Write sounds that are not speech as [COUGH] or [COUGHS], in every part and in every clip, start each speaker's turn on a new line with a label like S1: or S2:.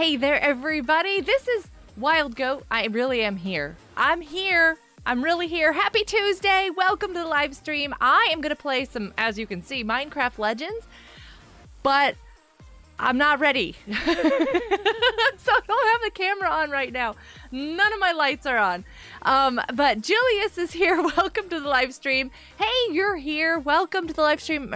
S1: Hey there, everybody. This is Wild Goat. I really am here. I'm here. I'm really here. Happy Tuesday. Welcome to the live stream. I am going to play some, as you can see, Minecraft Legends, but I'm not ready. [LAUGHS] so I don't have the camera on right now. None of my lights are on. Um, but Julius is here. [LAUGHS] Welcome to the live stream. Hey, you're here. Welcome to the live stream.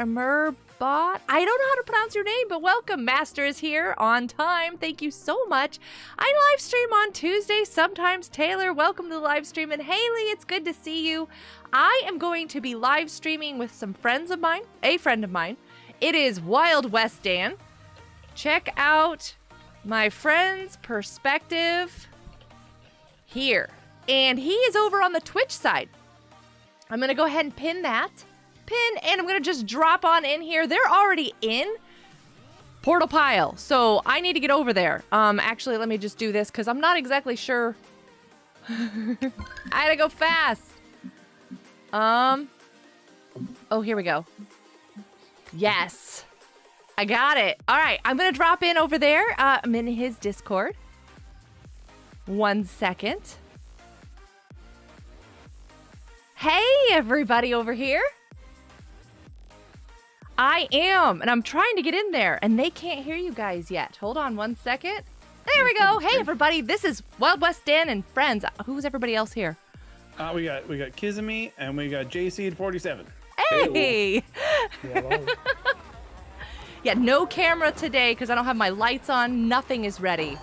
S1: Merbot. I don't know how to pronounce your name, but welcome. Master is here on time. Thank you so much. I live stream on Tuesday, sometimes Taylor. Welcome to the live stream. And Haley, it's good to see you. I am going to be live streaming with some friends of mine, a friend of mine. It is Wild West Dan check out my friend's perspective here. And he is over on the Twitch side. I'm going to go ahead and pin that. Pin, and I'm going to just drop on in here. They're already in Portal Pile, so I need to get over there. Um, actually, let me just do this because I'm not exactly sure. [LAUGHS] I gotta go fast. Um, oh, here we go. Yes. I got it. All right, I'm gonna drop in over there. Uh, I'm in his Discord. One second. Hey, everybody over here. I am, and I'm trying to get in there, and they can't hear you guys yet. Hold on one second. There we go. Hey, everybody. This is Wild West Dan and friends. Who's everybody else here?
S2: Uh, we got we got Kizami and we got JC47.
S1: Hey. [LAUGHS] yeah, no camera today because I don't have my lights on. Nothing is ready.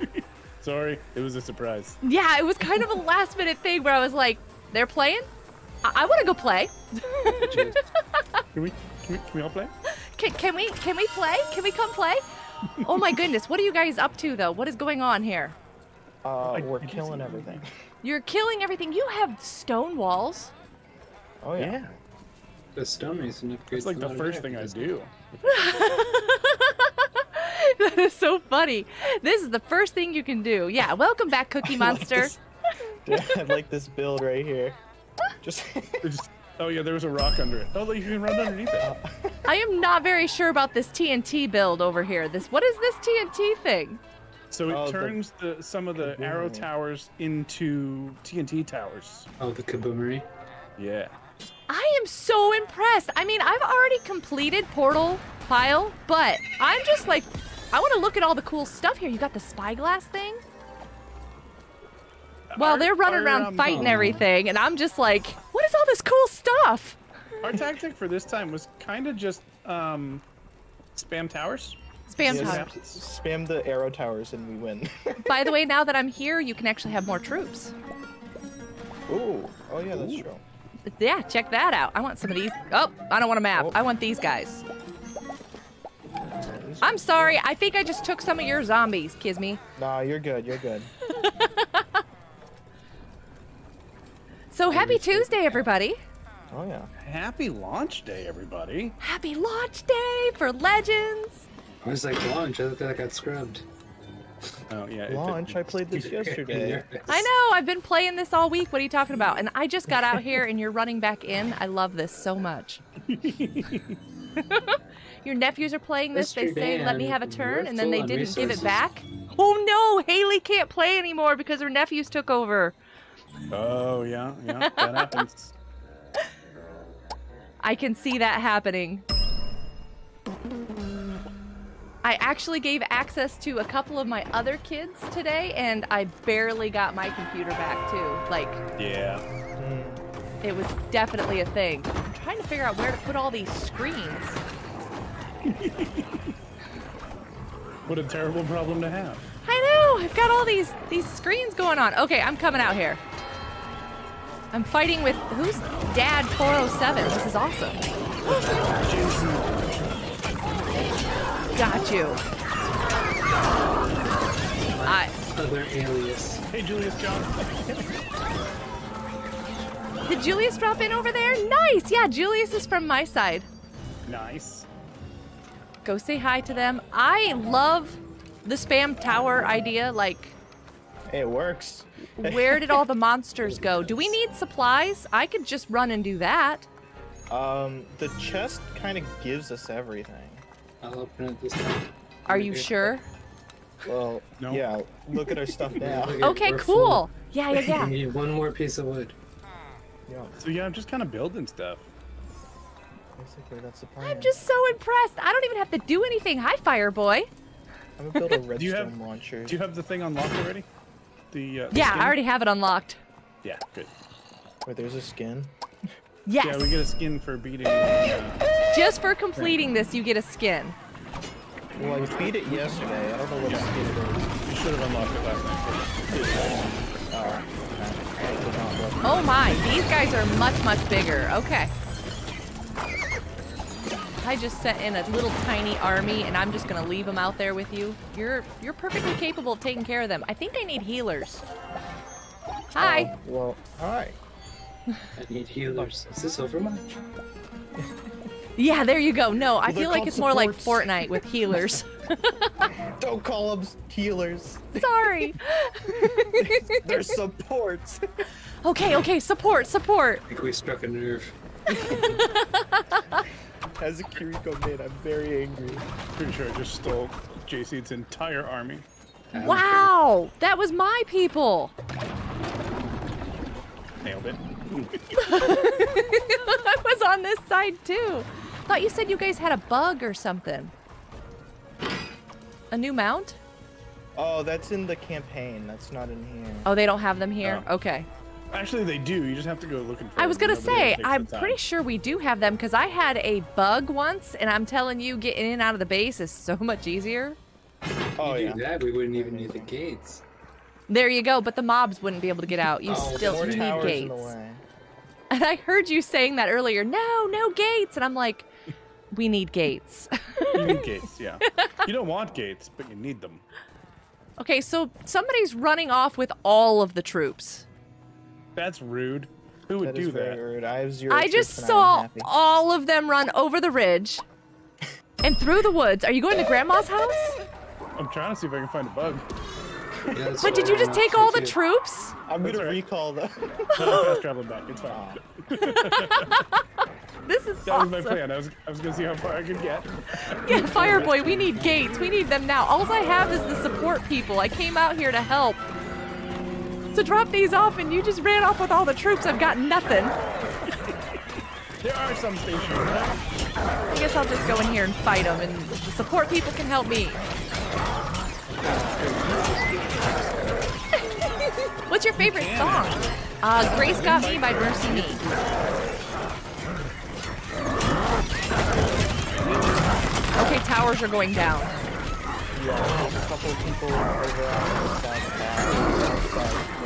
S1: [LAUGHS]
S2: Sorry, it was a surprise.
S1: Yeah, it was kind of a last minute thing where I was like, they're playing? I, I want to go play.
S2: Can we, can we can we all play? [LAUGHS]
S1: Can, can we can we play? Can we come play? Oh my goodness, what are you guys up to though? What is going on here?
S3: Uh, we're
S2: I just-
S3: killing everything.
S1: You're killing everything. You have stone walls.
S3: Oh yeah.
S4: The stonemason upgrades.
S2: It's like the first thing I do. [LAUGHS]
S1: that is so funny. This is the first thing you can do. Yeah, welcome back, Cookie [LAUGHS] Monster.
S3: Dude, I like this build right here. Just
S2: just- oh yeah, there was a rock under it. Oh, look, you can run underneath it. [LAUGHS]
S1: I am not very sure about this TNT build over here. This what is this TNT thing?
S2: So it
S3: Oh,
S2: turns the, some of the arrow towers into TNT towers.
S4: Oh, the kaboomery.
S2: Yeah.
S1: I am so impressed. I mean, I've already completed Portal Pile, but I'm just like, I want to look at all the cool stuff here. You got the spyglass thing? Well, they're running
S2: our,
S1: around
S2: um,
S1: fighting everything, and I'm just like, what is all this cool stuff?
S2: Our tactic for this time was kind of just um, spam towers.
S1: Spam
S3: Yes.
S1: tower.
S3: spam the arrow towers and we win. [LAUGHS]
S1: By the way, now that I'm here, you can actually have more troops.
S3: Ooh. Oh yeah, that's true.
S1: Yeah, check that out. I want some of these. Oh, I don't want a map.
S3: Oh.
S1: I want these guys. I'm sorry. I think I just took some of your zombies, Kisme.
S3: Nah, you're good. You're good. [LAUGHS]
S1: So happy Tuesday, everybody.
S3: Oh yeah.
S2: Happy launch day, everybody.
S1: Happy launch day for Legends.
S4: I was like, launch. I thought that got scrubbed.
S2: Oh yeah.
S3: Launch. I played this [LAUGHS] yesterday.
S1: I know. I've been playing this all week. What are you talking about? And I just got out here and you're running back in. I love this so much. [LAUGHS] Your nephews are playing this. They
S4: Mr.
S1: say, let me have a turn. And then they didn't give it back. Oh no. Haley can't play anymore because her nephews took over.
S2: Oh yeah, yeah. That happens.
S1: I can see that happening. I actually gave access to a couple of my other kids today, and I barely got my computer back, too. Like,
S2: Yeah.
S1: It was definitely a thing. I'm trying to figure out where to put all these screens. [LAUGHS]
S2: What a terrible problem to have.
S1: I know! I've got all these these screens going on. Okay, I'm coming out here. I'm fighting with who's Dad 407. This is awesome. Got you. I
S4: Other alias.
S2: Hey, Julius John. [LAUGHS]
S1: did Julius drop in over there? Nice. Yeah, Julius is from my side.
S2: nice.
S1: Go say hi to them. I love the spam tower idea. Like,
S3: Hey, it works.
S1: Where did all the monsters go? Do we need supplies? I could just run and do that.
S3: Um, the chest kind of gives us everything.
S4: I'll open it this time.
S1: Are you sure?
S3: Well,
S2: No.
S3: yeah. Look at our stuff [LAUGHS] now.
S1: Okay,
S4: we're
S1: cool.
S4: full.
S1: Yeah, yeah,
S4: We
S1: yeah.
S4: need one more piece of wood.
S3: Yeah,
S2: So yeah, I'm just kind of building stuff.
S3: basically that's the plan.
S1: I'm just so impressed. I don't even have to do anything. Hi, Fire Boy.
S3: I'm gonna build a redstone [LAUGHS]
S2: Do you have-
S3: launcher.
S2: Do you have the thing unlocked already? The, uh, the
S1: Yeah,
S2: skin?
S1: I already have it unlocked.
S2: Yeah, good.
S3: Wait, there's a skin.
S1: Yes.
S2: Yeah, we get a skin for beating. Uh,
S1: Just for completing this, you get a skin.
S3: Well, I beat it yesterday. I don't know what
S2: Yeah.
S3: skin it is.
S2: you should have unlocked it last night.
S3: Oh, okay. I did not look.
S1: Oh my, these guys are much, much bigger. Okay. I just sent in a little tiny army and I'm just gonna leave them out there with you. You're you're perfectly capable of taking care of them. I think I need healers. Hi.
S3: Oh, well, hi. [LAUGHS]
S4: I need healers. Is this Overwatch? [LAUGHS]
S1: Yeah, there you go. No, I
S3: They're
S1: feel like
S3: called
S1: it's more like. Fortnite with healers. [LAUGHS]
S3: Don't call them healers.
S1: Sorry.
S3: They're supports.
S1: okay, okay, support, support.
S4: I think we struck a nerve.
S3: As a Kiriko mid, I'm very angry.
S2: Pretty sure I just stole JC's entire army.
S1: Wow, that was my people.
S2: Nailed it. [LAUGHS]
S1: I was on this side too. Thought you said you guys had a bug or something. A new mount?
S3: Oh, that's in the campaign. That's not in here.
S1: Oh, they don't have them here.
S2: Oh.
S1: Okay.
S2: Actually, they do. You just have to go looking for them.
S1: I was gonna say, I'm pretty sure we do have them because I had a bug once, and I'm telling you, getting in and out of the base is so much easier.
S3: Oh
S4: you
S3: yeah.
S4: do that, we wouldn't even need the gates.
S1: There you go. But the mobs wouldn't be able to get out. You
S4: Oh,
S1: still you need gates. And I heard you saying that earlier. No, no gates. And I'm like, we need gates.
S2: You need [LAUGHS] gates, yeah. you don't want gates, but you need them.
S1: okay, so somebody's running off with all of the troops.
S2: That's rude. Who would
S3: That is
S2: do that?
S3: rude. I have zero.
S1: I just
S3: troops I'm
S1: saw all of them run over the ridge and through the woods. Are you going to Grandma's house?
S2: I'm trying to see if I can find a bug.
S4: Yeah,
S1: But did you just take
S4: uh,
S1: all the
S4: too.
S1: troops?
S3: I'm gonna
S2: all right.
S3: recall them.
S2: No, I'm fast traveling back. It's fine. Ah. [LAUGHS]
S1: This is
S2: That was my plan. I was, I was gonna see how far I could get.
S1: Yeah, Fireboy, we need gates. We need them now. All I have is the support people. I came out here to help. To drop these off, and you just ran off with all the troops. I've got nothing.
S2: There are some stations.
S1: I guess I'll just go in here and fight them, and the support people can help me. [LAUGHS] What's your favorite song? Uh, Grace Got Me by MercyMe. Okay, towers are going down.
S3: yeah, a couple people over on the south side,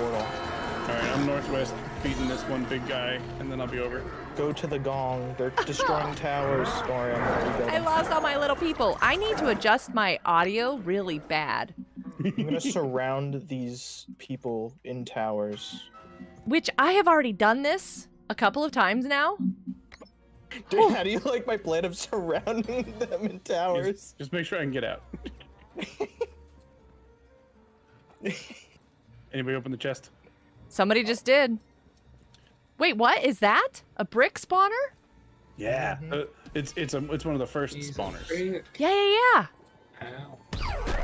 S2: I'm northwest, beating this one big guy, and then I'll be over.
S3: Go to the gong. They're [LAUGHS] destroying towers. Don't I'm gonna rebuild
S1: I lost all my little people. I need to adjust my audio really bad,
S3: I'm gonna surround these people in towers.
S1: which I have already done this a couple of times now.
S3: Dude, how do you like my plan of [LAUGHS] surrounding them in towers?
S2: Just, just make sure I can get out. [LAUGHS] Anybody open the chest?
S1: Somebody just did. Wait, what is that? A brick spawner?
S2: Yeah, uh, it's it's a it's one of the first
S4: Easy
S2: spawners.
S1: Yeah, yeah, yeah.
S4: Ow.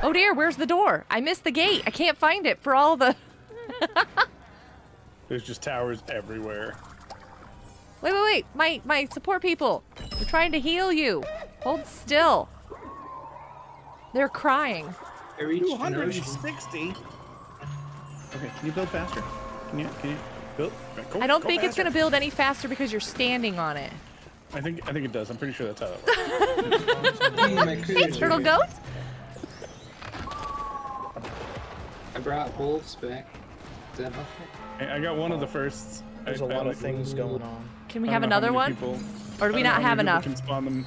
S1: Oh dear, where's the door? I missed the gate. I can't find it for all the. [LAUGHS]
S2: There's just towers everywhere.
S1: Wait, wait, wait. My my support people. They're trying to heal you. Hold still. They're crying.
S4: I reached
S2: 260. Okay, can you build faster? Can you can you build? Go,
S1: I don't
S2: go
S1: think it's gonna build any faster because you're standing on it.
S2: I think I think it does. I'm pretty sure that's how that works. [LAUGHS]
S4: Hey, my
S1: Hey,
S4: creatures are
S1: turtle goat.
S4: I brought wolves back. Is?
S2: I I got one of the firsts. I
S3: There's a lot
S2: found
S3: of
S2: it.
S3: things going on.
S1: Can we have
S2: don't know how
S1: another one?
S2: people-
S1: Or do we
S2: don't know
S1: not
S2: how
S1: have
S2: many people
S1: enough?
S2: Can spawn them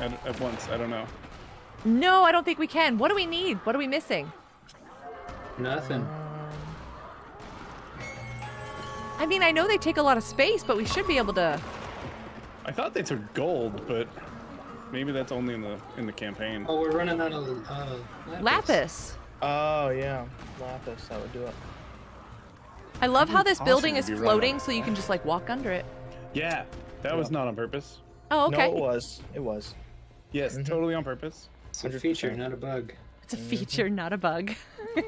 S2: at, at once. I don't know.
S1: No, I don't think we can. What do we need? What are we missing?
S4: Nothing.
S1: I mean, I know they take a lot of space, but we should be able to.
S2: I thought they took gold, but maybe that's only in the in the campaign.
S4: Oh, we're running out of uh, lapis.
S1: Lapis.
S3: Oh yeah, lapis. That would do it.
S1: I love how this
S2: Awesome
S1: building is floating, so you can just like walk under it.
S2: Yeah, that was not on purpose.
S1: Oh, okay.
S3: No, it was. It was.
S2: Yes,
S3: Mhm.
S2: totally on purpose.
S4: It's a
S3: 100%.
S4: feature, not a bug.
S1: It's a feature, not a bug. [LAUGHS]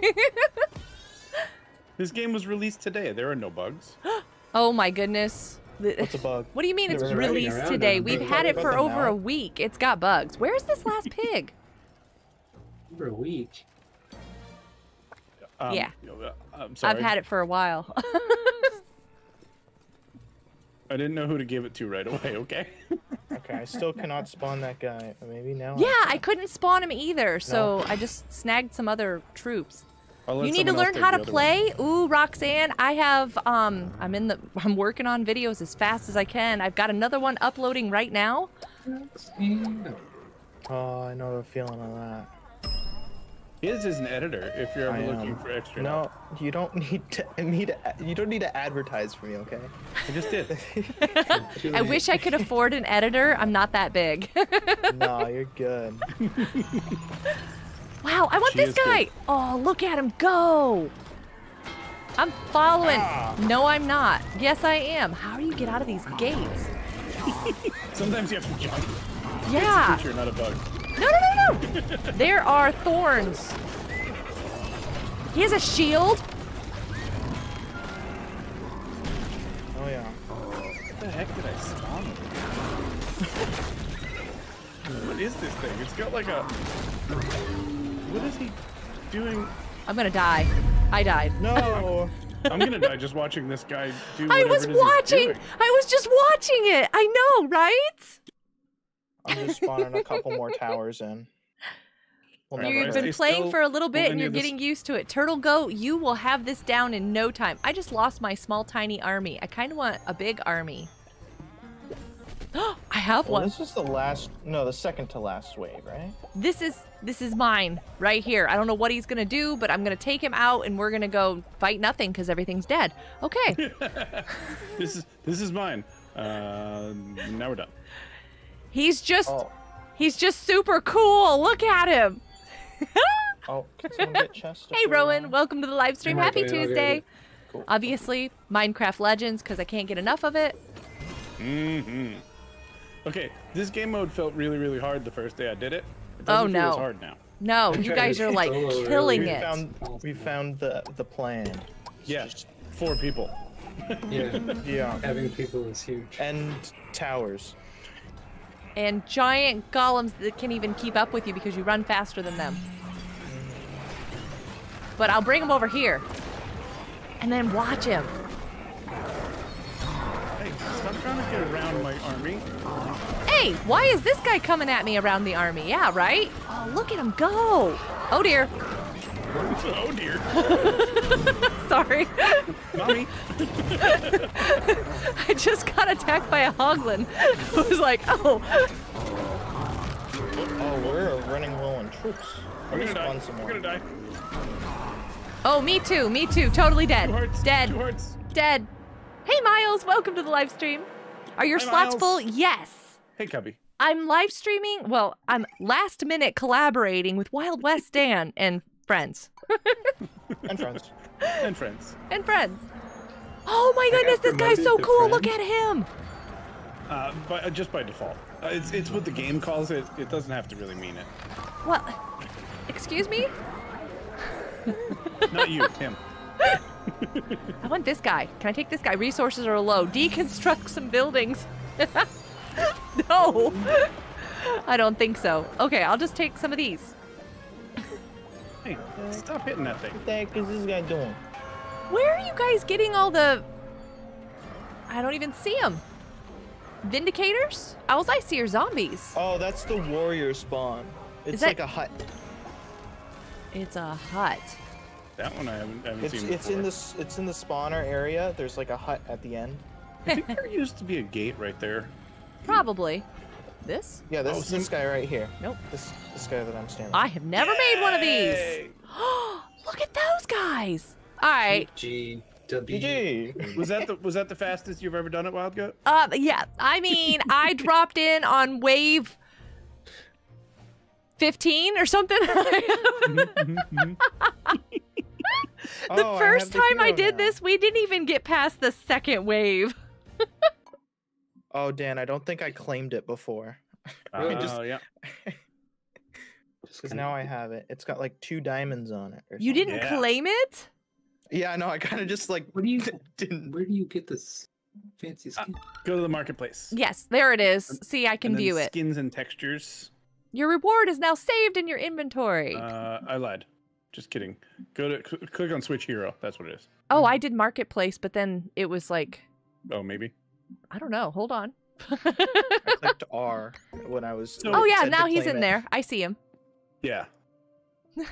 S2: This game was released today. There are no bugs. [GASPS]
S1: Oh my goodness. The-
S3: What's a bug? [LAUGHS]
S1: What do you mean it's
S4: They're riding
S1: released today? We've
S4: bugs.
S1: had it for over
S3: now.
S1: a week. It's got bugs. Where's this last [LAUGHS] pig?
S4: For a week.
S2: Um,
S1: Yeah.
S2: uh, I'm sorry.
S1: I've had it for a while. [LAUGHS]
S2: I didn't know who to give it to right away. Okay.
S3: Okay, I still cannot spawn that guy. Maybe now.
S1: yeah, I couldn't spawn him either, so I just snagged some other troops.
S2: I'll
S1: You need to learn how to
S2: other
S1: play. Ooh, Roxanne, I have um I'm in the I'm working on videos as fast as I can. I've got another one uploading right now.
S3: Oh, I know the feeling of that.
S2: one. His is an editor. If you're ever looking for extra.
S3: No, you don't need to. Need to, you don't need to advertise for me, okay?
S2: I just did. [LAUGHS] [LAUGHS]
S1: I wish I could afford an editor. I'm not that big.
S3: no, [LAUGHS] you're good.
S1: Wow, I want
S2: She
S1: this
S2: is good.
S1: guy. Oh, look at him go. I'm following.
S3: Ah.
S1: No, I'm not. Yes, I am. How do you get out of these gates? [LAUGHS]
S2: Sometimes you have to jump.
S1: Yeah.
S2: Feature, not a bug.
S1: No, no, no, no. [LAUGHS] there are thorns. He has a shield.
S3: Oh yeah.
S2: What the heck did I spawn? [LAUGHS] what is this thing? It's got like a. What is he doing?
S1: I'm gonna die. I died.
S3: No. [LAUGHS]
S2: I'm gonna die just watching this guy do.
S1: I was
S2: it is he's
S1: watching.
S2: doing.
S1: I was just watching it. I know, right?
S3: I'm just spawning a couple more towers in. We'll
S1: You've been
S3: hit.
S1: playing for a little
S2: Well,
S1: bit
S2: then
S1: and you're
S2: you're just-
S1: getting used to it. Turtle Goat, you will have this down in no time. I just lost my small, tiny army. I kind of want a big army. [GASPS] I have
S3: Well,
S1: one.
S3: this is the last. No, the second to last wave, right?
S1: This is this is mine right here. I don't know what he's gonna do, but I'm gonna take him out and we're gonna go fight nothing because everything's dead. Okay. [LAUGHS]
S2: This is this is mine. Uh, now we're done.
S1: he's just
S3: Oh.
S1: he's just super cool. Look at him. [LAUGHS]
S3: Oh, can someone get chest?
S1: Hey Rowan, welcome to the live stream.
S4: Hi,
S1: Happy
S4: buddy.
S1: Tuesday.
S3: Cool.
S1: Obviously, Minecraft Legends because I can't get enough of it.
S2: Mm hmm Okay, this game mode felt really, really hard the first day I did it. It
S1: Oh,
S2: doesn't feel as
S1: no.
S2: hard now.
S1: No, you guys are like [LAUGHS] oh,
S4: solo
S1: killing
S3: We
S1: it.
S3: found we found the the plan.
S2: Yeah, four people. [LAUGHS]
S4: Yeah,
S3: Yeah.
S4: having people is huge.
S3: And towers.
S1: and giant golems that can even keep up with you because you run faster than them. But I'll bring him over here. And then watch him.
S2: Hey, stop trying to get around my army.
S1: Hey, why is this guy coming at me around the army? Yeah, right? Oh, look at him go. Oh dear.
S2: oh dear, [LAUGHS]
S1: Sorry.
S2: mommy. [LAUGHS]
S1: I just got attacked by a hoglin. [LAUGHS] I was like, oh.
S3: Oh, we're running low on troops.
S2: We're
S3: Let's
S2: gonna die.
S3: spawn some
S2: We're gonna die.
S1: Oh, me too. Me too. Totally dead.
S2: Two hearts.
S1: Dead.
S2: Two hearts.
S1: Dead. Hey, Miles. Welcome to the live stream. Are your
S2: Hi,
S1: slots
S2: Miles.
S1: full? Yes.
S2: Hey, Cubby.
S1: I'm live streaming. Well, I'm last minute collaborating with Wild West Dan and friends. [LAUGHS]
S3: And friends.
S2: And friends.
S1: And friends. Oh my goodness, this guy's so
S4: promoted to
S1: cool. Look at him.
S2: Uh, but uh, just by default. Uh, it's it's what the game calls it. It doesn't have to really mean it.
S1: What? Excuse me?
S2: Not you, [LAUGHS] him.
S1: I want this guy. Can I take this guy? Resources are low. Deconstruct some buildings. [LAUGHS] [LAUGHS] no. I don't think so. Okay, I'll just take some of these.
S2: Hey, stop hitting that thing.
S3: What the heck is this guy doing?
S1: Where are you guys getting all the. I don't even see them. Vindicators? All I see are zombies.
S3: Oh, that's the warrior spawn. It's
S1: that-
S3: like a hut.
S1: It's a hut.
S2: That one I haven't, I haven't
S3: It's
S2: seen
S3: it's
S2: before.
S3: in this it's in the spawner area. There's like a hut at the end.
S2: I think there [LAUGHS] used to be a gate right there.
S1: Probably. This?
S3: Yeah, this
S2: Oh,
S3: this guy right here.
S1: Nope.
S3: This this guy that I'm standing.
S1: I have never made one of these.
S2: Yay! [GASPS]
S1: Look at those guys. All right.
S4: G W.
S3: GG.
S2: Was that the was that the fastest you've ever done it, Wild Goat?
S1: Uh, yeah. I mean, I [LAUGHS] dropped in on wave 15 or something. [LAUGHS] Mm-hmm, mm-hmm, mm-hmm. the
S3: Oh,
S1: first
S3: have the
S1: time I did
S3: now.
S1: this, we didn't even get past the second wave. [LAUGHS]
S3: Oh, Dan, I don't think I claimed it before. [LAUGHS]
S2: Oh, Uh, [LAUGHS]
S3: just-
S2: yeah.
S3: Because now I have it. It's got like two diamonds on it. or
S1: You didn't
S2: Yeah.
S1: claim it?
S3: Yeah, no. I kind of just like
S4: Where do you [LAUGHS]
S3: didn't.
S4: where do you get this fancy
S2: Uh,
S4: skin?
S2: Go to the marketplace.
S1: Yes, there it is. See, I can
S2: and then
S1: view it.
S2: Skins and textures.
S1: Your reward is now saved in your inventory.
S2: Uh, I lied. Just kidding. Go to cl- click on Switch Hero. That's what it is.
S1: oh, I did marketplace, but then it was like,
S2: Oh, maybe.
S1: I don't know. Hold on.
S3: I clicked [LAUGHS] R when I was.
S2: So-
S1: oh yeah, now he's in
S3: it.
S1: there. I see him.
S2: Yeah. [LAUGHS]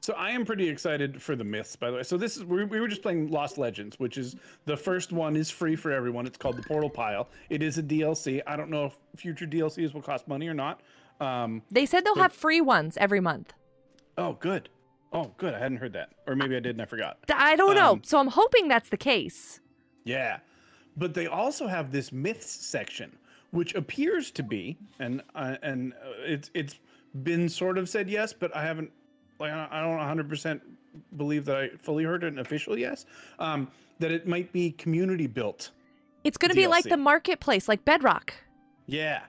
S2: so I am pretty excited for the myths, by the way. So this is we, we were just playing Lost Legends, which is the first one is free for everyone. It's called the Portal Pile. It is a DLC. I don't know if future DLCs will cost money or not. Um,
S1: They said they'll
S2: But-
S1: have free ones every month.
S2: oh, good. Oh, good. I hadn't heard that, or maybe I did and I forgot.
S1: I don't know.
S2: Um,
S1: So I'm hoping that's the case.
S2: Yeah. But they also have this myths section, which appears to be, and uh, and uh, it's it's been sort of said yes, but I haven't, like I don't 100 percent believe that I fully heard an official yes. Um, that it might be community built.
S1: It's going to be like the marketplace, like Bedrock.
S2: Yeah.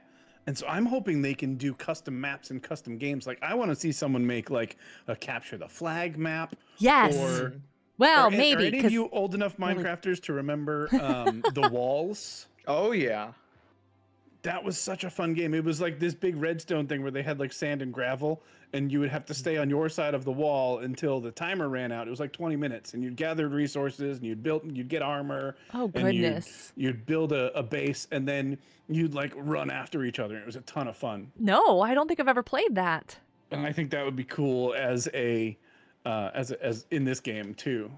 S2: And so I'm hoping they can do custom maps and custom games. Like I want to see someone make like a capture the flag map.
S1: Yes.
S2: Or
S1: well,
S2: are,
S1: maybe
S2: Are any of you old enough Minecrafters to remember [LAUGHS] um, the walls?
S3: Oh yeah.
S2: That was such a fun game. It was like this big redstone thing where they had like sand and gravel, and you would have to stay on your side of the wall until the timer ran out. It was like 20 minutes, and you'd gather resources, and you'd build, you'd get armor.
S1: Oh,
S2: and you'd-
S1: goodness.
S2: You'd, build a, a base, and then you'd like run after each other. It was a ton of fun,
S1: no, I don't think I've ever played that.
S2: and I think that would be cool as a, uh, as as in this game too.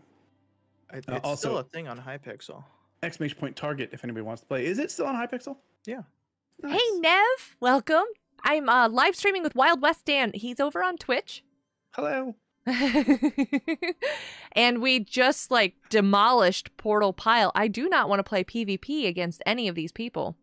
S3: It's
S2: Uh, also-
S3: still a thing on Hypixel.
S2: Exclamation point target if anybody wants to play. Is it still on Hypixel?
S3: Yeah.
S2: Nice.
S1: Hey, Nev, welcome. I'm uh, live streaming with Wild West Dan. He's over on Twitch.
S2: Hello. [LAUGHS]
S1: and we just like demolished Portal Pile. I do not want to play PvP against any of these people.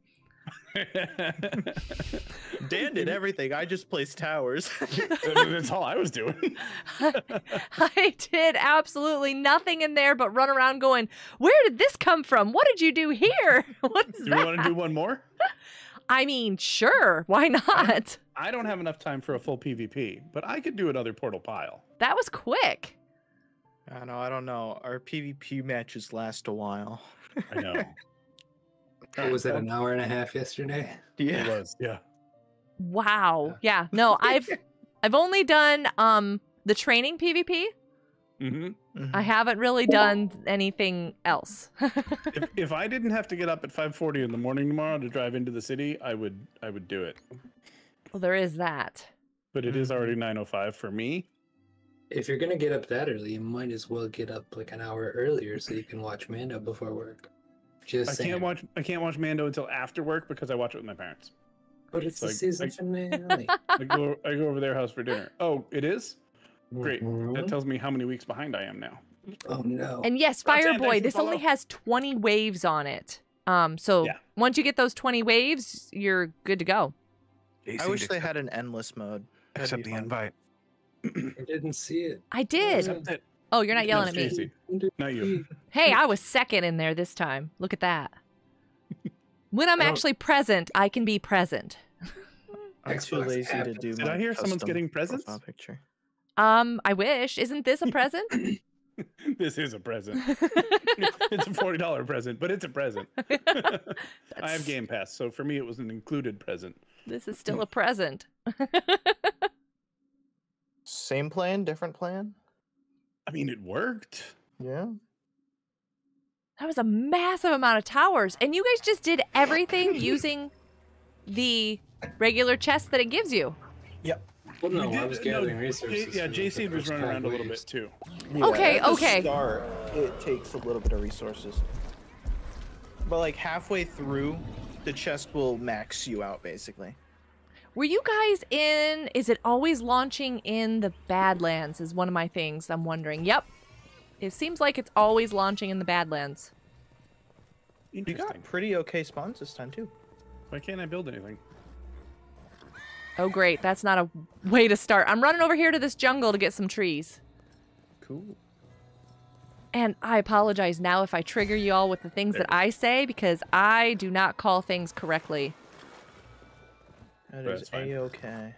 S3: Dan did [LAUGHS] everything. I just placed towers. [LAUGHS]
S2: That's all I was doing. [LAUGHS]
S1: I did absolutely nothing in there but run around going, Where did this come from? What did you do here? What is
S2: Do we
S1: that?
S2: want to do one more?
S1: I mean, sure. Why not?
S2: I don't have enough time for a full PvP, but I could do another portal pile.
S1: That was quick.
S3: I know. I don't know. Our PvP matches last a while.
S2: I know.
S4: What was that an hour and a half yesterday? Yeah.
S2: It was, yeah.
S1: Wow. Yeah. No, [LAUGHS] I've I've only done um the training PvP.
S2: hmm
S3: Mhm.
S1: I haven't really done anything else. [LAUGHS]
S2: If, if I didn't have to get up at 5:40 in the morning tomorrow to drive into the city, I would I would do it.
S1: well, there is that.
S2: But it is already 9:05 for me.
S4: If you're gonna get up that early, you might as well get up like an hour earlier so you can watch Mando before work. Just
S2: I
S4: saying.
S2: can't watch I can't watch Mando until after work because I watch it with my parents.
S4: But it's the
S2: like-
S4: season
S2: like-
S4: finale. [LAUGHS]
S2: I go I go over their house for dinner. Oh, it is? Great. That
S4: Mhm.
S2: tells me how many weeks behind I am now.
S4: Oh no.
S1: And yes,
S2: Roxanne, thanks
S1: Fireboy,
S2: for
S1: this only has 20 waves on it. Um, so
S2: Yeah.
S1: once you get those 20 waves, you're good to go.
S3: I wish they had an endless mode. That'd
S5: accept the
S3: fun.
S5: invite.
S4: I didn't see it.
S1: I did.
S2: Except that
S1: Oh, you're not yelling
S2: No,
S1: at me.
S2: Stacy. Not you.
S1: Hey, I was second in there this time. Look at that. [LAUGHS] When I'm actually present, I can be present.
S3: I'm too lazy to do.
S2: Did
S3: my
S2: I hear someone's getting presents?
S3: profile Picture.
S1: Um, I wish. Isn't this a present? [COUGHS]
S2: this is a present. [LAUGHS] [LAUGHS] it's a forty dollar present, but it's a present. I have Game Pass, so for me it was an included present.
S1: This is still a present.
S3: Same plan, different plan.
S2: I mean, it worked.
S3: Yeah.
S1: That was a massive amount of towers. And you guys just did everything [LAUGHS] using the regular chest that it gives you.
S4: Well, no,
S2: We
S4: I
S2: did-
S4: was
S2: no,
S4: gathering
S2: J-
S4: resources.
S2: yeah, JC was running around a little bit too.
S1: Okay,
S3: at the
S1: okay.
S3: Start, it takes a little bit of resources. But like halfway through, the chest will max you out basically.
S1: Were you guys in? Is it always launching in the Badlands? Is one of my things I'm wondering. Yep. It seems like it's always launching in the Badlands.
S3: You
S2: Interesting.
S3: got pretty okay spawns this time too.
S2: Why can't I build anything?
S1: Oh, great. That's not a way to start. I'm running over here to this jungle to get some trees.
S2: Cool.
S1: And I apologize now if I trigger you all with the things that I say because I do not call things correctly.
S3: That
S2: but
S3: is a-okay.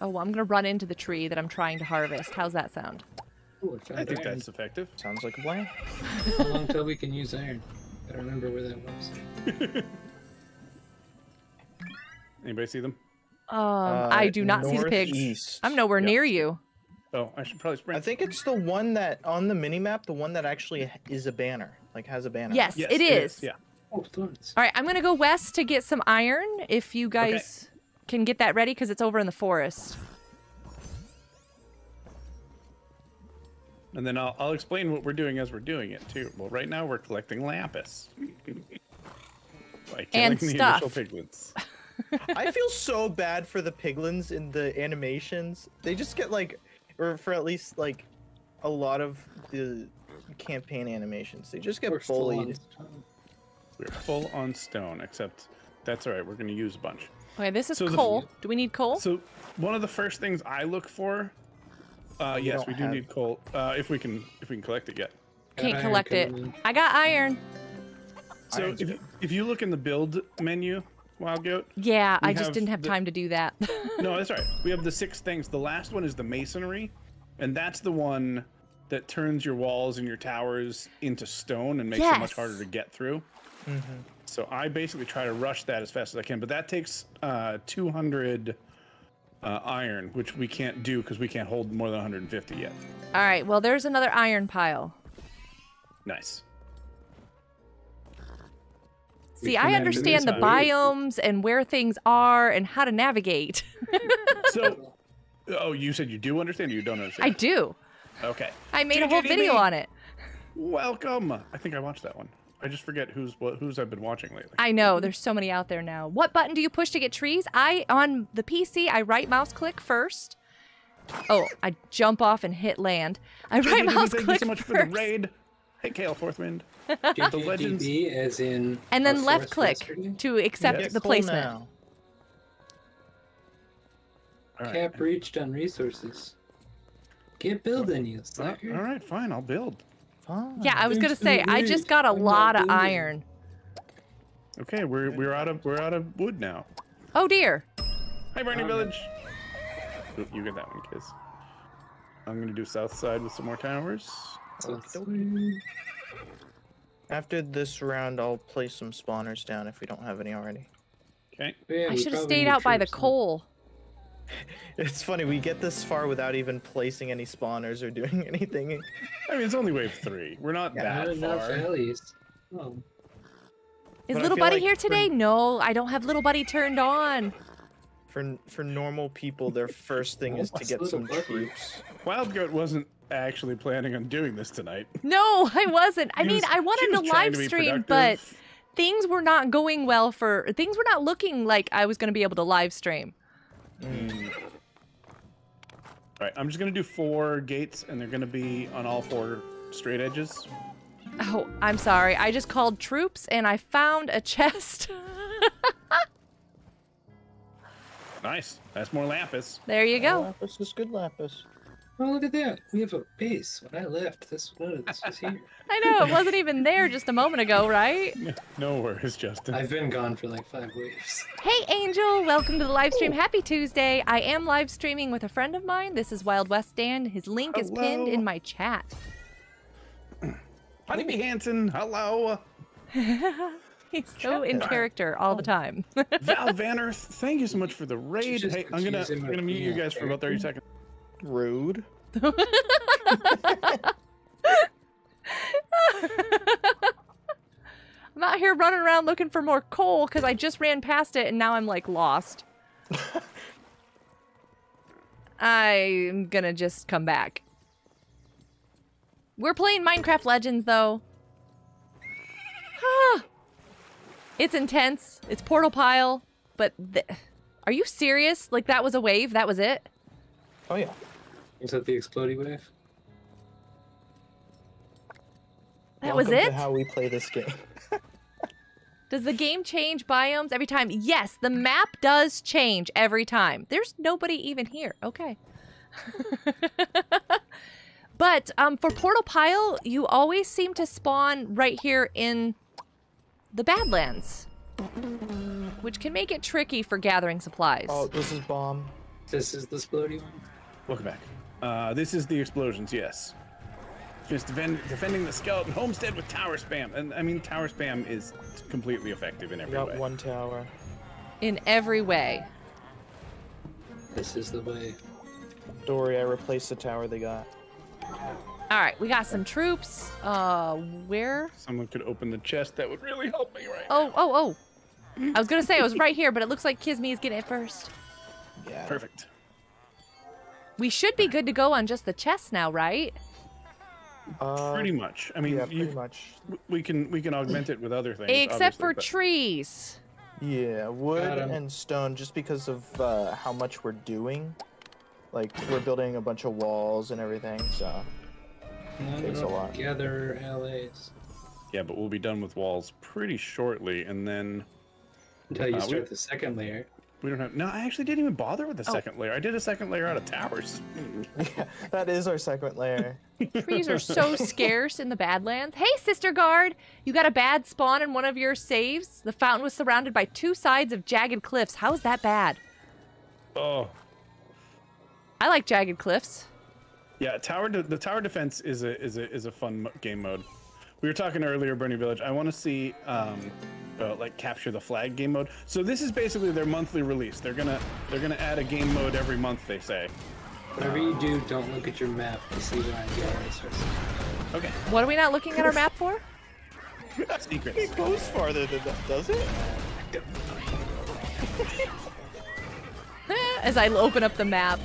S1: Oh, I'm gonna run into the tree that I'm trying to harvest. How's that sound?
S4: Ooh, I
S2: think
S4: iron.
S2: that's effective.
S3: Sounds like a plan. [LAUGHS]
S4: How long till we can use iron? I remember where that was. [LAUGHS]
S2: Anybody see them?
S1: Um,
S3: uh,
S1: I do not see the pigs. I'm nowhere
S2: yep.
S1: near you.
S2: Oh, I should probably sprint.
S3: I think it's the one that on the mini map, the one that actually is a banner, like has a banner.
S1: Yes,
S2: yes
S1: it, it is. is.
S2: Yeah.
S4: Oh, thorns.
S1: All right, I'm gonna go west to get some iron. If you guys can get that ready, because it's over in the forest.
S2: And then I'll, I'll explain what we're doing as we're doing it too. Well, right now we're collecting lapis. By killing
S1: And
S2: the
S1: stuff.
S2: initial piglins. [LAUGHS]
S3: I feel so bad for the piglins in the animations. They just get like, or for at least like, a lot of the campaign animations, they just get
S4: We're still on
S3: bullied.
S4: Stone.
S2: We're full on stone, except that's all right. We're going to use a bunch.
S1: Okay, this is
S2: So the-
S1: coal. Do we need coal?
S2: So one of the first things I look for, uh,
S3: We
S2: yes, we do
S3: have-
S2: need coal. Uh, if we can, if we can collect it yet.
S1: Can't collect
S4: iron
S1: it.
S4: coming.
S1: I got iron.
S2: So if you, if you look in the build menu, Wild Goat.
S1: Yeah, I just didn't have
S2: the-
S1: time to do that. [LAUGHS]
S2: No, that's all right. We have the six things. The last one is the masonry, and that's the one that turns your walls and your towers into stone and makes it much harder to get through.
S3: Mm-hmm.
S2: So I basically try to rush that as fast as I can, but that takes uh, 200 uh, iron, which we can't do because we can't hold more than 150 yet.
S1: All right, well, there's another iron pile.
S2: Nice.
S1: See, I understand the biomes and where things are and how to navigate. [LAUGHS]
S2: So, oh, you said you do understand or you don't understand?
S1: I do.
S2: Okay.
S1: I made a whole video on it.
S2: Welcome. I think I watched that one. I just forget who's what who's I've been watching lately.
S1: I know there's so many out there now. What button do you push to get trees? I on the PC I right mouse click first. Oh, I jump off and hit land. I right mouse
S2: Thank you
S1: click
S2: so much for the raid. Hey, Kale Forthwind.
S4: The
S2: legends-
S4: as in.
S1: and then left click
S4: yesterday?
S1: to accept
S2: Yes.
S1: the placement.
S3: now.
S2: All right.
S4: Cap reached on resources. Can't build any.
S2: All
S4: Slacker.
S2: right, fine. I'll build.
S3: Fine.
S1: Yeah, I was gonna say I just got a
S4: I'm
S1: lot of iron.
S2: Okay, we're we're out of we're out of wood now.
S1: Oh dear.
S2: Hi, Barney
S4: Um,
S2: Village. Oop, you get that one, kiss. I'm gonna do south side with some more towers.
S4: So
S3: After this round, I'll place some spawners down if we don't have any already.
S2: Okay.
S4: Yeah,
S1: I should have stayed out by the
S4: troops now.
S1: coal.
S3: It's funny, we get this far without even placing any spawners or doing [LAUGHS] anything.
S2: I mean, it's only wave three. We're not
S4: Not
S2: that
S4: enough
S2: far.
S4: alleys. Oh,
S1: Is
S3: But
S1: little buddy
S3: like
S1: here
S3: for-
S1: today? No, I don't have little buddy turned on.
S3: For for normal people, their first thing [LAUGHS] is to get some
S4: buddy?
S3: troops.
S2: Wild Goat wasn't actually planning on doing this tonight.
S1: No, I wasn't. I mean,
S2: was-
S1: I wanted to
S2: trying
S1: live
S2: to
S1: stream, but things were not going well for things were not looking like I was going to be able to live stream. Mm.
S2: All right, I'm just gonna do four gates, and they're gonna be on all four straight edges.
S1: Oh, I'm sorry. I just called troops and I found a chest. [LAUGHS]
S2: Nice. That's more lapis.
S1: there you go.
S3: Lapis is good lapis.
S4: Oh, look at that. We have a base. When I left, this none of this was here. [LAUGHS]
S1: I know it wasn't even there just a moment ago, right? [LAUGHS]
S2: No worries, Justin.
S4: I've been gone for like five waves. [LAUGHS]
S1: Hey Angel, welcome to the live stream. Happy Tuesday. I am live streaming with a friend of mine. This is Wild West Dan. His link is pinned in my chat.
S2: Honeybee Hansen, hello.
S1: He's so in character all the oh. time.
S2: Val Vanner, thank you so much for the raid. Hey, I'm gonna I'm gonna mute you guys for about 30 seconds.
S3: Rude. [LAUGHS]
S1: I'm out here running around looking for more coal because I just ran past it and now I'm like lost. [LAUGHS] I'm gonna just come back. We're playing Minecraft Legends though. it's intense. It's Portal Pile, but th- are you serious? Like that was a wave? That was it?
S3: Oh yeah.
S4: Is that the exploding wave?
S1: That
S3: Welcome
S1: was
S3: To
S1: it?
S3: how we play this game. [LAUGHS]
S1: Does the game change biomes every time? Yes, the map does change every time. There's nobody even here. Okay. [LAUGHS] but um, for Portal Pile, you always seem to spawn right here in the Badlands, which can make it tricky for gathering supplies.
S3: Oh, this is bomb.
S4: This is the splody one.
S2: Welcome back. Uh, this is the explosions. Yes. Just defend, defending the skeleton homestead with tower spam, and I mean tower spam is completely effective in every
S3: got
S2: way.
S3: one tower.
S1: In every way.
S4: This is the way.
S3: Dory, I replaced the tower they got.
S1: All right, we got some troops. Uh, where?
S2: Someone could open the chest. That would really help me right
S1: Oh, oh, oh. I was gonna say I was right here, but it looks like Kisme is getting it first.
S3: Yeah.
S2: Perfect.
S1: We should be good to go on just the chest now, right?
S3: Uh,
S2: Pretty much. I mean,
S3: yeah,
S2: you,
S3: pretty much.
S2: we can we can augment it with other things.
S1: Except for
S2: but-
S1: trees.
S3: Yeah, wood and stone, just because of uh, how much we're doing. Like, we're building a bunch of walls and everything, so. Takes a lot.
S4: Together, LAs.
S2: Yeah, but we'll be done with walls pretty shortly, and then
S4: Until you
S2: Uh, we-
S4: start the second layer.
S2: We don't have. No, I actually didn't even bother with the
S1: Oh.
S2: second layer. I did a second layer out of towers.
S3: Yeah, [LAUGHS] that is our second layer. [LAUGHS]
S1: Trees are so [LAUGHS] scarce in the Badlands. Hey, Sister Guard! You got a bad spawn in one of your saves? The fountain was surrounded by two sides of jagged cliffs. How's that bad?
S2: Oh,
S1: I like jagged cliffs.
S2: Yeah, tower de- the tower defense is a is a is a fun mo- game mode. We were talking earlier, Bernie Village. I want to see um, uh, like capture the flag game mode. So this is basically their monthly release. They're gonna they're gonna add a game mode every month. They say.
S4: Whatever you do, don't look at your map to see what I'm getting resources.
S2: Okay.
S1: What are we not looking at our map for? [LAUGHS]
S2: Secrets.
S3: It goes farther than that, does it? [LAUGHS]
S1: As I open up the map.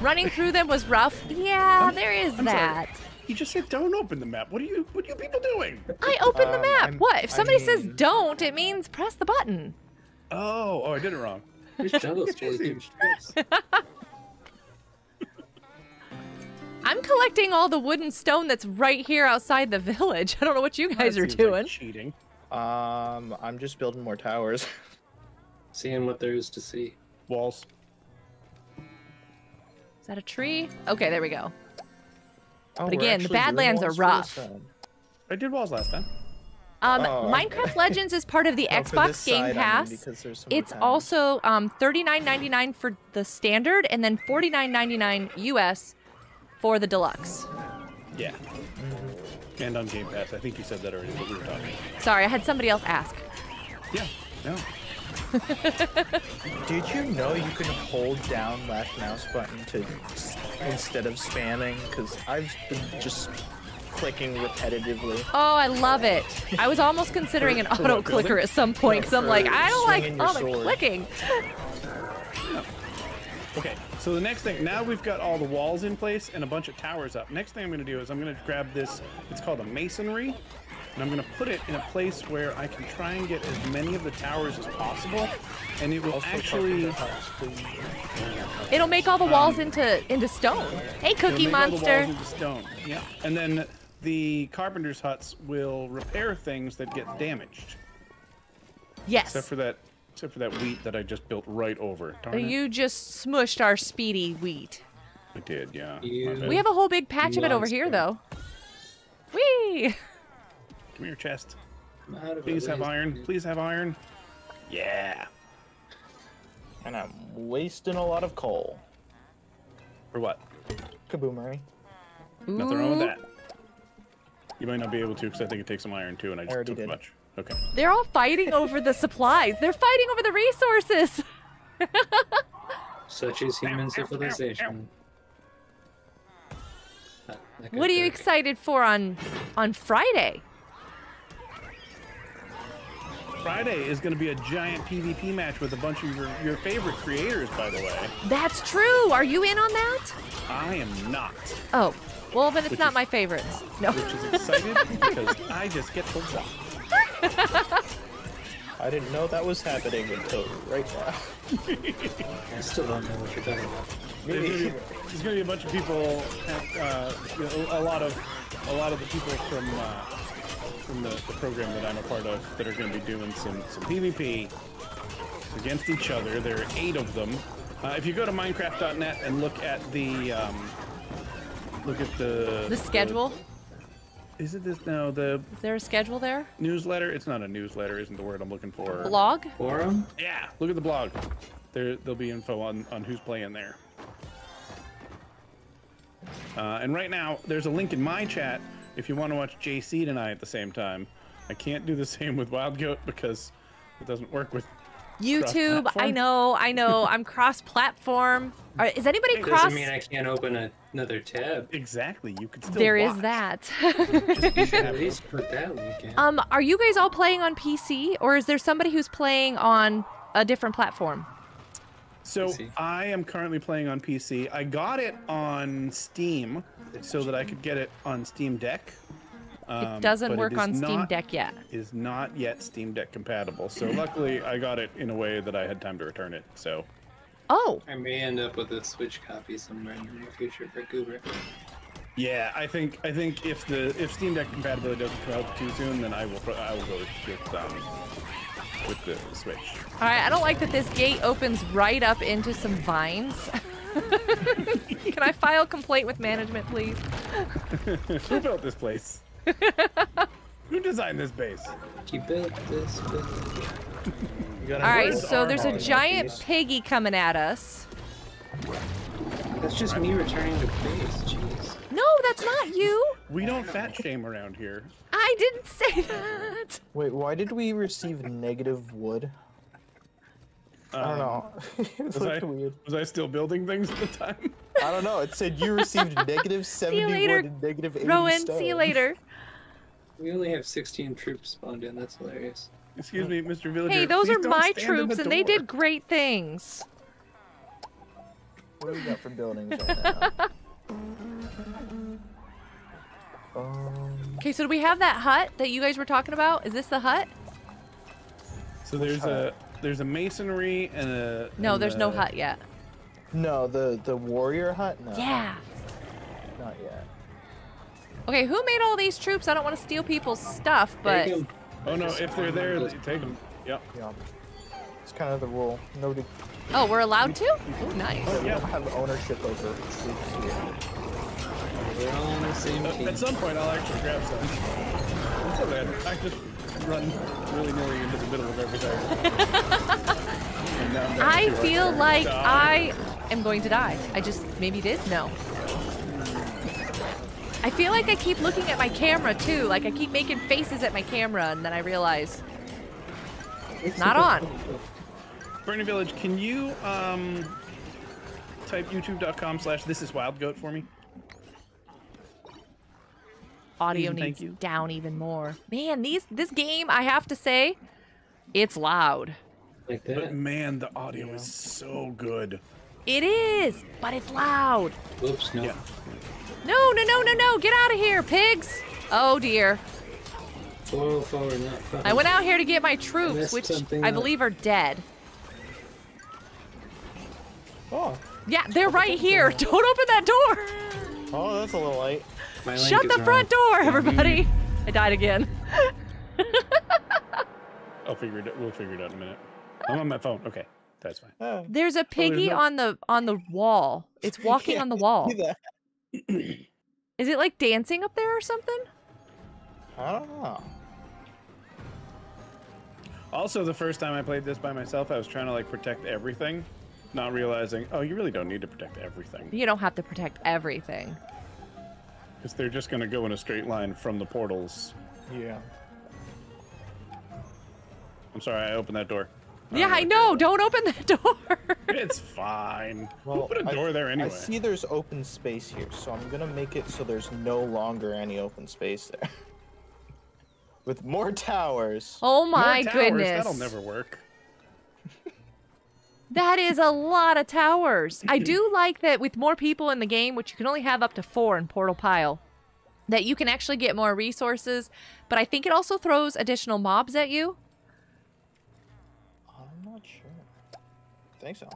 S1: Running through them was rough. Yeah, there is
S2: I'm sorry.
S1: That.
S2: You just said don't open the map. What are you what are you people doing?
S1: I opened the
S3: Um,
S1: map.
S3: I'm-
S1: what? If
S3: I
S1: somebody says don't, it means press the button.
S2: Oh, oh, I did it wrong.
S4: There's jungle story through streets.
S1: I'm collecting all the wood and stone that's right here outside the village. [LAUGHS] I don't know what you guys
S2: That
S1: are
S2: seems like
S1: doing.
S2: cheating.
S3: Um, I'm just building more towers. [LAUGHS]
S4: Seeing what there is to see.
S2: Walls.
S1: Is that a tree? Okay, there we go.
S3: Oh,
S1: But again, the Badlands are rough.
S2: I did walls last time.
S1: Um,
S3: Oh.
S1: Minecraft Legends is part of the
S3: No, [LAUGHS] for
S1: Xbox
S3: this
S1: Game
S3: side, I mean,
S1: Pass.
S3: because there's some more
S1: it's
S3: towers.
S1: also um, $39.99 for the standard and then $49.99 US for the deluxe.
S2: Yeah. And on Game Pass. I think you said that already, but we were talking.
S1: Sorry, I had somebody else ask.
S2: Yeah. No.
S3: Did you know you can hold down left mouse button to instead of spamming? Because I've been just clicking repetitively.
S1: Oh, I love it. I was almost considering an [LAUGHS]
S2: For- for
S1: auto clicker at some point because I'm like, I don't like all the
S3: sword.
S1: clicking.
S2: Okay, so the next thing, now we've got all the walls in place and a bunch of towers up. Next thing I'm going to do is I'm going to grab this, it's called a masonry, and I'm going to put it in a place where I can try and get as many of the towers as possible, and it will
S3: Also,
S2: actually
S3: carpenter house, please.
S1: It'll make all the walls um, into into stone. Hey,
S2: it'll
S1: Cookie
S2: make all the
S1: Monster.
S2: walls into stone. Yeah, and then the carpenter's huts will repair things that get damaged,
S1: Yes.
S2: except for that, except for that wheat that I just built right over. Darn it.
S1: You just smushed our speedy wheat.
S2: I did, yeah. my
S4: You-
S2: bad.
S1: We have a whole big patch of it over here, though. Whee! [LAUGHS]
S2: Come here, chest.
S4: I'm out of
S2: Please have
S4: LAs,
S2: iron.
S4: dude.
S2: Please have iron. Yeah.
S3: And I'm wasting a lot of coal.
S2: For what?
S3: Kaboomery.
S2: Nothing wrong with that. You might not be able to because I think it takes some iron too, and I just
S3: already
S2: took
S3: did.
S2: much. Okay.
S1: They're all fighting over the supplies. They're fighting over the resources.
S4: Such is human civilization. That- that
S1: What are you excited for on on Friday?
S2: Friday is going to be a giant PvP match with a bunch of your, your favorite creators, by the way.
S1: That's true. Are you in on that?
S2: I am not,
S1: Oh, well then it's
S2: Which
S1: not
S2: is-
S1: my favorites. No.
S2: which is excited because I just get to watch. [LAUGHS]
S3: I didn't know that was happening until right now.
S4: I still don't know what you're talking about.
S2: There's going to be, there's gonna be a bunch of people, uh, you know, a lot of a lot of the people from uh, from the, the program that I'm a part of that are going to be doing some some PvP against each other. There are eight of them. Uh, if you go to Minecraft.net and look at the um, look at the
S1: The schedule.
S2: is it this? No, the
S1: Is there a schedule there?
S2: newsletter. It's not a newsletter. Isn't the word I'm looking for?
S1: Blog?
S4: Forum?
S2: Yeah, look at the blog. There, there'll be info on on who's playing there. Uh, and right now, there's a link in my chat if you want to watch JC tonight at the same time. I can't do the [LAUGHS] same with Wild Goat because it doesn't work with.
S1: YouTube, I know, I know. I'm cross-platform. Are, is anybody
S4: Doesn't
S1: cross?
S4: mean I can't open a, another tab.
S2: Exactly, you could still.
S1: There is
S2: watch.
S1: that. [LAUGHS]
S4: At least put that link in.
S1: um, are you guys all playing on PC, or is there somebody who's playing on a different platform?
S2: So
S4: PC.
S2: I am currently playing on PC. I got it on Steam so that I could get it on Steam Deck. Um,
S1: It doesn't work
S2: is
S1: on Steam
S2: not-
S1: Deck yet.
S2: Is not yet Steam Deck compatible. So [LAUGHS] luckily, I got it in a way that I had time to return it. So
S1: Oh,
S4: I may end up with a Switch copy somewhere in the near future for Goober.
S2: yeah, I think I think if the if Steam Deck compatibility doesn't come out too soon, then I will I will go with um, with the Switch.
S1: all right. I don't like that this gate opens right up into some vines. [LAUGHS] Can I file complaint with management, please? [LAUGHS]
S2: Who built this place? [LAUGHS] Who designed this base?
S4: You built this, but
S1: All right, so there's a giant
S3: piece.
S1: piggy coming at us.
S4: that's just me returning to base. Jeez.
S1: No, that's not you.
S2: We don't fat shame around here.
S1: I didn't say that.
S3: Wait, why did we receive negative wood? I don't
S2: Um,
S3: know. [LAUGHS] it
S2: Was
S3: looked
S2: I,
S3: weird.
S2: was I still building things at the time? [LAUGHS]
S3: I don't know. It said you received [LAUGHS] negative 70
S1: later,
S3: wood and negative 80
S1: Rowan,
S3: stone.
S1: see you later.
S4: We only have 16 troops spawned in. That's hilarious.
S2: Excuse me, Mr. Villager.
S1: Hey, those are my troops,
S2: the
S1: and they did great things.
S3: What do we got for buildings right now?
S1: Okay, so do we have that hut that you guys were talking about? Is this the hut?
S2: So there's a there's a masonry and a
S1: No,
S2: and
S1: there's no hut yet.
S3: no, the the warrior hut. No,
S1: Yeah.
S3: not yet.
S1: Okay, who made all these troops? I don't want to steal people's stuff, but
S2: Oh no, if they're there, they take them. Yep.
S3: Yeah, it's kind of the rule. Nobody
S1: oh, we're allowed to? Oh, nice.
S3: we
S2: Yeah.
S3: don't have ownership over troops here.
S4: We're all on the same
S2: Uh,
S4: team.
S2: At some point, I'll actually grab some. Until then, I just run willy nilly into the middle of everything. [LAUGHS] I'm down
S1: I
S2: to two
S1: feel
S2: right
S1: like
S2: Die.
S1: I am going to die. I just maybe did? No. I feel like I keep looking at my camera too. Like I keep making faces at my camera and then I realize it's not on.
S2: Bernie Village, can you um type youtube.com slash this is wild goat for me?
S1: Audio
S2: mm, Please
S1: needs down even more. Man, these this game, I have to say, it's loud.
S4: Like that.
S2: But man, the audio is so good.
S1: It is, but it's loud.
S4: Oops, no.
S2: Yeah.
S1: No, no, no, no, no. Get out of here, pigs. Oh dear.
S4: 404, not five.
S1: I went out here to get my troops,
S4: messed
S1: which
S4: something
S1: I
S4: up.
S1: believe are dead.
S3: Oh,
S1: Yeah, they're right here. [LAUGHS] Don't open that door.
S3: oh, that's a little light.
S4: My link
S1: Shut
S4: is
S1: the front
S4: wrong.
S1: door, everybody. I died again. [LAUGHS]
S2: I'll figure it out. We'll figure it out in a minute. I'm on my phone. Okay. That's fine.
S3: Oh,
S1: There's a oh, piggy
S2: no-
S1: on the on the wall. It's [LAUGHS] walking on the wall. Is it like dancing up there or something?
S3: I don't know.
S2: Also, the first time I played this by myself, I was trying to like protect everything, not realizing, oh, you really don't need to protect everything
S1: You don't have to protect everything.
S2: Because they're just going to go in a straight line from the portals.
S3: Yeah.
S2: I'm sorry, I opened that door.
S1: yeah, I know.
S2: care.
S1: Don't open that [LAUGHS] door.
S2: It's fine. We'll
S3: Well,
S2: put a door there anyway.
S3: I see there's open space here, so I'm gonna make it so there's no longer any open space there. [LAUGHS] With more towers.
S1: oh
S2: More
S1: my
S2: towers,
S1: goodness.
S2: That'll never work.
S1: That is a lot of towers. I [LAUGHS] do like that with more people in the game, which you can only have up to four in Portal Pile, that you can actually get more resources. But I think it also throws additional mobs at you.
S3: I'm not sure. I think so.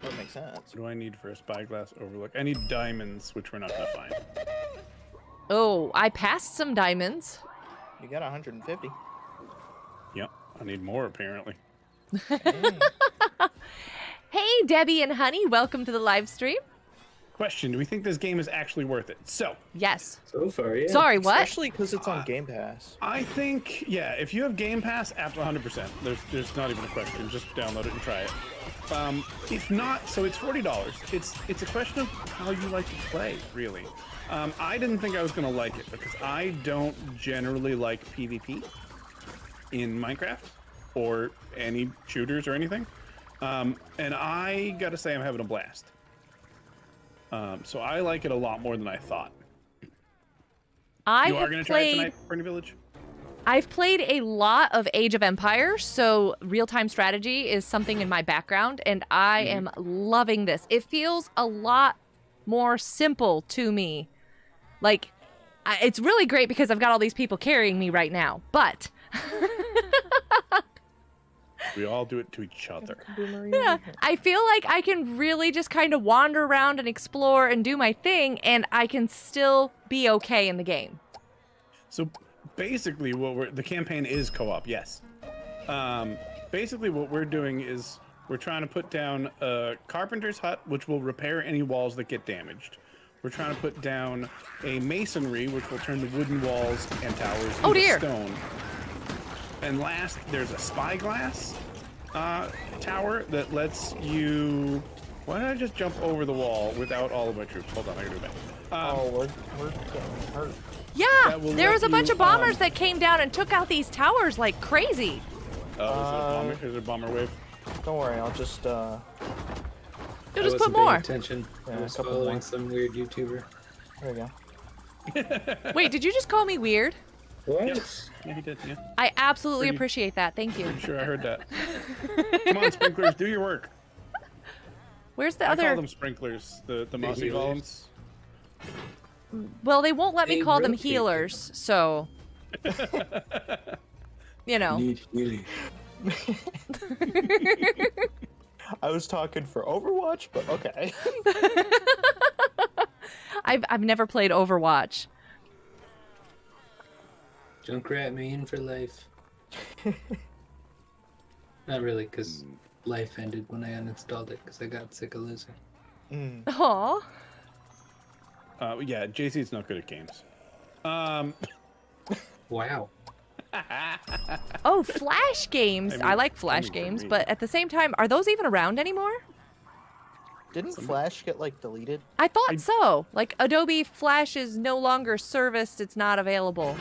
S3: That makes sense.
S2: What do I need for a spyglass overlook? I need diamonds, which we're not going to find.
S1: Oh, I passed some diamonds.
S3: You got 150.
S2: Yep. I need more, apparently. [LAUGHS] Hmm.
S1: Hey, Debbie and Honey, welcome to the live stream.
S2: Question Do we think this game is actually worth it? So,
S1: Yes.
S4: So far, yeah.
S1: Sorry, what?
S3: Especially because it's on Game Pass.
S2: I think, yeah, if you have Game Pass, absolutely 100%. There's, there's not even a question. Just download it and try it. Um, if not, so it's forty dollars. It's it's a question of how you like to play, really. Um, I didn't think I was gonna like it because I don't generally like PvP in Minecraft or any shooters or anything. Um, and I gotta say, I'm having a blast. Um, so I like it a lot more than I thought.
S1: I
S2: you are gonna try it
S1: played.
S2: tonight, Bernie Village?
S1: I've played a lot of Age of Empires, so real time strategy is something in my background, and I
S2: Mm-hmm.
S1: am loving this. It feels a lot more simple to me. Like, I, it's really great because I've got all these people carrying me right now, but [LAUGHS] [LAUGHS]
S2: We all do it to each other.
S1: yeah, I feel like I can really just kind of wander around and explore and do my thing, and I can still be okay in the game.
S2: So basically, what we're the campaign is co-op. Yes. Um, basically, what we're doing is we're trying to put down a carpenter's hut, which will repair any walls that get damaged. We're trying to put down a masonry, which will turn the wooden walls and towers
S1: Oh,
S2: into
S1: dear.
S2: stone. And last, there's a spyglass uh, tower that lets you. Why did I just jump over the wall without all of my troops? Hold on, I gotta do that. Um,
S3: Oh, we're, we're getting hurt.
S1: Yeah, there was a bunch
S2: you,
S1: of bombers
S2: um,
S1: that came down and took out these towers like crazy.
S2: Oh, is, there a
S3: Uh,
S2: bomber, is there a bomber wave?
S3: Don't worry, I'll just uh.
S1: You'll just put
S4: wasn't paying
S1: more.
S4: Attention.
S3: Yeah,
S4: I
S3: a
S4: was
S3: couple
S4: following
S3: more.
S4: some weird YouTuber.
S3: There we go. [LAUGHS] [LAUGHS]
S1: Wait, did you just call me weird?
S4: What?
S2: Yes. Yeah, he did. Yeah.
S1: I absolutely
S2: Pretty-
S1: appreciate that. Thank you.
S2: Pretty sure I heard that. [LAUGHS] Come on, sprinklers, do your work.
S1: Where's the
S2: I
S1: other?
S2: call them sprinklers. The the mossy
S4: healers.
S2: golems.
S1: Well, they won't let me call them
S4: rotate.
S1: healers, so [LAUGHS] you know.
S4: Need healing. [LAUGHS]
S3: I was talking for Overwatch, but okay.
S1: I've I've never played Overwatch.
S4: Junkrat in for life. [LAUGHS] Not really, because life ended when I uninstalled it because I got sick of losing.
S3: Mm.
S1: Aw.
S2: Uh, yeah, JC's not good at games. Um, [LAUGHS]
S4: Wow. [LAUGHS]
S1: Oh, Flash games.
S2: I
S1: I,
S2: mean-
S1: like
S2: I
S1: Flash
S2: mean,
S1: games, but at the same time, are those even around anymore?
S3: Didn't Flash get like deleted?
S1: I thought
S2: I-
S1: so. Like Adobe Flash is no longer serviced; it's not available.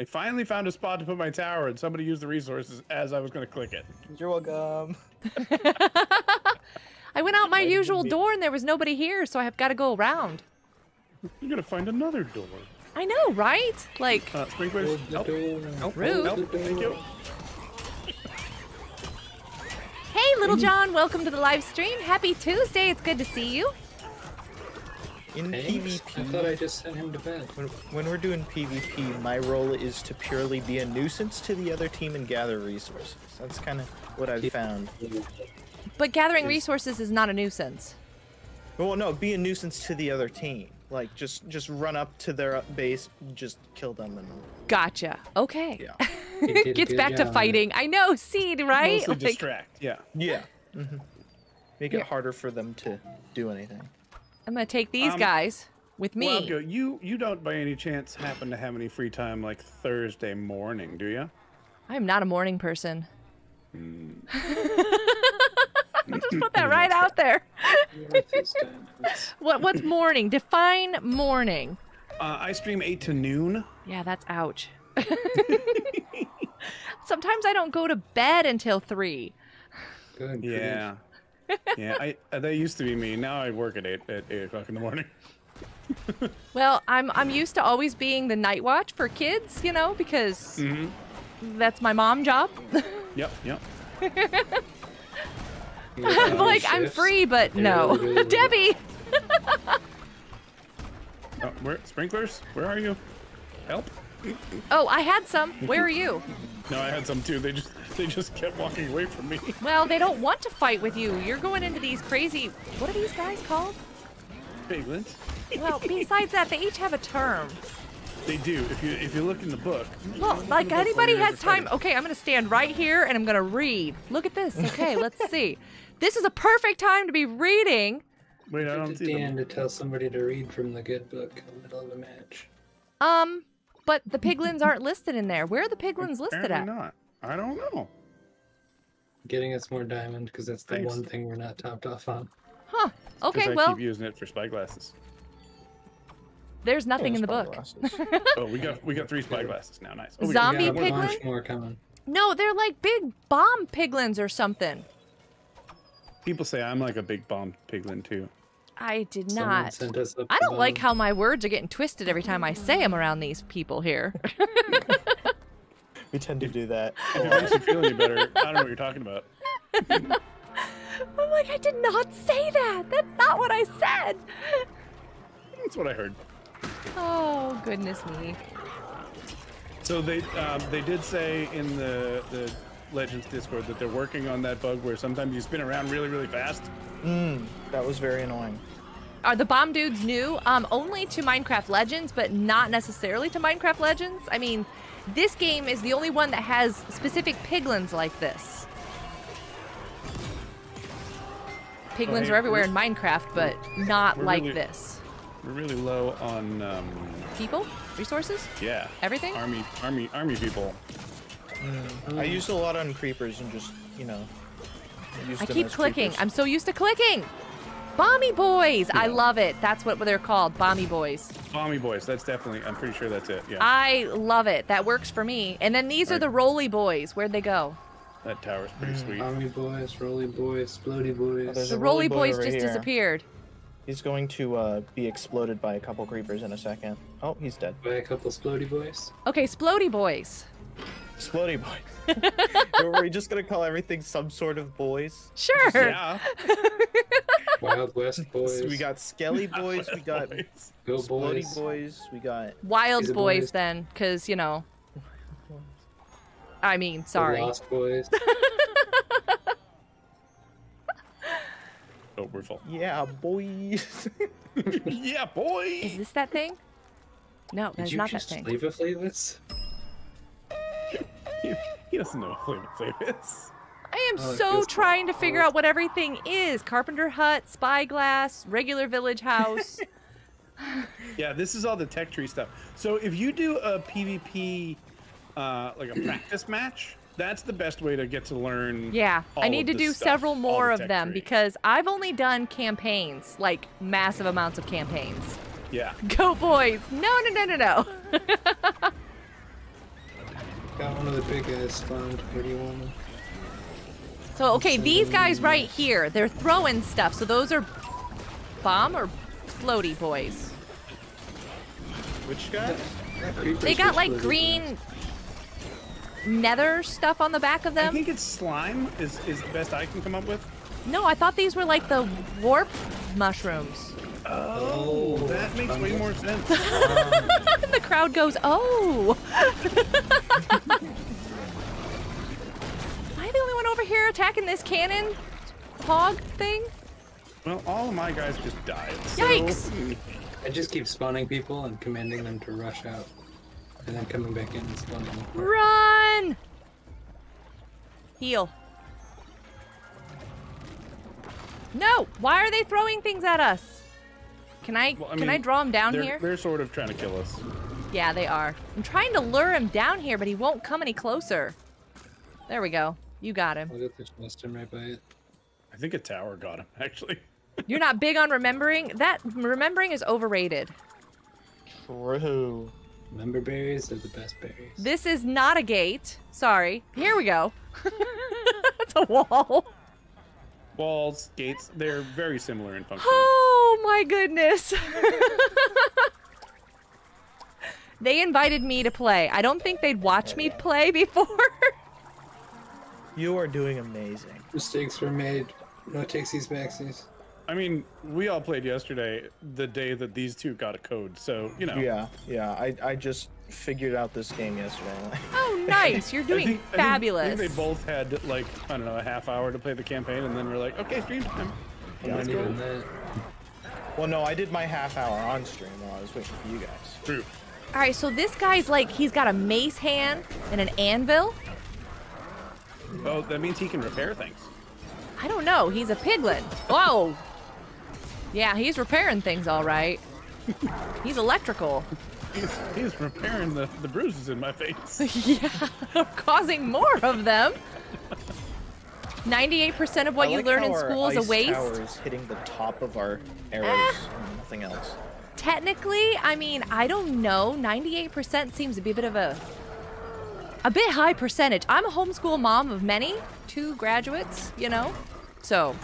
S2: I finally found a spot to put my tower, and somebody used the resources as I was going to click it.
S3: You're welcome. [LAUGHS]
S1: I went out my
S2: Why
S1: usual
S2: be-
S1: door and there was nobody here, so I've got to go around.
S2: You're going to find another door.
S1: I know, right? Like,
S2: Uh, sprinklers,
S4: Hold the
S2: help.
S4: door.
S2: Help,
S1: Rude.
S2: help, thank you.
S1: hey, little John, welcome to the live stream. Happy Tuesday. It's good to see you.
S3: In
S4: Thanks. I thought I
S3: PvP,
S4: just sent him to bed.
S3: when, when we're doing PvP, my role is to purely be a nuisance to the other team and gather resources. That's kind of what I've found.
S1: But gathering
S2: Is-
S1: resources is not a nuisance.
S3: Well, no, be a nuisance to the other team. Like just just run up to their base, just kill them, and
S1: Gotcha. Okay.
S3: yeah, [LAUGHS]
S4: You did a
S1: Gets
S4: good
S1: back to fighting. I know, Seed, right?
S2: Mostly
S1: Like,
S2: distract, yeah.
S3: yeah. hmm Make
S1: Yeah.
S3: it harder for them to do anything.
S1: I'm going to take these
S2: Um,
S1: guys with me.
S2: Wildgo, you, you don't by any chance happen to have any free time like Thursday morning, do you?
S1: I'm not a morning person. [LAUGHS]
S2: I'll
S1: Just put that right out there.
S4: This time. It's-
S1: What what's morning? Define morning.
S2: Uh, I stream 8 to noon.
S1: Yeah, that's ouch. [LAUGHS] Sometimes I don't go to bed until 3.
S4: Good grief.
S2: Yeah. [LAUGHS] yeah, I, uh, that used to be me. Now I work at 8, at 8 o'clock in the morning. [LAUGHS]
S1: Well, I'm I'm used to always being the night watch for kids, you know, because
S2: hmm
S1: that's my mom job. [LAUGHS]
S2: Yep, yep.
S1: I'm
S4: got
S1: like I'm free, but no.
S4: really, really
S1: Debbie.
S2: Oh, where, sprinklers, where are you? Help?
S1: Oh, I had some. Where are you?
S2: No, I had some too. They just they just kept walking away from me.
S1: Well, they don't want to fight with you. You're going into these crazy. What are these guys called?
S2: Piglins.
S1: Well, besides that, they each have a term.
S2: They do. If you if you look in the book.
S1: Well,
S2: Look in
S1: like
S2: book
S1: anybody has time.
S2: recorded.
S1: Okay, I'm gonna stand right here and I'm gonna read. Look at this. Okay, let's [LAUGHS] see. This is a perfect time to be reading.
S2: Wait, I don't see
S4: Dan
S2: them.
S4: to tell somebody to read from the good book in the middle of a match.
S1: Um, but the piglins aren't listed in there. Where are the piglins listed
S2: Apparently
S1: at?
S2: not. I don't know.
S4: getting us more diamond because that's the
S2: Thanks.
S4: one thing we're not topped off on.
S1: Huh. Okay,
S2: I
S1: well,
S2: keep using it for spyglasses.
S1: there's nothing in the book. [LAUGHS]
S2: Oh, we got we got three spyglasses now. Nice. Oh,
S1: Zombie
S4: we got
S1: piglin?
S4: bunch more coming.
S1: No, they're like big bomb piglins or something.
S2: people say I'm like a big bomb piglin too.
S1: I did
S4: Someone
S1: not.
S4: sent us up
S1: I don't like how my words are getting twisted every time I say them around these people here. [LAUGHS]
S3: we tend to do that.
S2: If it makes you feel any better, I don't know what you're talking about.
S1: I'm like, I did not say that. That's not what I said.
S2: That's what I heard.
S1: Oh, goodness me.
S2: So they um, they did say in the the Legends Discord that they're working on that bug where sometimes you spin around really really fast.
S3: Mm, that was very annoying.
S1: Are the bomb dudes new? Um, only to Minecraft Legends, but not necessarily to Minecraft Legends. I mean, this game is the only one that has specific piglins like this. Piglins
S2: hey,
S1: are everywhere in Minecraft, but not like
S2: really-
S1: this.
S2: We're really low on um,
S1: People? Resources?
S2: yeah
S1: Everything?
S2: army army army people.
S3: I used a lot on creepers and just, you know. Used
S1: I keep clicking.
S3: creepers.
S1: I'm so used to clicking. Bomby Boys! I love it. That's what they're called, Bomby Boys.
S2: Bomby boys. That's definitely. I'm pretty sure that's it. Yeah.
S1: I love it. That works for me. And then these are the Roly Boys. Where'd they go?
S2: that tower's pretty
S3: Mm.
S2: sweet.
S4: Army boys, Roly boys, Splody boys.
S3: there's
S1: The
S3: a
S1: Roly
S3: Roly boy
S1: Boys
S3: over
S1: just
S3: here.
S1: disappeared.
S3: He's going to uh, be exploded by a couple creepers in a second. Oh, he's dead.
S4: by a couple Splody boys.
S1: Okay, Splody Boys.
S3: Exploding boys. [LAUGHS] Are we just gonna call everything some sort of boys?
S1: Sure.
S2: Yeah. [LAUGHS]
S4: Wild West boys.
S3: So we got Skelly boys, we got
S2: Boys.
S4: Go
S3: Exploding
S4: boys.
S3: boys, we got
S1: Wild Boys,
S4: boys.
S1: then, because, you know. I mean,
S4: The
S1: sorry.
S4: Lost boys. [LAUGHS]
S2: Oh, we're full.
S3: yeah boys.
S2: yeah, boy.
S1: Is this that thing? No,
S4: Did
S1: that's not that thing.
S4: just
S1: thing.
S4: leave a flavors?
S2: He, he doesn't know what flavor flavor is.
S1: I am
S4: Oh,
S1: so
S4: feels
S1: trying to figure out what everything is Carpenter Hut, Spyglass, regular village house. [LAUGHS]
S2: Yeah, this is all the tech tree stuff. So if you do a PvP, uh, like a [CLEARS THROAT] practice match, that's the best way to get to learn.
S1: Yeah, I need
S2: of
S1: to do
S2: stuff,
S1: several
S2: all the
S1: more of them
S2: tree.
S1: because I've only done campaigns, like massive amounts of campaigns.
S2: Yeah. [LAUGHS]
S1: Go boys! No, no, no, no, no. [LAUGHS]
S4: Got one of the big guys spawned. Where do you want them?
S1: So okay, these guys right here, they're throwing stuff. So those are bomb or floaty boys.
S3: Which guys?
S1: They got like green nether stuff on the back of them.
S2: I think it's slime is, is the best I can come up with.
S1: No, I thought these were like the warp mushrooms.
S2: Oh, that makes way more sense.
S1: And [LAUGHS] the crowd goes, "Oh!" [LAUGHS] Am I the only one over here attacking this cannon hog thing?
S2: well, all of my guys just died. So,
S1: Yikes.
S4: I just keep spawning people and commanding them to rush out. And then coming back in and spawning them.
S1: Run! Heal. No! Why are they throwing things at us? Can I
S2: Well, I
S1: can I draw him down
S2: they're,
S1: here?
S2: They're sort of trying to kill us.
S1: Yeah, they are. I'm trying to lure him down here, but he won't come any closer. There we go. You got him.
S4: I'll get the chest right by it.
S2: I think a tower got him, [LAUGHS] actually.
S1: You're not big on remembering. That remembering is overrated.
S3: True.
S4: Member berries are the best berries.
S1: This is not a gate. Sorry. Here we go. [LAUGHS] That's a wall.
S2: Walls, gates, they're very similar in function.
S1: Oh my goodness. [LAUGHS] they invited me to play. I don't think they'd watch me play before. [LAUGHS]
S3: You are doing amazing.
S4: Mistakes were made. No takesies backsies.
S2: I mean, we all played yesterday, the day that these two got a code. So, you know.
S3: Yeah, yeah. I, I just figured out this game yesterday. [LAUGHS]
S1: oh, nice. You're doing
S2: I think-
S1: fabulous.
S2: I think they both had like I don't know a half hour to play the campaign, and then we're like, okay, stream time.
S3: Yeah,
S2: Let's go.
S3: well, no, I did my half hour on stream while I was waiting for you guys.
S2: True.
S1: All right, so this guy's like, he's got a mace hand and an anvil.
S2: Oh, that means he can repair things.
S1: I don't know. He's a piglin. Whoa. Yeah, he's repairing things all right. He's electrical.
S2: He's, he's repairing the, the bruises in my face. [LAUGHS]
S1: yeah, causing more of them. 98% of what
S3: I
S1: you
S3: like
S1: learn in school is a waste.
S3: tower is hitting the top of our arrows
S1: Ah.
S3: and nothing else.
S1: Technically, I mean, I don't know. 98% seems to be a bit of a a bit high percentage. I'm a homeschool mom of many, two graduates, you know. So,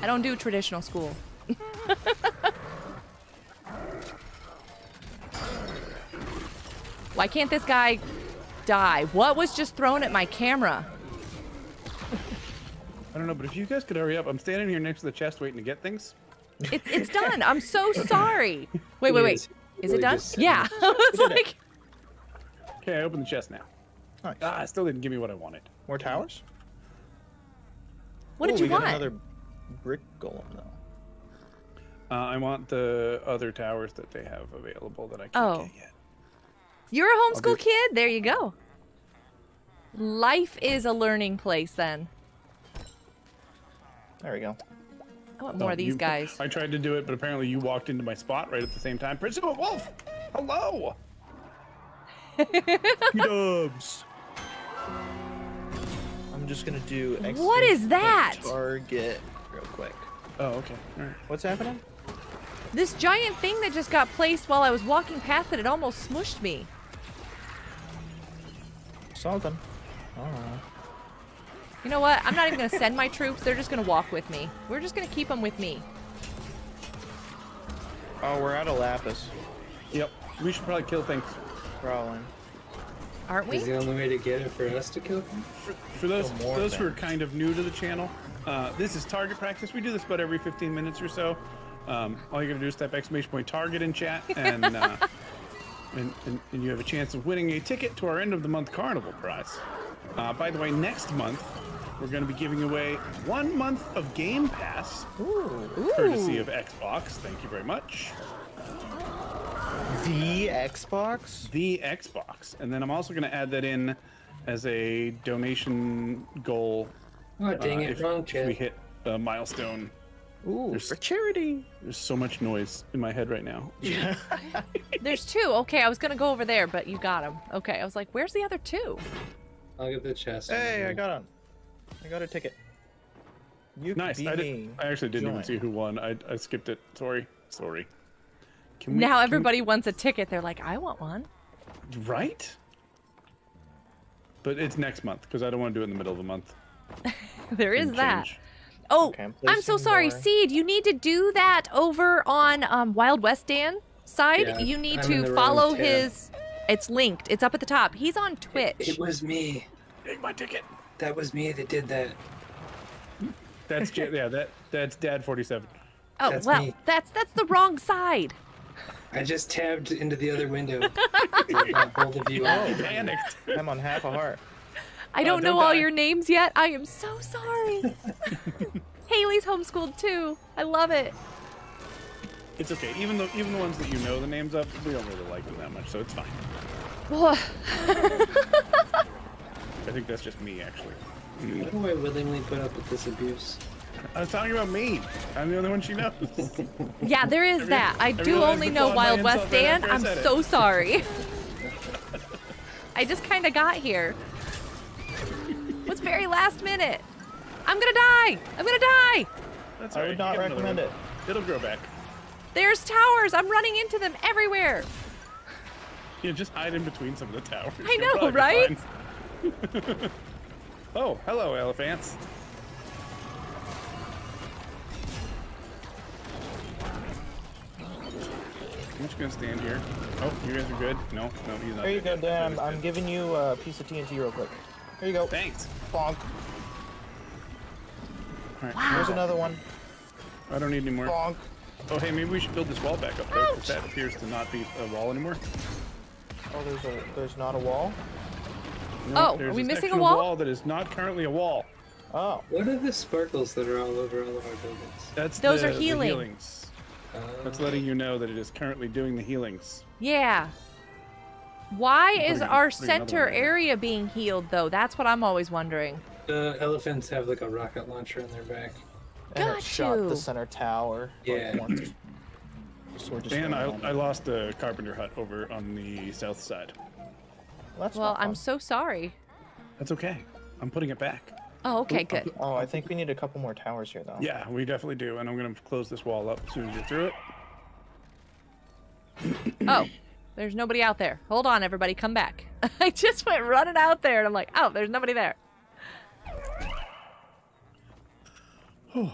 S1: I don't do traditional school. [LAUGHS] Why can't this guy die? What was just thrown at my camera?
S2: I don't know, but if you guys could hurry up, I'm standing here next to the chest waiting to get things.
S1: It's it's done. I'm so [LAUGHS] sorry. Wait, wait, wait.
S4: Yes,
S1: Is it done? Yeah. I was
S3: did it.
S1: like,
S2: Okay, I open the chest now.
S3: Nice.
S2: Ah, it still didn't give me what I wanted.
S3: More towers?
S1: what did you
S3: we
S1: want?
S3: Got another brick golem though.
S2: Uh, I want the other towers that they have available that I can't
S1: Oh.
S2: get yet.
S1: You're a
S2: I'll
S1: homeschool kid? There you go. Life is a learning place then.
S3: There we go.
S1: I want more
S2: Oh,
S1: of these
S2: you-
S1: guys.
S2: I tried to do it, but apparently you walked into my spot right at the same time. Principal Wolf! Hello! [LAUGHS]
S3: Dubs. I'm just gonna do.
S1: What is that?
S3: Target, real quick.
S2: Oh, okay. All right.
S3: What's happening?
S1: This giant thing that just got placed while I was walking past it, it almost smushed me.
S3: Something. I know.
S1: You know what? I'm not even going to send my troops. They're just going to walk with me. We're just going to keep them with me.
S3: Oh, we're out of lapis.
S2: Yep. We should probably kill things.
S3: Probably.
S1: Aren't we?
S4: Is the only way to get it for us to kill them?
S2: For, for those
S3: Kill
S2: those who are kind of new to the channel, uh, this is target practice. We do this about every 15 minutes or so. Um, all you gotta do is type exclamation point target in chat, and, uh, [LAUGHS] and, and and you have a chance of winning a ticket to our end of the month carnival prize. Uh, by the way, next month we're going to be giving away one month of Game Pass,
S3: Ooh.
S2: courtesy of Xbox. Thank you very much.
S3: The Xbox?
S2: the Xbox, and then I'm also going to add that in as a donation goal.
S4: Oh, dang
S2: uh,
S4: it,
S2: if,
S4: wrong
S2: if we hit a milestone.
S3: Ooh,
S2: There's-
S3: for charity.
S2: There's so much noise in my head right now.
S3: Yeah. [LAUGHS]
S1: There's two. Okay, I was going to go over there, but you got them. Okay, I was like, where's the other two?
S4: I'll get the chest.
S3: hey, I got on. I got a ticket. You
S2: Nice. I, did, I actually didn't even see who won. I, I skipped it. Sorry. Sorry. Can we,
S1: now
S2: can we-
S1: everybody wants a ticket. They're like, I want one.
S2: right? But it's next month because I don't want to do it in the middle of the month. [LAUGHS]
S1: There is
S2: and
S1: that.
S2: change.
S1: Oh,
S3: Okay, I'm
S1: I'm so sorry,
S3: more.
S1: Seed. You need to do that over on um, Wild West Dan side.
S4: Yeah,
S1: you need
S4: I'm
S1: to follow his. It's linked. It's up at the top. He's on Twitch.
S4: It was me.
S2: Take my ticket.
S4: That was me that did that.
S2: That's [LAUGHS] yeah. That that's Dad 47.
S1: oh
S4: that's
S1: well,
S4: me.
S1: that's that's the wrong side.
S4: I just tabbed into the other window. [LAUGHS] Both of you.
S3: Oh.
S2: Panicked.
S3: I'm on half a heart.
S1: I don't know
S2: don't
S1: all
S2: die.
S1: your names yet. I am so sorry. [LAUGHS] Haley's homeschooled too. I love it.
S2: It's okay. Even though even the ones that you know the names of, we don't really like them that much, so it's fine.
S1: Whoa. [LAUGHS]
S2: I think that's just me actually.
S4: Why do I willingly put up with this abuse?
S2: I was talking about me. I'm the only one she knows. [LAUGHS]
S1: Yeah, there is
S2: I
S1: that. I
S2: I
S1: do
S2: realized
S1: only know
S2: flaw in my
S1: Wild West
S2: insult right
S1: Dan.
S2: I
S1: I'm
S2: said it.
S1: so sorry. I just kind of got here. Was very last minute. I'm gonna die. I'm gonna die.
S2: That's
S3: I
S2: all
S3: would not
S2: you get another
S3: recommend it.
S2: It'll grow back.
S1: There's towers. I'm running into them everywhere.
S2: Yeah, just hide in between some of the towers.
S1: I
S2: You'll
S1: know, right? [LAUGHS]
S2: oh, hello, elephants. I'm just gonna stand here. Oh, you guys are good. No, no, he's not.
S3: There you
S2: good
S3: go. Dan. I'm, I'm giving you a piece of TNT real quick. Here you go.
S2: Thanks.
S3: Bonk.
S2: All right.
S1: Wow.
S3: There's another one.
S2: I don't need any more.
S3: Bonk.
S2: Oh, hey, maybe we should build this wall back up there. 'cause That appears to not be a wall anymore.
S3: Oh, there's a there's not a wall.
S2: No,
S1: Oh, are we
S2: a
S1: missing a
S2: section of
S1: wall?
S2: that is not currently a wall.
S3: Oh.
S4: What are the sparkles that are all over all of our buildings?
S2: That's
S1: Those
S2: the,
S1: are
S2: the
S1: healing.
S2: healings.
S4: Uh,
S2: That's letting you know that it is currently doing the healings.
S1: Yeah. Why is
S2: putting-
S1: our
S2: putting
S1: center area being healed though? That's what I'm always wondering.
S4: the elephants have like a rocket launcher in their back.
S3: And
S1: Got
S3: it shot the center tower.
S4: Yeah.
S3: once. [CLEARS THROAT] So
S2: Dan, I, I lost the carpenter hut over on the south side.
S3: That's
S1: Well, I'm so sorry.
S2: That's okay. I'm putting it back.
S1: Oh, okay, good.
S3: Oh, I think we need a couple more towers here, though.
S2: Yeah, we definitely do. And I'm gonna close this wall up as soon as you're through it.
S1: Oh, [CLEARS THROAT] there's nobody out there. Hold on, everybody, come back. [LAUGHS] I just went running out there, and I'm like, oh, there's nobody there. [SIGHS]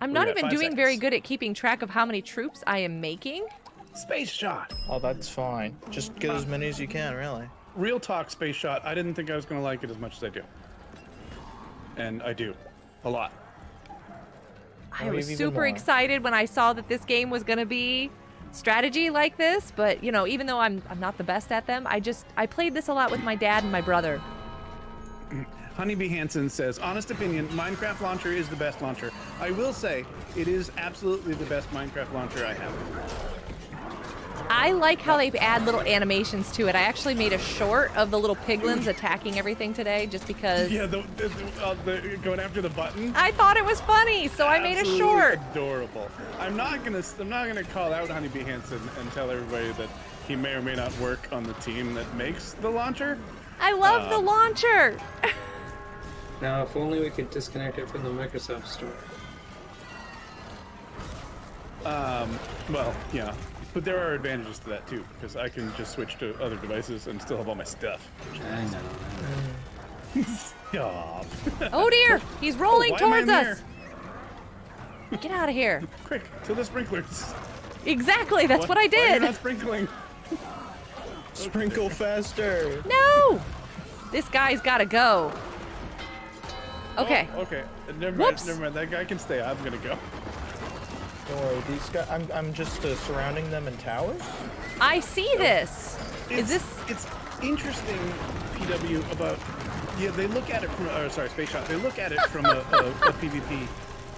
S1: I'm not even
S2: five
S1: doing very good at keeping track of how many troops I am making.
S2: Space shot.
S3: Oh, that's fine. Just get as many as you can, really.
S2: Real talk, space shot. I didn't think I was gonna like it as much as I do, and I do, a lot.
S1: I was super
S3: more.
S1: excited when I saw that this game was going to be strategy like this, but you know, even though I'm I'm not the best at them, I just I played this a lot with my dad and my brother. [CLEARS THROAT]
S2: Honeybee Hansen says, honest opinion, Minecraft launcher is the best launcher. I will say, it is absolutely the best Minecraft launcher I have.
S1: I like how they add little animations to it. I actually made a short of the little piglins attacking everything today just because
S2: Yeah, the, the, uh, the going after the button.
S1: I thought it was funny, so I made a short.
S2: Adorable. I'm not gonna. I'm not gonna call out Honeybee Hansen and tell everybody that he may or may not work on the team that makes the launcher.
S1: I love the
S2: Um,
S1: launcher. [LAUGHS]
S4: Now, if only we could disconnect it from the Microsoft Store.
S2: Um, well, yeah, but there are advantages to that too because I can just switch to other devices and still have all my stuff.
S4: I know. [LAUGHS]
S2: Stop.
S1: Oh dear, he's rolling
S2: Why am I in
S1: towards
S2: there?
S1: us. Get out of here. [LAUGHS]
S2: Quick, to the sprinklers.
S1: Exactly, that's what, I did!
S2: Why are you
S1: did.
S2: not sprinkling?
S3: Sprinkle faster.
S1: No! This guy's gotta go. Okay.
S2: Oh, okay. Never mind.
S1: Whoops.
S2: Never mind. That guy can stay. I'm gonna go.
S3: Don't worry, these guys. I'm, I'm just uh, surrounding them in towers.
S1: I see this. Is this
S2: It's interesting, PW, about. Yeah, they look at it from. Or sorry, Space Shot. They look at it from a, [LAUGHS] a, a PvP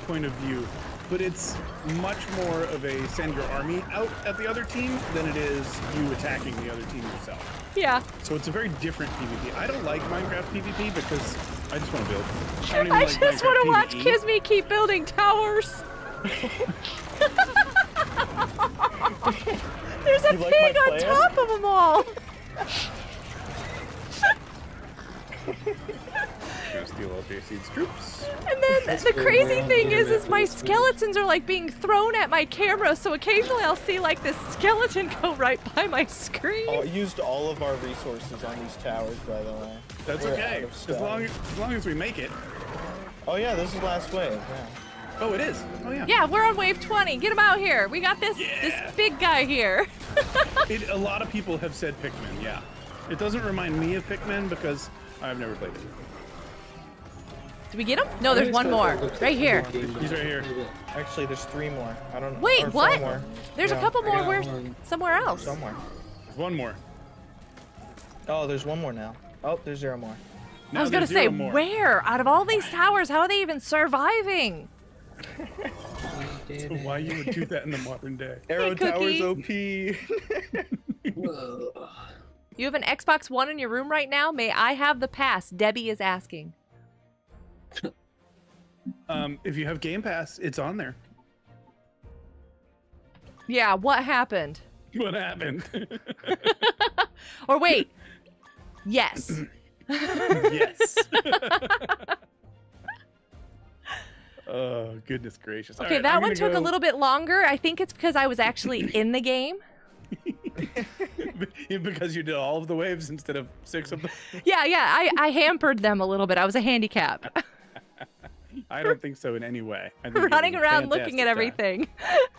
S2: point of view, but it's much more of a send your army out at the other team than it is you attacking the other team yourself.
S1: Yeah.
S2: So it's a very different PvP. I don't like Minecraft PvP because I just want to build. I,
S1: I
S2: like
S1: just want to watch. Kisme keep building towers. [LAUGHS] There's a
S3: You like
S1: pig on top of them all. [LAUGHS]
S2: Steal all JC's troops.
S1: And then
S4: That's
S1: the crazy thing is, is my skeletons are like being thrown at my camera. So occasionally I'll see like this skeleton go right by my screen.
S3: Oh, used all of our resources on these towers, by the way.
S2: That's
S3: We're
S2: okay.
S3: out of
S2: As long as long as we make it.
S3: Oh yeah, this is last wave. Yeah.
S2: Oh, it is. Oh yeah.
S1: Yeah, we're on wave 20. Get him out here. We got this
S2: Yeah.
S1: this big guy here. [LAUGHS]
S2: It, a lot of people have said Pikmin. Yeah. It doesn't remind me of Pikmin because I've never played it.
S1: Did we get him? No, there's one more. Right here.
S2: He's right here.
S3: Actually, there's three more. I don't know.
S1: Wait, what?
S3: More.
S1: There's a couple more.
S4: got
S1: Where's
S4: one.
S1: somewhere else?
S3: Somewhere.
S2: There's one more.
S3: Oh, there's one more now. Oh, there's zero more.
S1: I was gonna say,
S2: more.
S1: where out of all these towers, how are they even surviving?
S2: Why you would do that in the modern day? [LAUGHS]
S3: Arrow
S1: Cookie.
S3: Towers OP. [LAUGHS]
S4: Whoa.
S1: You have an Xbox One in your room right now. May I have the pass? Debbie is asking. [LAUGHS]
S2: Um, if you have Game Pass, it's on there.
S1: Yeah, what happened?
S2: What happened?
S1: Or wait, yes.
S2: yes. Oh goodness gracious!
S1: Okay,
S2: right,
S1: that one took a little bit longer. I think it's because I was actually [LAUGHS] in the game. [LAUGHS]
S2: because you did all of the waves instead of six of them.
S1: Yeah, yeah, I, I hampered them a little bit. I was a handicap. [LAUGHS] [LAUGHS]
S2: I don't think so in any way. I think
S1: Running around looking at everything. [LAUGHS]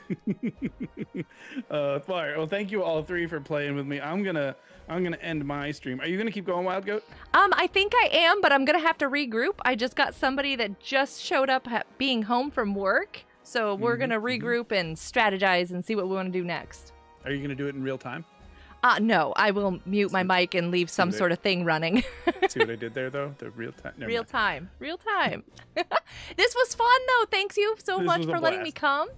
S1: [LAUGHS]
S2: uh, right. Well, thank you all three for playing with me. I'm gonna I'm gonna end my stream. Are you gonna keep going, Wild Goat?
S1: Um, I think I am, but I'm gonna have to regroup. I just got somebody that just showed up ha- being home from work, so we're
S2: Mm-hmm,
S1: gonna regroup and strategize and see what we want to do next.
S2: Are you gonna do it in real time?
S1: Uh, no, I will mute my mic and leave some sort of thing running. [LAUGHS]
S2: See what I did there, though. The real time. Never
S1: real
S2: mind.
S1: time, real time. [LAUGHS] this was fun though. Thanks you so
S2: This
S1: much
S2: was a
S1: for letting me come.
S2: Uh,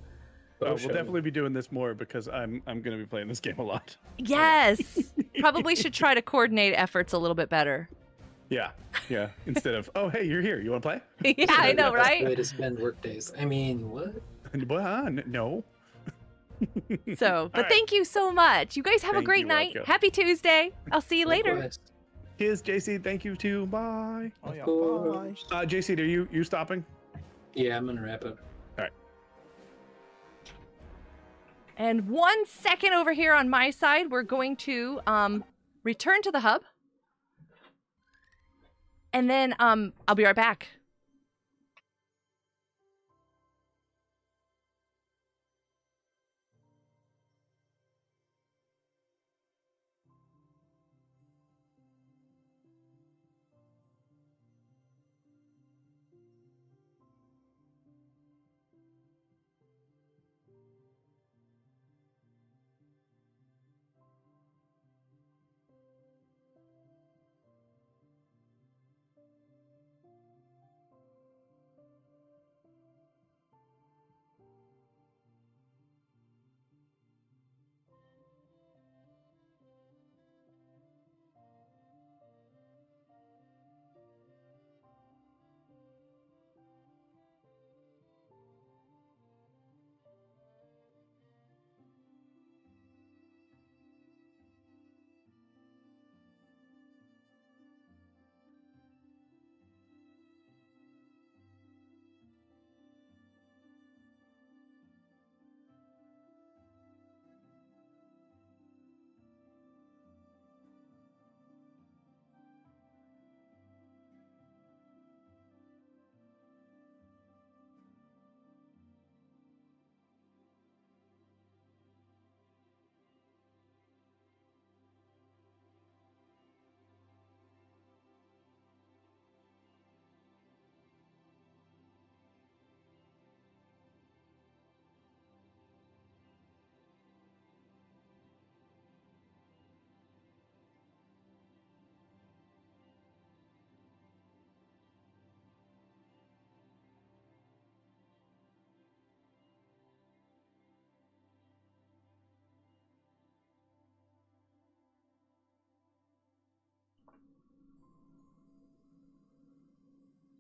S4: Oh,
S2: we'll
S4: sure.
S2: definitely be doing this more because I'm I'm gonna be playing this game a lot.
S1: Yes, [LAUGHS] probably should try to coordinate efforts a little bit better.
S2: Yeah, yeah. Instead of oh hey you're here you want to play?
S1: yeah, I know,
S4: Best Way
S1: right?
S4: to spend work days. I mean, what?
S2: What? huh? No.
S1: So, [LAUGHS] but
S2: right.
S1: thank you so much. You guys have a great night.
S2: Welcome.
S1: Happy Tuesday. I'll see you later.
S2: Cheers, JC. Thank you too. Bye.
S3: Oh yeah,
S4: course.
S3: bye.
S2: Uh, JC, are you you stopping?
S4: Yeah, I'm gonna wrap up. All right.
S1: And one second over here on my side, we're going to um, return to the hub. And then um, I'll be right back.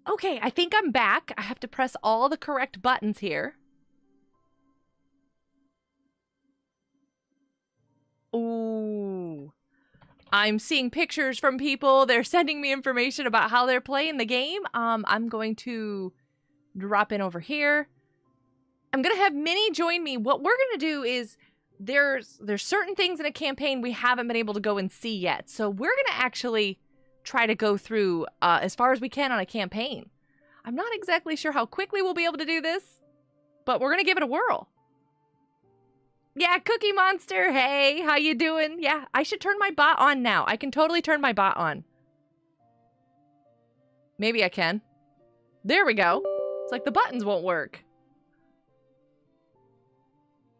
S1: Okay, I think I'm back. I have to press all the correct buttons here. Ooh. I'm seeing pictures from people. They're sending me information about how they're playing the game. Um, I'm going to drop in over here. I'm gonna have Minnie join me. What we're gonna do is there's there's certain things in a campaign we haven't been able to go and see yet. So we're gonna actually try to go through uh, as far as we can on a campaign. I'm not exactly sure how quickly we'll be able to do this, but we're gonna give it a whirl. Yeah, Cookie Monster. Hey, how you doing? Yeah, I should turn my bot on now. I can totally turn my bot on. Maybe I can. There we go. It's like the buttons won't work.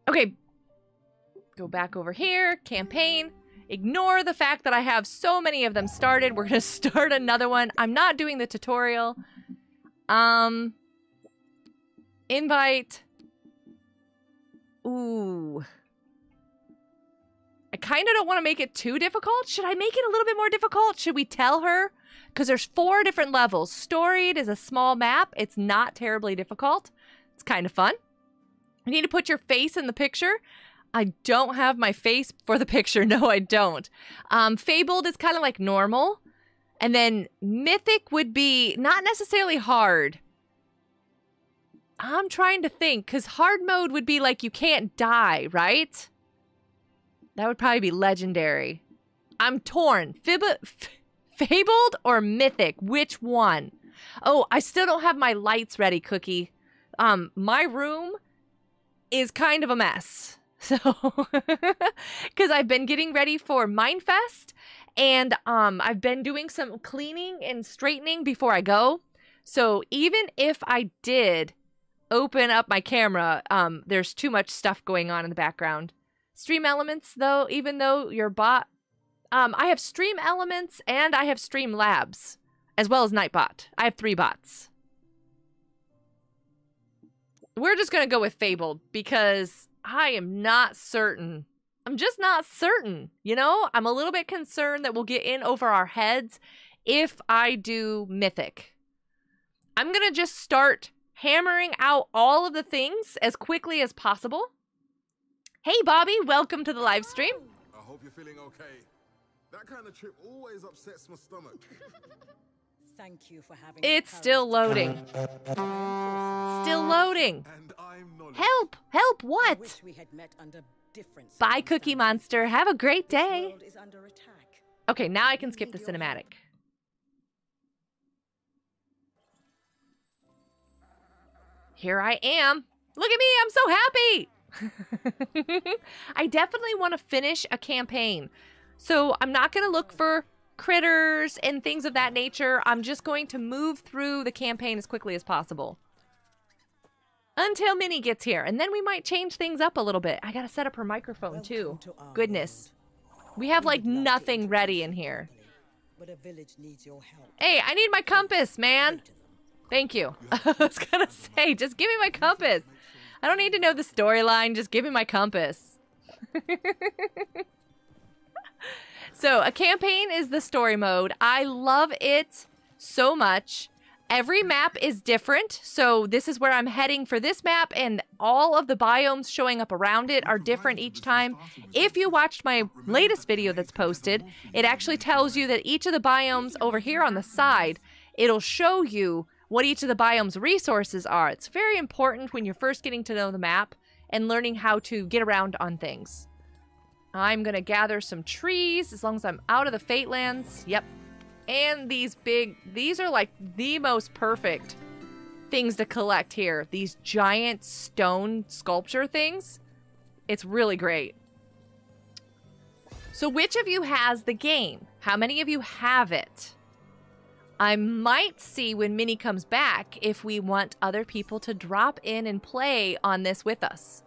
S1: Okay. Go back over here. Campaign. Ignore the fact that I have so many of them started. We're going [LAUGHS] to start another one. I'm not doing the tutorial. Um invite Ooh. I kind of don't want to make it too difficult. Should I make it a little bit more difficult? Should we tell her? Because there's four different levels. Storied is a small map. It's not terribly difficult. It's kind of fun. You need to put your face in the picture. I don't have my face for the picture. [LAUGHS] No, I don't. Um, Fabled is kind of like normal. And then Mythic would be not necessarily hard. I'm trying to think because hard mode would be like you can't die, right? That would probably be legendary. I'm torn. Fib- Fabled or Mythic? Which one? Oh, I still don't have my lights ready, Cookie. Um, my room is kind of a mess. So, [LAUGHS] because I've been getting ready for Mindfest and um, I've been doing some cleaning and straightening before I go. So, even if I did open up my camera, um, there's too much stuff going on in the background. Stream Elements, though, even though your bot, um, I have Stream Elements and I have Stream Labs, as well as Nightbot. I have three bots. We're just gonna go with Fabled because I am not certain. I'm just not certain. You know, I'm a little bit concerned that we'll get in over our heads if I do Mythic. I'm gonna just start hammering out all of the things as quickly as possible. Hey, Bobby, welcome to the live stream.
S5: I hope you're feeling okay. That kind of trip always upsets my stomach. [LAUGHS]
S6: Thank you for having.
S1: It's
S6: courage
S1: still loading. Still loading.
S5: And I'm knowledge.
S1: Help! Help!
S6: I
S1: What?
S6: wish we had met under different.
S1: Bye, Cookie. Monster. Have a great day.
S6: is under.
S1: Okay, now I can skip the cinematic. Here I am. Look at me, I'm so happy. [LAUGHS] I definitely want to finish a campaign. So I'm not going to look for critters and things of that nature. I'm just going to move through the campaign as quickly as possible. Until Minnie gets here, and then we might change things up a little bit. I gotta set up her microphone too.
S6: To
S1: Goodness. We have like
S6: would love to
S1: nothing ready in here.
S6: But a village needs your help.
S1: Hey, I need my compass, man.
S6: Go to them.
S1: Thank you. [LAUGHS] I was gonna say, just give me my compass. I don't need to know the storyline. Just give me my compass. [LAUGHS] so, a campaign is the story mode. I love it so much. Every map is different. So, this is where I'm heading for this map, and all of the biomes showing up around it are different each time. If you watched my latest video that's posted, it actually tells you that each of the biomes over here on the side, it'll show you what each of the biomes resources are. It's very important when you're first getting to know the map and learning how to get around on things. I'm to gather some trees as long as I'm out of the Fatelands. Yep. And these big, these are like the most perfect things to collect here. These giant stone sculpture things. It's really great. So, which of you has the game? How many of you have it? I might see when Minnie comes back if we want other people to drop in and play on this with us.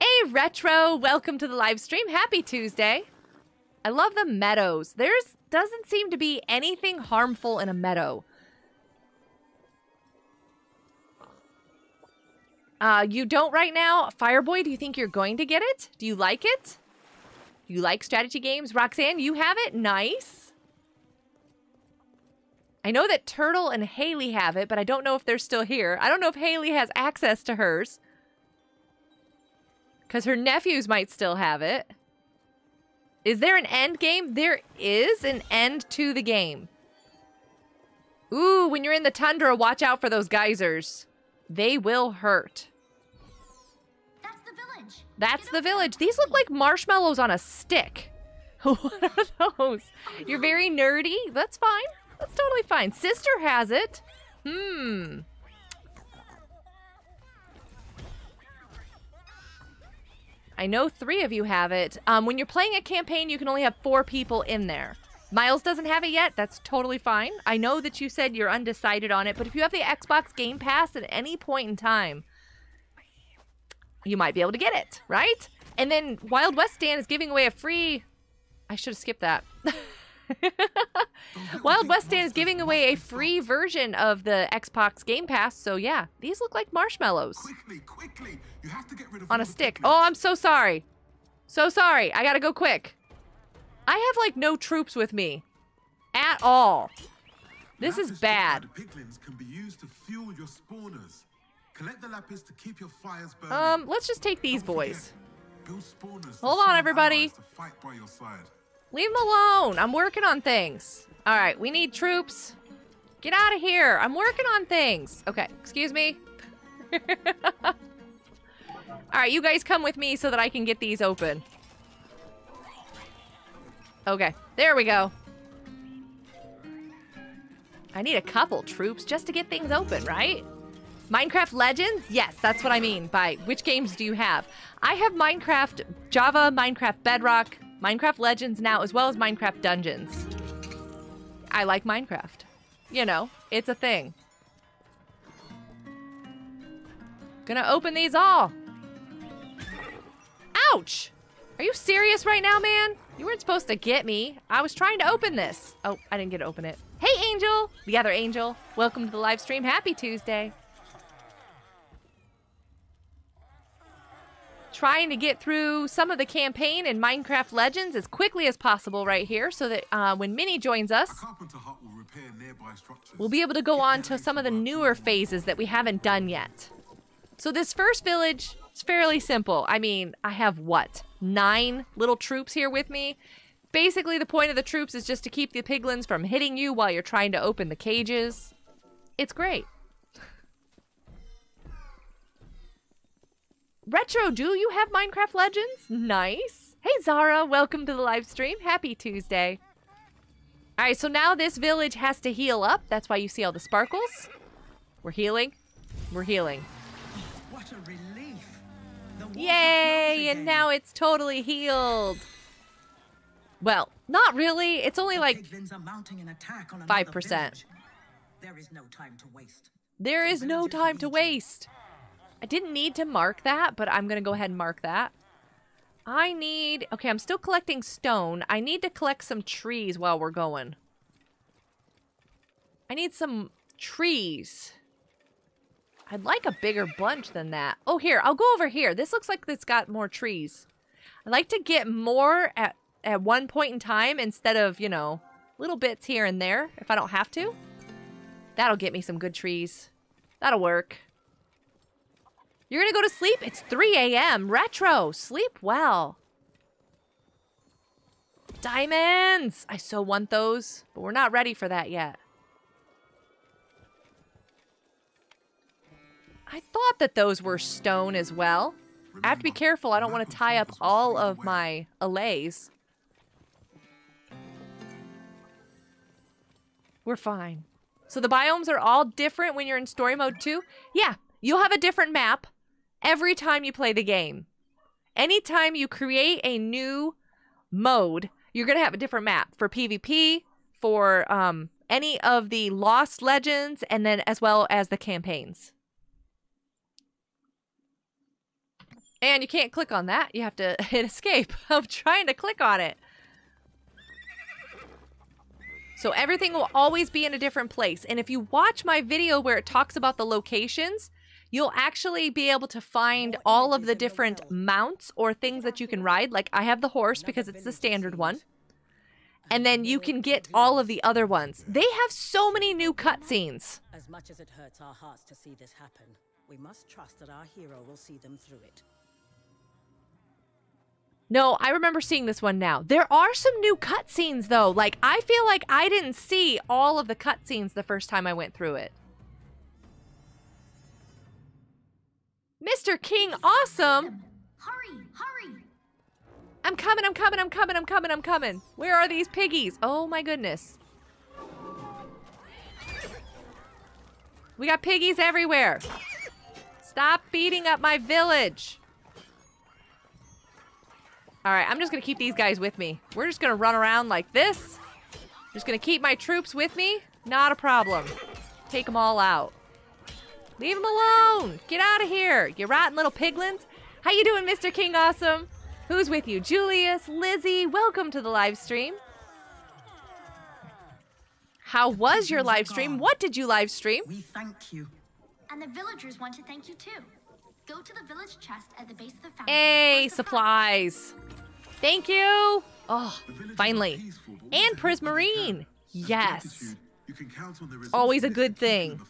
S1: Hey, Retro, welcome to the live stream. Happy Tuesday. I love the meadows. There's doesn't seem to be anything harmful in a meadow. Uh, you don't right now. Fireboy, do you think you're going to get it? Do you like it? You like strategy games? Roxanne, you have it? Nice. I know that Turtle and Haley have it, but I don't know if they're still here. I don't know if Haley has access to hers. Because her nephews might still have it. Is there an end game? There is an end to the game. Ooh, when you're in the tundra, watch out for those geysers. They will hurt.
S7: That's the village.
S1: That's the village. These look like marshmallows on a stick. [LAUGHS] what are those? You're very nerdy. That's fine. That's totally fine. Sister has it. Hmm. I know three of you have it. Um, when you're playing a campaign, you can only have four people in there. Miles doesn't have it yet. That's totally fine. I know that you said you're undecided on it, but if you have the Xbox Game Pass at any point in time, you might be able to get it, right? And then Wild West Dan is giving away a free. I should have skipped that. [LAUGHS] [LAUGHS] Wild West Dan is giving away a free version of the Xbox Game Pass. So yeah, these look like marshmallows
S5: Quickly, quickly. You have to get rid of
S1: on a stick.
S5: piglins.
S1: Oh, I'm so sorry. So sorry. I gotta go quick. I have like no troops with me at all. This is bad.
S5: piglins can be used to fuel your spawners. Collect the lapis to keep your fires burning.
S1: Um, let's just take these
S5: Don't
S1: boys.
S5: forget, build spawners to
S1: Hold on, everybody. Leave them alone. I'm working on things. All right, we need troops. Get out of here. I'm working on things. Okay, excuse me. [LAUGHS] All right, you guys come with me so that I can get these open. Okay, there we go. I need a couple troops just to get things open, right? Minecraft Legends? Yes, that's what I mean by which games do you have? I have Minecraft Java, Minecraft Bedrock, Minecraft Legends now, as well as Minecraft Dungeons. I like Minecraft. You know, it's a thing. Gonna open these all. Ouch! Are you serious right now, man? You weren't supposed to get me. I was trying to open this. Oh, I didn't get to open it. Hey, Angel! The other Angel. Welcome to the live stream. Happy Tuesday. Trying to get through some of the campaign in Minecraft Legends as quickly as possible right here so that uh, when Minnie joins us,
S5: carpenter hut will repair nearby structures.
S1: we'll be able to go on to some of the newer phases that we haven't done yet. So this first village is fairly simple. I mean, I have what? nine little troops here with me. Basically, the point of the troops is just to keep the piglins from hitting you while you're trying to open the cages. It's great. Retro, do you have Minecraft Legends? Nice. Hey, Zara, welcome to the live stream. Happy Tuesday. All right, so now this village has to heal up. That's why you see all the sparkles. We're healing. We're healing.
S6: What a relief.
S1: Yay! And now it's totally healed. Well, not really. It's only
S6: The
S1: like
S6: piglins are mounting an attack on another
S1: 5%.
S6: There is no time to waste.
S1: there is no time to waste. I didn't need to mark that, but I'm going to go ahead and mark that. I need. Okay, I'm still collecting stone. I need to collect some trees while we're going. I need some trees. I'd like a bigger bunch than that. Oh, here. I'll go over here. This looks like it's got more trees. I'd like to get more at, at one point in time instead of, you know, little bits here and there if I don't have to. That'll get me some good trees. That'll work. You're gonna go to sleep? It's 3 a.m. Retro. Sleep well. Diamonds! I so want those, but we're not ready for that yet. I thought that those were stone as well. I have to be careful. I don't want to tie up all of my allays. We're fine. So the biomes are all different when you're in story mode too? Yeah, you'll have a different map every time you play the game. Anytime you create a new mode, you're going to have a different map for PvP, for um, any of the Lost Legends, and then as well as the campaigns. And you can't click on that. You have to [LAUGHS] hit escape. [LAUGHS] I'm trying to click on it. So everything will always be in a different place. And if you watch my video where it talks about the locations, you'll actually be able to find all of the different mounts or things that you can ride. Like I have the horse because it's the standard one. And then you can get all of the other ones. They have so many new cutscenes.
S6: As much as it hurts our hearts to see this happen, we must trust that our hero will see them through it.
S1: No, I remember seeing this one now. There are some new cutscenes though. Like I feel like I didn't see all of the cutscenes the first time I went through it. Mr. King Awesome.
S7: Hurry, hurry!
S1: I'm coming, I'm coming, I'm coming, I'm coming, I'm coming. Where are these piggies? Oh my goodness. We got piggies everywhere. Stop beating up my village. All right, I'm just going to keep these guys with me. We're just going to run around like this. Just going to keep my troops with me. Not a problem. Take them all out. Leave them alone. Get out of here. You rotten little piglins. How you doing, Mr. King Awesome? Who's with you? Julius, Lizzie, welcome to the live stream. How was your live stream? What did you live stream?
S6: We thank you.
S7: And the villagers want to thank you too. Go to the village chest at the base of the fountain.
S1: Hey, supplies. Thank you. Oh,
S5: The villagers are
S1: finally. And
S5: also help where they
S1: Prismarine. Yes.
S5: You can count on their
S1: Always a good
S5: to keep you
S1: thing.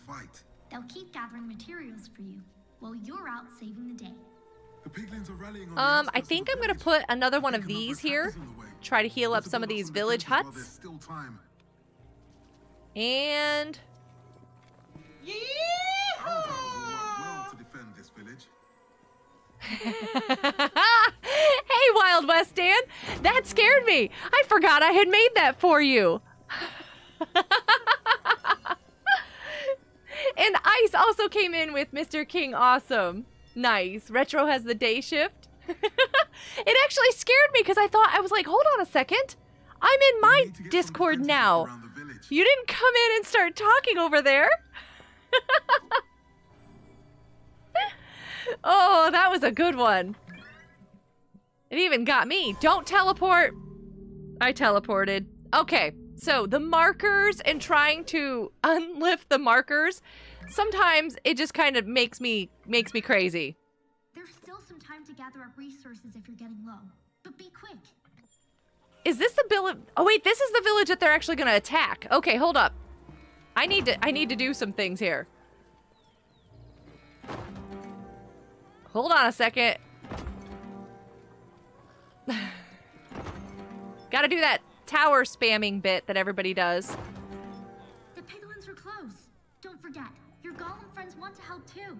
S5: In the fight.
S7: They'll keep gathering materials for you while you're out saving the day.
S5: The piglins are rallying on
S1: Um, I think I'm gonna put another one of these
S5: attack
S1: here.
S5: is on the way.
S1: Try to heal up some of these village huts.
S5: still time.
S1: And
S5: Our towers will work well to defend this village. [LAUGHS]
S1: hey, Wild West Dan, that scared me. I forgot I had made that for you. [LAUGHS] and Ice also came in with Mr. King Awesome. Nice. Retro has the day shift. [LAUGHS] it actually scared me because I thought I was like, hold on a second. I'm in my
S5: need to get some
S1: Discord now.
S5: around the village.
S1: You didn't come in and start talking over there. [LAUGHS] oh, that was a good one. It even got me. Don't teleport. I teleported. Okay, so the markers and trying to unlift the markers, sometimes it just kind of makes me makes me crazy.
S7: There's still some time to gather up resources if you're getting low. But be quick.
S1: Is this the village? Oh wait, this is the village that they're actually going to attack. Okay, hold up. I need to I need to do some things here. Hold on a second. [SIGHS] Gotta do that tower spamming bit that everybody does.
S7: The piglins are close. Don't forget, your golem friends want to help too.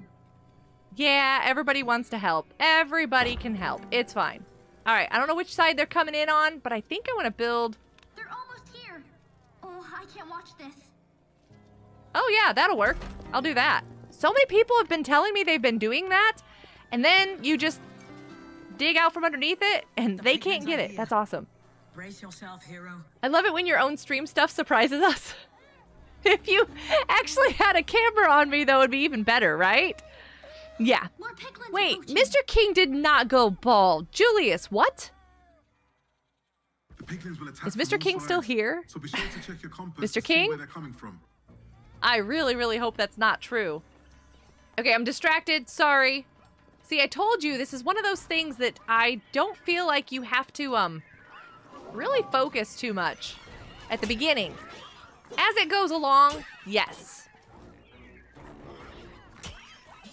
S1: Yeah, everybody wants to help. Everybody can help. It's fine. All right, I don't know which side they're coming in on, but I think I want to build...
S7: They're almost here. Oh, I can't watch this.
S1: Oh yeah, that'll work. I'll do that. So many people have been telling me they've been doing that, and then you just dig out from underneath it, and
S6: The
S1: they can't get it.
S6: here.
S1: That's awesome.
S6: Brace yourself, hero.
S1: I love it when your own stream stuff surprises us. [LAUGHS] if you actually had a camera on me, that would be even better, right? Yeah.
S7: More
S1: Wait,
S7: approaching.
S1: Mr. King did not go bald. Julius, what?
S5: The piglins will attack
S1: Is
S5: from
S1: Mr.
S5: all
S1: King still here?
S5: So be sure to check your compass
S1: Mr. King?
S5: where they're coming from.
S1: I really, really hope that's not true. Okay, I'm distracted. Sorry. See, I told you this is one of those things that I don't feel like you have to um really focus too much at the beginning. As it goes along, yes.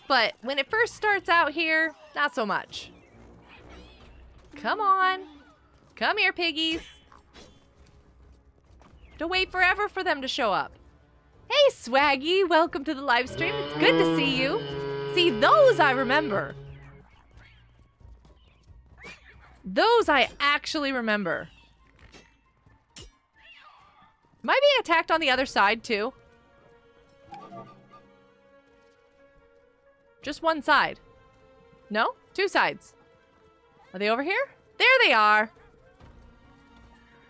S1: But when it first starts out here, not so much. Come on. Come here, piggies. Don't wait forever for them to show up. Hey, Swaggy, welcome to the live stream. It's good to see you. See, those I remember. Those I actually remember. Am I being attacked on the other side, too? Just one side. No? Two sides. Are they over here? There they are.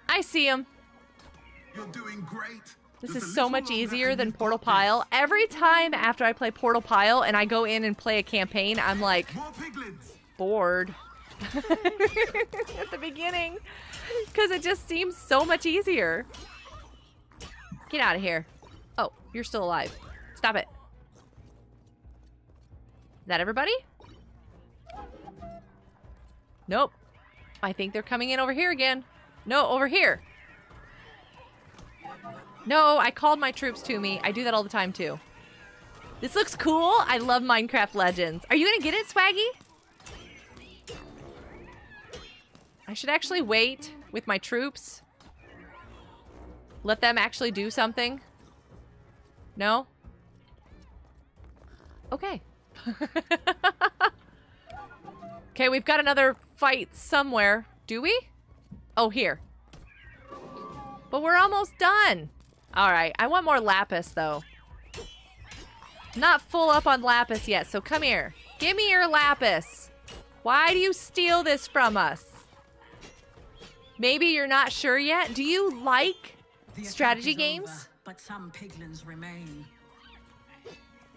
S1: I see them.
S5: You're doing great.
S1: This is so much easier than Portal Pile. Every time after I play Portal Pile and I go in and play a campaign, I'm like bored [LAUGHS] at the beginning because it just seems so much easier. Get out of here. Oh, you're still alive. Stop it. Is that everybody? Nope. I think they're coming in over here again. No, over here. No, I called my troops to me. I do that all the time too. This looks cool. I love Minecraft Legends. Are you gonna get it, Swaggy? I should actually wait with my troops. Let them actually do something. No? Okay. [LAUGHS] okay, we've got another fight somewhere. Do we? Oh, here. But we're almost done. All right, I want more lapis though. Not full up on lapis yet, so come here. Give me your lapis. Why do you steal this from us? Maybe you're not sure yet. Do you like strategy games?
S6: over, but some piglins remain.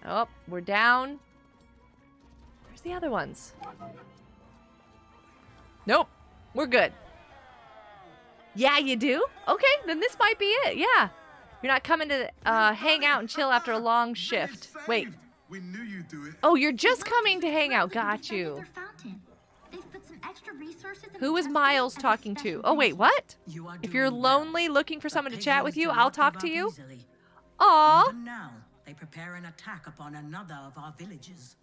S1: Oh, we're down. Where's the other ones? Nope. We're good. Yeah, you do? Okay, then this might be it. Yeah. You're not coming to uh, hang out and chill after a long shift. Wait.
S5: We knew you'd do it.
S1: Oh, you're just coming to hang out. Got you.
S7: Extra resources in
S1: Who
S7: the
S1: Miles talking to? Oh, wait, what?
S6: You are
S1: If you're
S6: doing well.
S1: lonely looking for
S6: The
S1: someone to chat with you, I'll talk to you.
S6: easily.
S1: Aw.
S6: Even now, they prepare an attack upon another of our villages.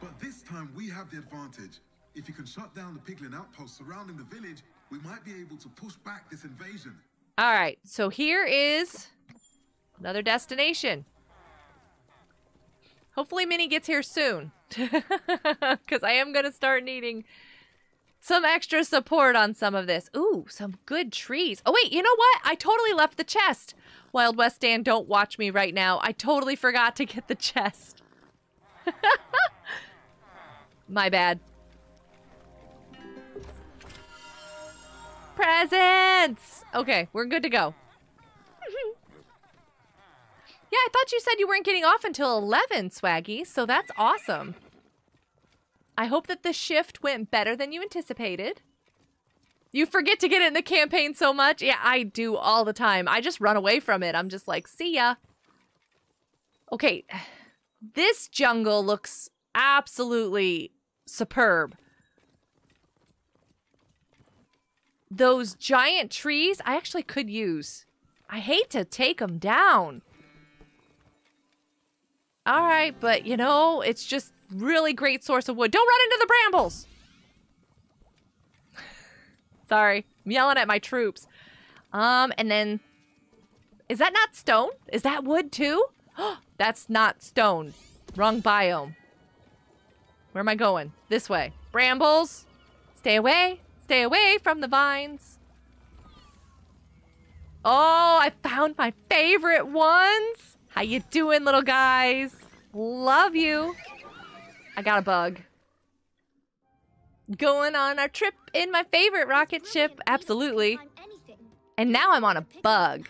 S5: But this time we have the advantage. If you can shut down the piglin outposts surrounding the village, we might be able to push back this invasion.
S1: All right, so here is another destination. Hopefully, Minnie gets here soon. [LAUGHS] Because I am going to start needing some extra support on some of this. Ooh, some good trees. Oh, wait, you know what? I totally left the chest. Wild West Dan, don't watch me right now. I totally forgot to get the chest. [LAUGHS] My bad. Presents! Okay, we're good to go. [LAUGHS] yeah, I thought you said you weren't getting off until 11, Swaggy, so that's awesome. I hope that the shift went better than you anticipated. You forget to get in the campaign so much. Yeah, I do all the time. I just run away from it. I'm just like, see ya. Okay, this jungle looks absolutely superb. Those giant trees, I actually could use. I hate to take them down. All right, but you know, it's just really great source of wood. Don't run into the brambles. [LAUGHS] Sorry. I'm yelling at my troops. Um, and then is that not stone? Is that wood too? [GASPS] That's not stone. Wrong biome. Where am I going? This way. Brambles. Stay away. Stay away from the vines. Oh, I found my favorite ones. How you doing, little guys? Love you. I got a bug. Going on our trip in my favorite rocket ship. Absolutely. And now I'm on a bug.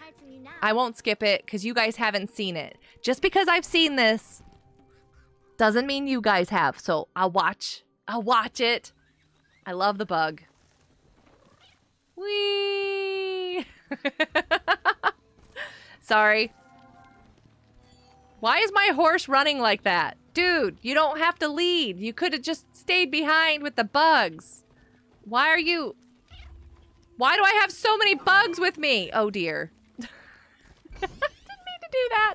S1: I won't skip it because you guys haven't seen it. Just because I've seen this doesn't mean you guys have. So I'll watch. I'll watch it. I love the bug. Whee! [LAUGHS] Sorry. Why is my horse running like that? Dude, you don't have to lead. You could have just stayed behind with the bugs. Why are you... Why do I have so many bugs with me? Oh dear. [LAUGHS] Didn't mean to do that.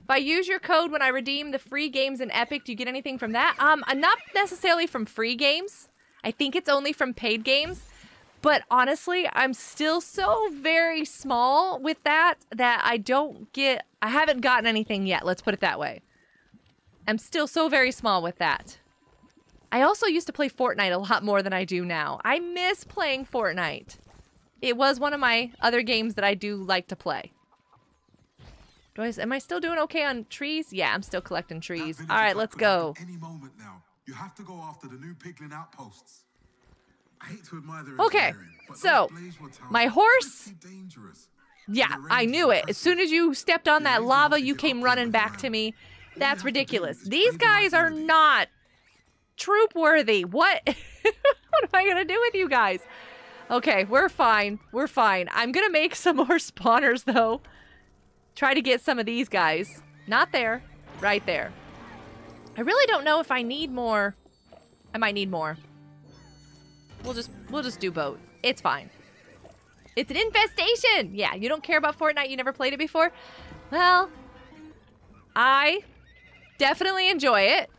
S1: If I use your code when I redeem the free games in Epic, do you get anything from that? Um, uh, not necessarily from free games. I think it's only from paid games. But honestly, I'm still so very small with that that I don't get, I haven't gotten anything yet. Let's put it that way. I'm still so very small with that. I also used to play Fortnite a lot more than I do now. I miss playing Fortnite. It was one of my other games that I do like to play. Do I, am I still doing okay on trees? Yeah, I'm still collecting trees. All right, let's go.
S5: Any moment now, you have to go after the new piglin outposts. I hate to admire their
S1: Okay, so,
S5: those Blazewood towers
S1: my horse-. Yeah, I knew it. As soon as you stepped on that lava, you came running back to me. That's ridiculous. These guys are not troop worthy. What? [LAUGHS] what am I going to do with you guys? Okay, we're fine. We're fine. I'm going to make [LAUGHS] some more spawners, though. Try to get some of these guys. Not there. Right there. I really don't know if I need more. I might need more. We'll just we'll just do both. It's fine. It's an infestation. Yeah, you don't care about Fortnite. You never played it before. Well, I definitely enjoy it.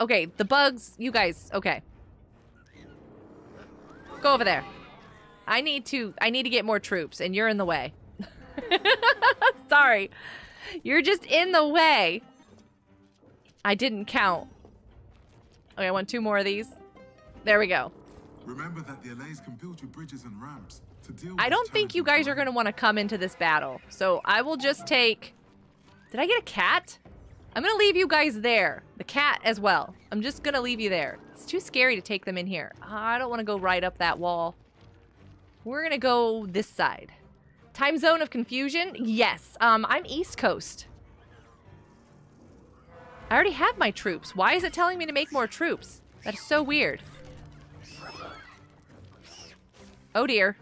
S1: Okay, the bugs. You guys. Okay, go over there. I need to. I need to get more troops, and you're in the way. [LAUGHS] Sorry, you're just in the way. I didn't count. Okay, I want two more of these. There we go.
S5: Remember that the allays can build you bridges and ramps to deal with
S1: I don't think you guys are going to want to come into this battle. So I will just take... Did I get a cat? I'm to leave you guys there. The cat as well. I'm just to leave you there. It's too scary to take them in here. I don't want to go right up that wall. We're to go this side. Time zone of confusion? Yes. Um, I'm East Coast. I already have my troops. Why is it telling me to make more troops? That is so weird. Oh dear.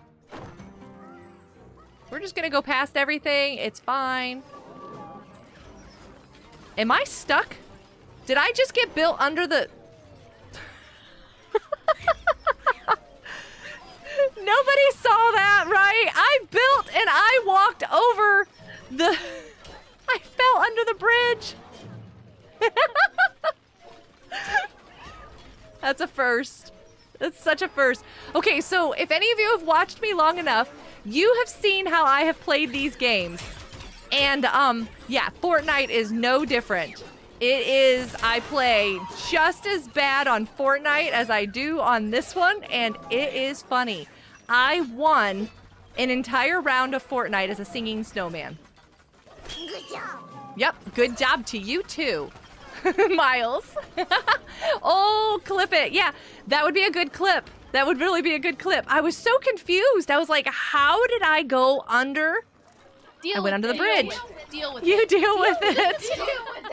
S1: We're just gonna go past everything. It's fine. Am I stuck? Did I just get built under the... Nobody saw that, right? I built and I walked over the... [LAUGHS] I fell under the bridge. [LAUGHS] That's a first. That's such a first. Okay, so if any of you have watched me long enough, you have seen how I have played these games. And um yeah, Fortnite is no different. It is I play just as bad on Fortnite as I do on this one and it is funny. I won an entire round of Fortnite as a singing snowman.
S7: Good job.
S1: Yep, good job to you too. [LAUGHS] Miles. [LAUGHS] oh, clip it. Yeah, that would be a good clip. That would really be a good clip. I was so confused. I was like, how did I go under?
S8: Deal
S1: I went under the bridge.
S8: Deal with
S1: You deal with it.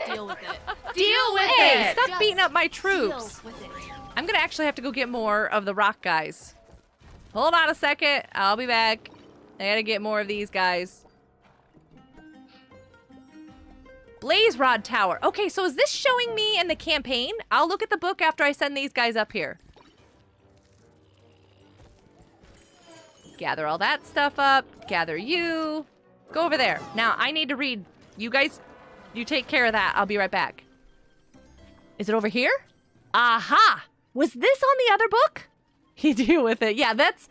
S8: Deal with it.
S1: Deal with
S8: it. [LAUGHS]
S1: it. Stop
S8: Just
S1: beating up my troops.
S8: with it.
S1: I'm gonna actually have to go get more of the rock guys. Hold on a second. I'll be back. I gotta get more of these guys. Blaze Rod Tower. Okay, so is this showing me in the campaign? I'll look at the book after I send these guys up here. Gather all that stuff up. Gather you. Go over there. Now, I need to read. You guys, you take care of that. I'll be right back. Is it over here? Aha! Was this on the other book? [LAUGHS] You deal with it. Yeah, that's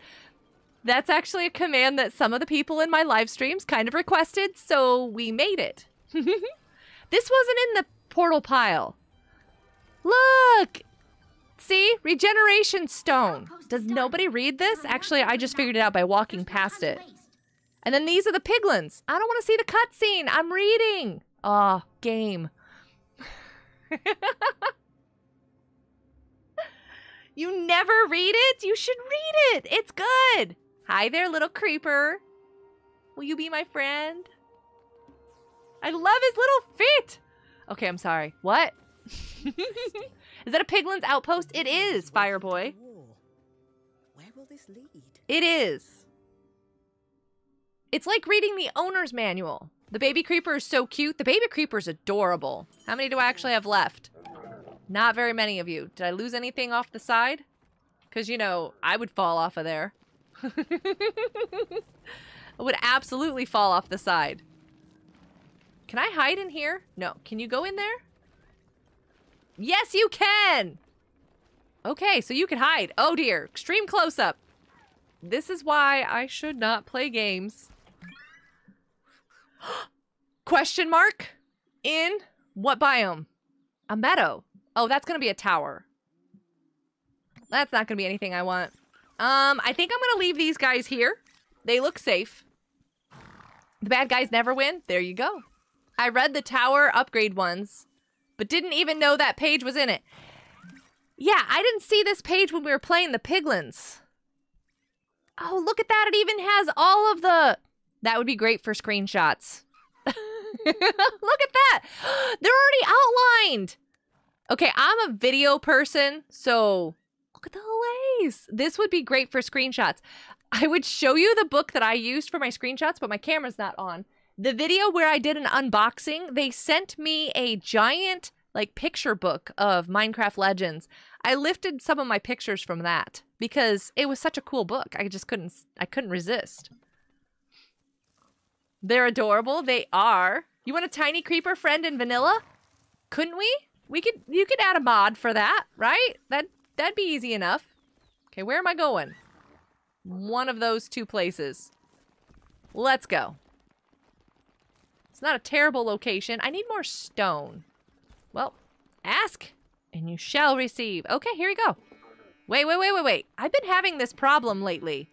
S1: that's actually a command that some of the people in my live streams kind of requested, so we made it. [LAUGHS] this wasn't in the portal pile. Look! See? Regeneration stone. Does nobody read this? Actually, I just figured it out by walking past it. And then these are the piglins. I don't want to see the cutscene. I'm reading. Ah, game. [LAUGHS] you never read it? You should read it. It's good. Hi there, little creeper. Will you be my friend? I love his little feet. Okay, I'm sorry. What? [LAUGHS] is that a piglin's outpost? It is, Fireboy.
S6: Where will this lead?
S1: It is. It's like reading the owner's manual. The baby creeper is so cute. The baby creeper is adorable. How many do I actually have left? Not very many of you. Did I lose anything off the side? Because, you know, I would fall off of there. [LAUGHS] I would absolutely fall off the side. Can I hide in here? No. Can you go in there? Yes, you can! Okay, so you can hide. Oh dear. Extreme close-up. This is why I should not play games. [GASPS] Question mark? In what biome? A meadow. Oh, that's gonna be a tower. That's not gonna be anything I want. Um, I think I'm gonna leave these guys here. They look safe. The bad guys never win. There you go. I read the tower upgrade ones, but didn't even know that page was in it. Yeah, I didn't see this page when we were playing the piglins. Oh, look at that. It even has all of the... That would be great for screenshots. [LAUGHS] look at that. [GASPS] They're already outlined. Okay, I'm a video person, so look at the lace. This would be great for screenshots. I would show you the book that I used for my screenshots, but my camera's not on. The video where I did an unboxing, they sent me a giant like picture book of Minecraft Legends. I lifted some of my pictures from that because it was such a cool book. I just couldn't I couldn't resist. They're adorable. They are. You want a tiny creeper friend in vanilla? Couldn't we? We could you could add a mod for that, right? That that'd be easy enough. Okay, where am I going? One of those two places. Let's go. It's not a terrible location. I need more stone. Well, ask and you shall receive. Okay, here we go. Wait, wait, wait, wait, wait. I've been having this problem lately.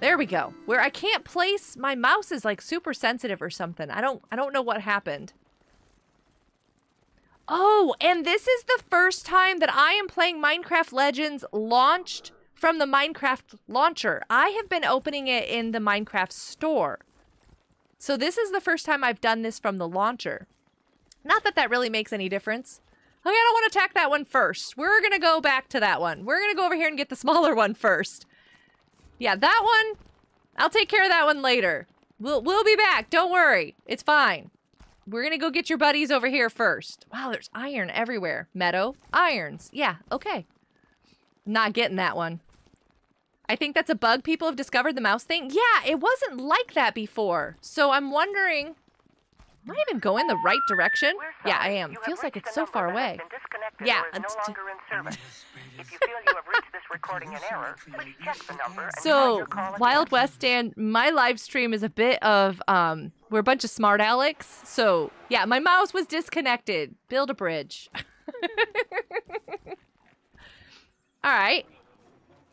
S1: There we go. Where I can't place my mouse is like super sensitive or something. I don't I don't know what happened. Oh, and this is the first time that I am playing Minecraft Legends launched from the Minecraft launcher. I have been opening it in the Minecraft store. So this is the first time I've done this from the launcher. Not that that really makes any difference. Okay, I don't want to attack that one first. We're going to go back to that one. We're going to go over here and get the smaller [LAUGHS] one first. Yeah, that one, I'll take care of that one later. We'll, we'll be back. Don't worry. It's fine. We're going to go get your buddies over here first. Wow, there's iron everywhere. Meadow, irons. Yeah, okay. Not getting that one. I think that's a bug people have discovered the mouse thing. Yeah, it wasn't like that before. So I'm wondering, am I even going the right direction? Yeah, I am. Feels like it's so far away. Yeah.
S9: no longer in service. if you feel you have reached this recording in error, please check the number and
S1: So
S9: your call again.
S1: Wild West and my live stream is a bit of um we're a bunch of smart Alex. So yeah, my mouse was disconnected. Build a bridge. [LAUGHS] All right.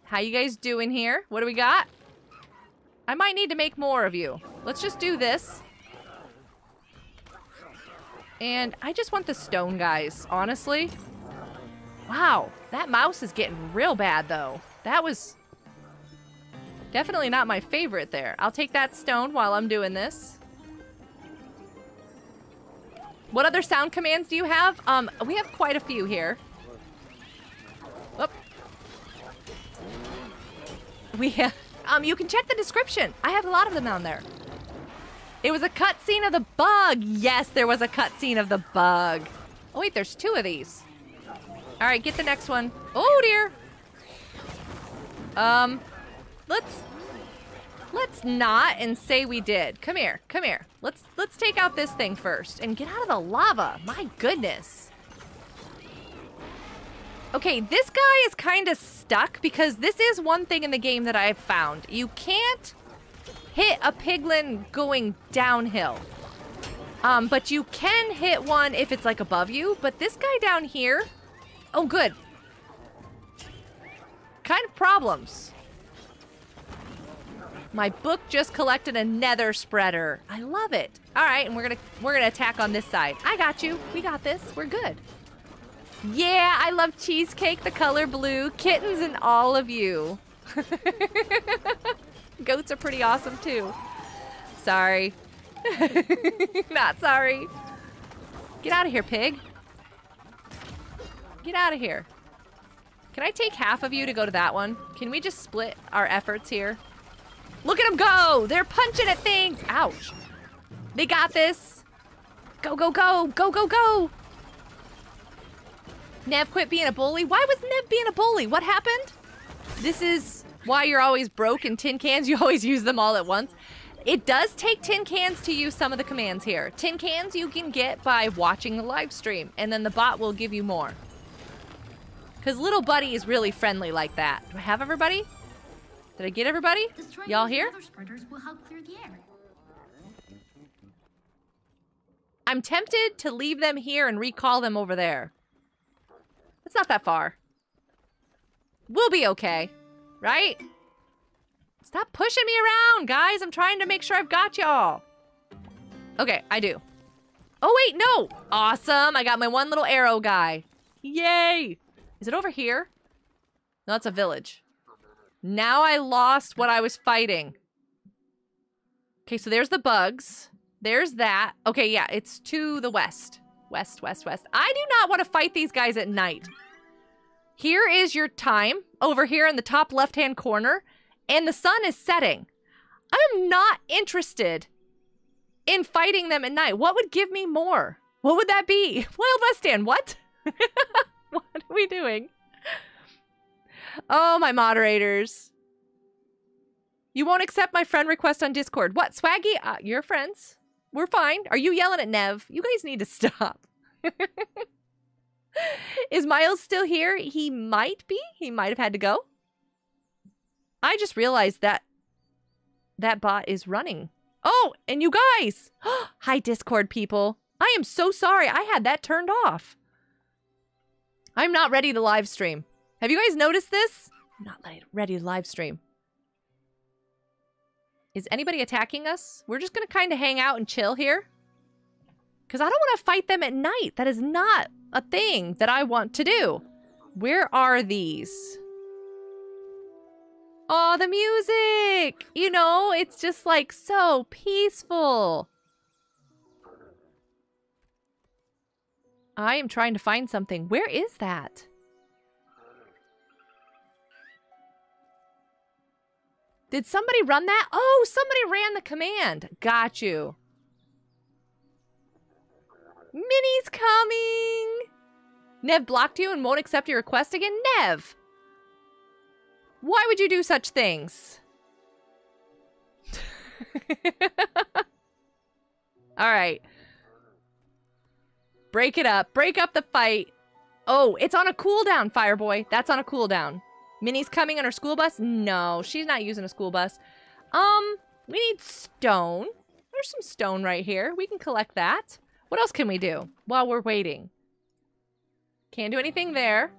S1: How you guys doing here? What do we got? I might need to make more of you. Let's just do this. And I just want the stone guys, honestly. Wow, that mouse is getting real bad though. That was definitely not my favorite there. I'll take that stone while I'm doing this. What other sound commands do you have? Um, we have quite a few here. Whoop. We have, um, you can check the description. I have a lot of them down there. It was a cutscene of the bug. Yes, there was a cutscene of the bug. Oh wait, there's two of these. All right, get the next one. Oh dear. Um, let's let's not and say we did. Come here, come here. Let's let's take out this thing first and get out of the lava. My goodness. Okay, this guy is kind of stuck because this is one thing in the game that I've found. You can't hit a piglin going downhill. Um, but you can hit one if it's like above you. But this guy down here, oh good. Kind of problems. My book just collected a nether spreader. I love it. All right, and we're gonna we're gonna attack on this side. I got you. We got this. We're good. Yeah, I love cheesecake, the color blue, kittens, and all of you. [LAUGHS] Goats are pretty awesome too. Sorry. [LAUGHS] Not sorry. Get out of here, pig. Get out of here. Can I take half of you to go to that one? Can we just split our efforts here? Look at them go! They're punching at things! Ouch. They got this. Go, go, go! Go, go, go! Nev quit being a bully. Why was Nev being a bully? What happened? This is why you're always broke in tin cans. [LAUGHS] You always use them all at once. It does take tin cans to use some of the commands here. Tin cans you can get by watching the live stream, and then the bot will give you more. Because little buddy is really friendly like that. Do I have everybody? Did I get everybody? Y'all here?
S7: will help clear the air.
S1: I'm tempted to leave them here and recall them over there. It's not that far. We'll be okay, right? Stop pushing me around, guys. I'm trying to make sure I've got y'all. Okay, I do. Oh, wait, no. Awesome. I got my one little arrow guy. Yay. Is it over here? No, it's a village. Now I lost what I was fighting. Okay, so there's the bugs. There's that. Okay, yeah, it's to the west. West, west, west. I do not want to fight these guys at night. Here is your time over here in the top left hand corner, and the sun is setting. I'm not interested in fighting them at night. What would give me more? What would that be? [LAUGHS] Wild West Dan, what? [LAUGHS] [LAUGHS] what are we doing? Oh, my moderators. You won't accept my friend request on Discord. What, Swaggy? Uh, you're friends. We're fine. Are you yelling at Nev? You guys need to [LAUGHS] stop. Is Miles still here? He might be. He might have had to go. I just realized that that bot is running. Oh, and you guys. [GASPS] Hi, Discord people. I am so sorry. I had that turned off. I'm not ready to live stream. Have you guys noticed this? I'm not ready to live stream. Is anybody attacking us? We're just going to kind of hang out and chill here. Because I don't want to fight them at night. That is not a thing that I want to do. Where are these? Oh, the music! You know, it's just like so peaceful. I am trying to find something. Where is that? Did somebody run that? Oh, somebody ran the command. Got you. Minnie's coming. Nev blocked you and won't accept your request again? Nev! Why would you do such things? [LAUGHS] All right. Break it up. Break up the fight. Oh, it's on a cooldown, Fireboy. That's on a cooldown. Minnie's coming on her school bus? No, she's not using a school bus. Um, we need stone. There's some stone right here. We can collect that. What else can we do while we're waiting? Can't do anything there.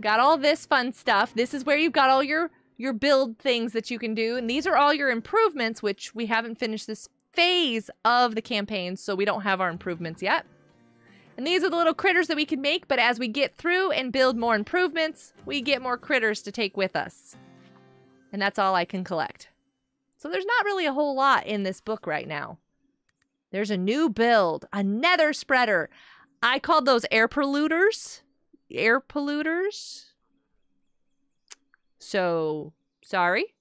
S1: Got all this fun stuff. This is where you've got all your your build things that you can do. And these are all your improvements, which we haven't finished this phase of the campaign, so we don't have our improvements yet. And these are the little critters that we can make, but as we get through and build more improvements, we get more critters to take with us. And that's all I can collect. So there's not really a whole lot in this book right now. There's a new build, a nether spreader. I called those air polluters. Air polluters. So, sorry.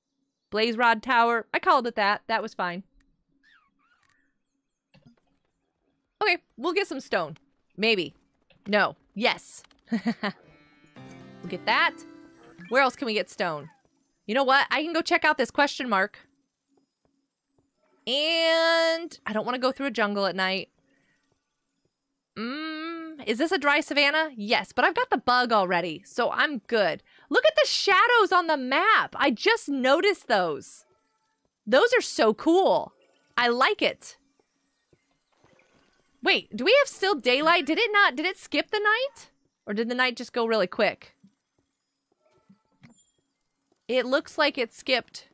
S1: Blaze Rod Tower. I called it that. That was fine. Okay, we'll get some stone. Maybe. No. Yes. [LAUGHS] we'll get that. Where else can we get stone? You know what? I can go check out this question mark. And I don't want to go through a jungle at night. Mmm. Is this a dry savanna? Yes, but I've got the bug already, so I'm good. Look at the shadows on the map. I just noticed those. Those are so cool. I like it. Wait, do we have still daylight? Did it not? Did it skip the night? Or did the night just go really quick? It looks like it skipped.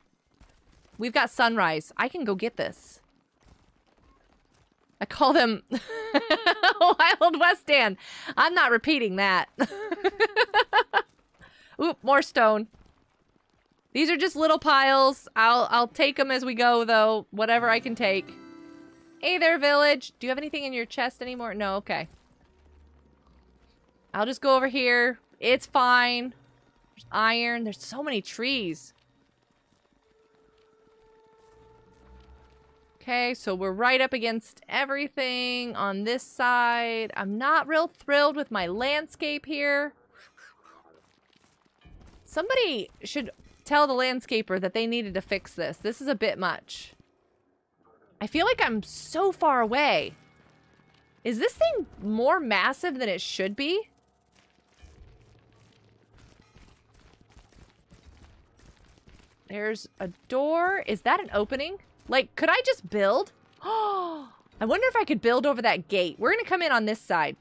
S1: We've got sunrise. I can go get this. I call them [LAUGHS] Wild West Dan. I'm not repeating that. [LAUGHS] Oop, more stone. These are just little piles. I'll I'll take them as we go though. Whatever I can take. Hey there, village. Do you have anything in your chest anymore? No, okay. I'll just go over here. It's fine. There's iron. There's so many trees. Okay, so we're right up against everything on this side. I'm not real thrilled with my landscape here. Somebody should tell the landscaper that they needed to fix this. This is a bit much. I feel like I'm so far away. Is this thing more massive than it should be? There's a door. Is that an opening? Like, could I just build? Oh, [GASPS] I wonder if I could build over that gate. We're going to come in on this side.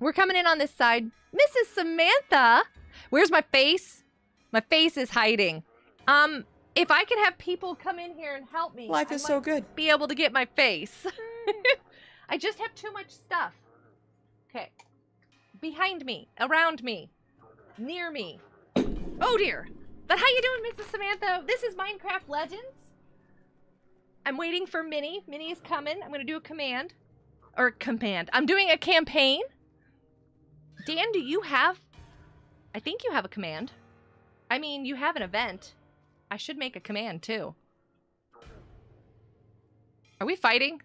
S1: We're coming in on this side. Mrs. Samantha! Where's my face? My face is hiding. Um, if I could have people come in here and help me.
S10: Life
S1: I
S10: is so good.
S1: Be able to get my face. [LAUGHS] I just have too much stuff. Okay. Behind me, around me, near me. Oh dear. But how you doing, Mrs. Samantha? This is Minecraft Legends. I'm waiting for Minnie. Minnie is coming. I'm gonna do a command. Or command. I'm doing a campaign. Dan, do you have I think you have a command. I mean, you have an event. I should make a command too. Are we fighting?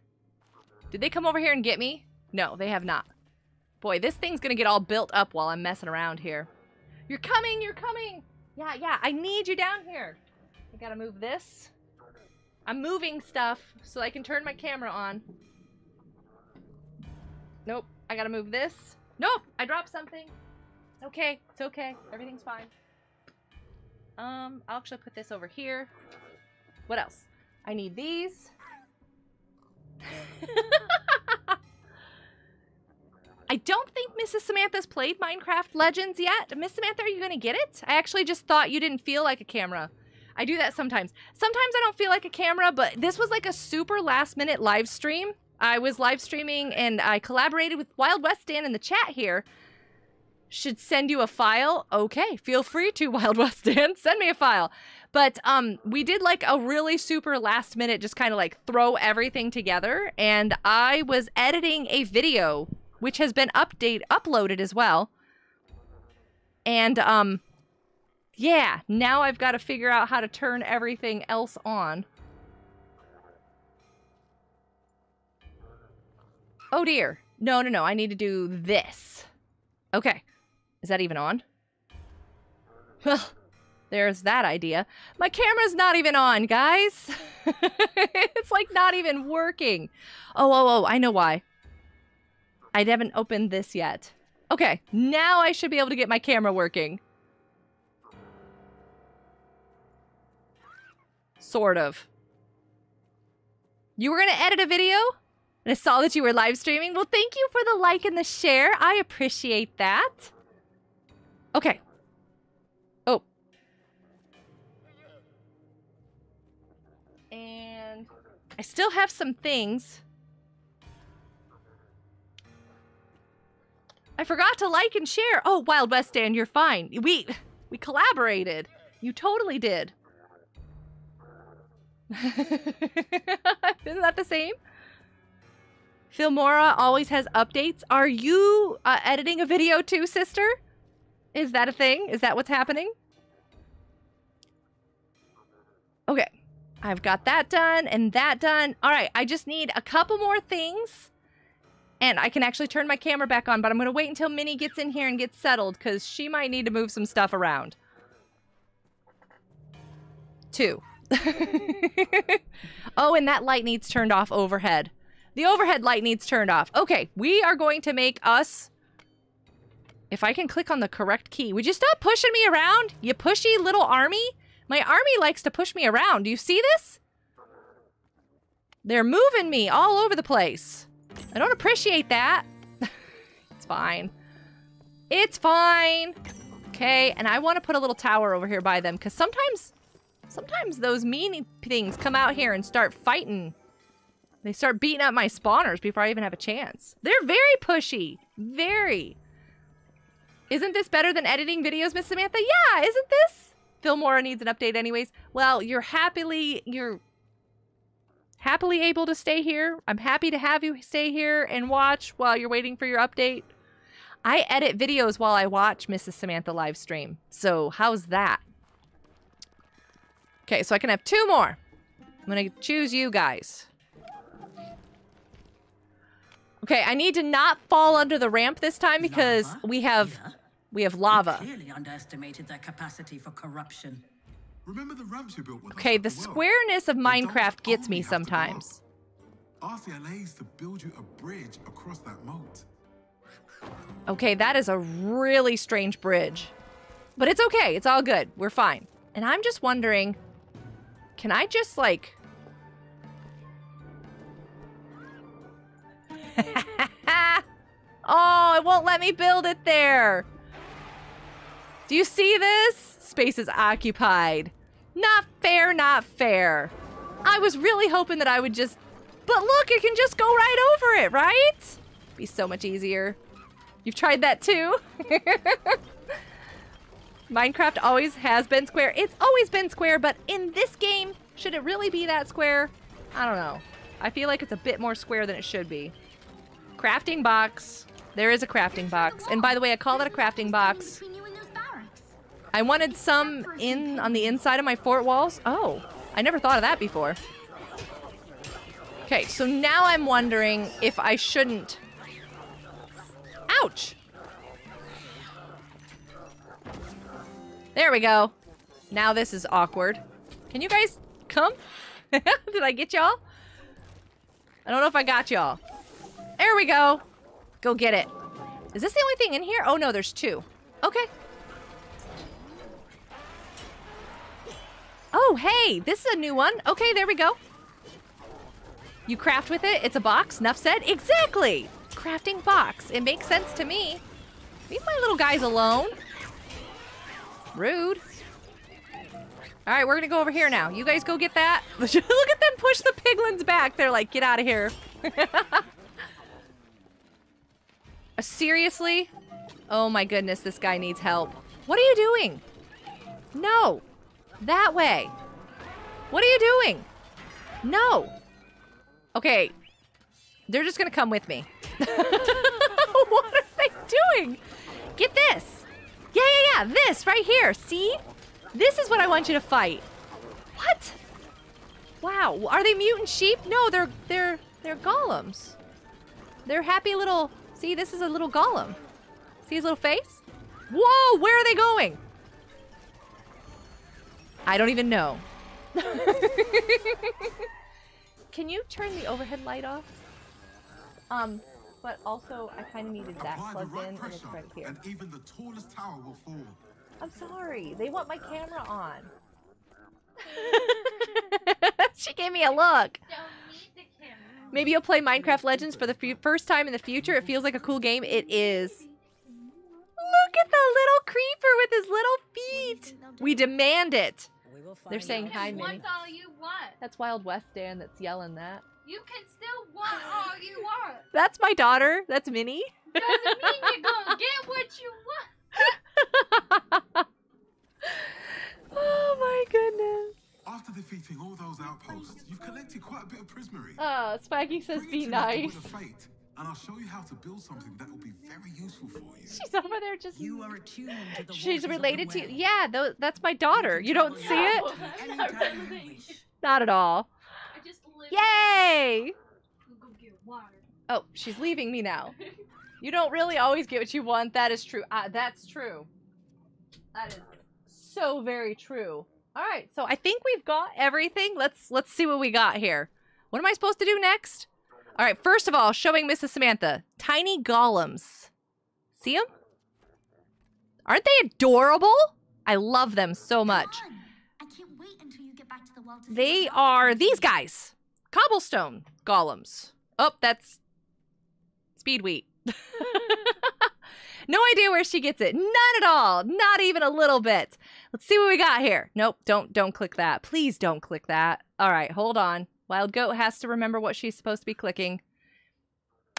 S1: Did they come over here and get me? No, they have not. Boy, this thing's gonna get all built up while I'm messing around here. You're coming, you're coming! Yeah, yeah, I need you down here. I gotta move this. I'm moving stuff so I can turn my camera on. Nope, I gotta move this. Nope, I dropped something. It's okay, it's okay. Everything's fine. Um, I'll actually put this over here. What else? I need these. [LAUGHS] I don't think Mrs. Samantha's played Minecraft Legends yet. Miss Samantha, are you going to get it? I actually just thought you didn't feel like a camera. I do that sometimes. Sometimes I don't feel like a camera, but this was like a super last minute live stream. I was live streaming and I collaborated with Wild West Dan in the chat here. Should send you a file. Okay, feel free to [LAUGHS] Wild West Dan. Send me a file. But um we did like a really super last minute just kind of like throw everything together and I was editing a video which has been update uploaded as well. And um yeah, now I've got to figure out how to turn everything else on. Oh dear. No, no, no. I need to do this. Okay. Is that even on? Well, there's that idea. My camera's not even on, guys. [LAUGHS] it's like not even working. Oh, oh, oh, I know why. I haven't opened this yet. Okay, now I should be able to get my camera working. Sort of. You were going to edit a video? And I saw that you were live streaming. Well, thank you for the like and the share. I appreciate that. Okay. Oh. And I still have some things. I forgot to like and share. Oh, Wild West Dan, you're fine. We we collaborated. You totally did. [LAUGHS] Isn't that the same? Filmora always has updates. Are you uh, editing a video too, sister? Is that a thing? Is that what's happening? Okay. I've got that done and that done. All right. I just need a couple more things. And I can actually turn my camera back on, but I'm going to wait until Minnie gets in here and gets settled because she might need to move some stuff around. Two. [LAUGHS] oh, and that light needs turned off overhead. The overhead light needs turned off. Okay, we are going to make us... If I can click on the correct key. Would you stop pushing me around? You pushy little army? My army likes to push me around. Do you see this? They're moving me all over the place. I don't appreciate that. [LAUGHS] it's fine. It's fine. Okay, and I want to put a little tower over here by them because sometimes, sometimes those mean things come out here and start fighting. They start beating up my spawners before I even have a chance. They're very pushy. Very. Isn't this better than editing videos, Miss Samantha? Yeah, isn't this? Filmora needs an update anyways. Well, you're happily, you're happily able to stay here. I'm happy to have you stay here and watch while you're waiting for your update. I edit videos while I watch Mrs. Samantha live stream. So how's that? Okay, so I can have two more. I'm gonna choose you guys. Okay, I need to not fall under the ramp this time because
S6: Lava?
S1: we have? We have lava.
S6: Clearly underestimated their capacity for corruption.
S5: Remember the ramps you built with
S1: Okay,
S5: at
S1: the squareness of Minecraft gets me
S5: have to go
S1: sometimes.
S5: up. RCLA's to build you a bridge across that moat.
S1: Okay, that is a really strange bridge. But it's okay. It's all good. We're fine. And I'm just wondering, can I just like [LAUGHS] Oh, it won't let me build it there. Do you see this? Space is occupied. Not fair, not fair. I was really hoping that I would just But look, it can just go right over it, right? Be so much easier. You've tried that too? [LAUGHS] Minecraft always has been square. It's always been square, but in this game, should it really be that square? I don't know. I feel like it's a bit more square than it should be. Crafting box. There is a crafting box. And by the way, I call that a crafting box. I wanted some in on the inside of my fort walls. Oh, I never thought of that before. Okay, so now I'm wondering if I shouldn't. Ouch! There we go. Now this is awkward. Can you guys come? [LAUGHS] Did I get y'all? I don't know if I got y'all. There we go. Go get it. Is this the only thing in here? Oh no, there's two. Okay. Oh, hey, this is a new one. Okay, there we go. You craft with it. It's a box. Nuff said. Exactly. Crafting box. It makes sense to me. Leave my little guys alone. Rude. All right, we're gonna go over here now. You guys go get that. [LAUGHS] Look at them push the piglins back. They're like, get out of here. [LAUGHS] Uh, Seriously? Oh my goodness, this guy needs help. What are you doing? No. That way. What are you doing? No. Okay. They're just gonna come with me. [LAUGHS] what are they doing? Get this. Yeah, yeah, yeah. This right here. See? This is what I want you to fight. What? Wow. Are they mutant sheep? No, they're they're they're golems. They're happy little. See, this is a little golem. See his little face? Whoa, where are they going? I don't even know. [LAUGHS] Can you turn the overhead light off? Um, but also I kind of needed that
S5: Apply
S1: plugged
S5: right
S1: in and it's right here.
S5: and even the tallest tower will fall.
S1: I'm sorry. They want my camera on. [LAUGHS] she gave me a look. Maybe you'll play Minecraft Legends for the first time in the future. It feels like a cool game. It is. Look at the little creeper with his little feet. We demand it.
S6: We will find
S1: They're saying
S6: out.
S1: hi,
S8: You
S1: Minnie.
S8: want all you want.
S1: That's Wild West Dan that's yelling that.
S8: You can still want all you want. [LAUGHS]
S1: That's my daughter. That's Minnie.
S8: Doesn't mean you're gonna get what you want. [LAUGHS]
S1: oh my goodness.
S5: After defeating all those outposts, you've collected quite a bit of prismarine.
S1: Oh, ah, Spiky says
S5: Bring it
S1: be
S5: to me at the
S1: nice.
S5: Well of Fate, and I'll show you how to build something that will be very useful for you.
S1: She's over there just.
S6: You are attuned to the
S1: She's
S6: waters of the
S1: related to
S6: well.
S1: yeah. Tho- that's my daughter. You don't see it?
S8: Not really.
S1: Not at all.
S8: I just.
S1: Yay!
S8: Go get water.
S1: Oh, she's leaving me now. You don't really always get what you want. That is true. Uh, that's true. That is so very true. All right, so I think we've got everything. Let's let's see what we got here. What am I supposed to do next? All right, first of all, showing Mrs. Samantha tiny golems. See them? Aren't they adorable? I love them so much.
S7: Come on. I can't wait until you get back to the well to see
S1: They are these guys cobblestone golems. Oh, that's speed wheat. [LAUGHS] no idea where she gets it. None at all. Not even a little bit. Let's see what we got here. Nope, don't don't click that. Please don't click that. All right, hold on. Wild Goat has to remember what she's supposed to be clicking.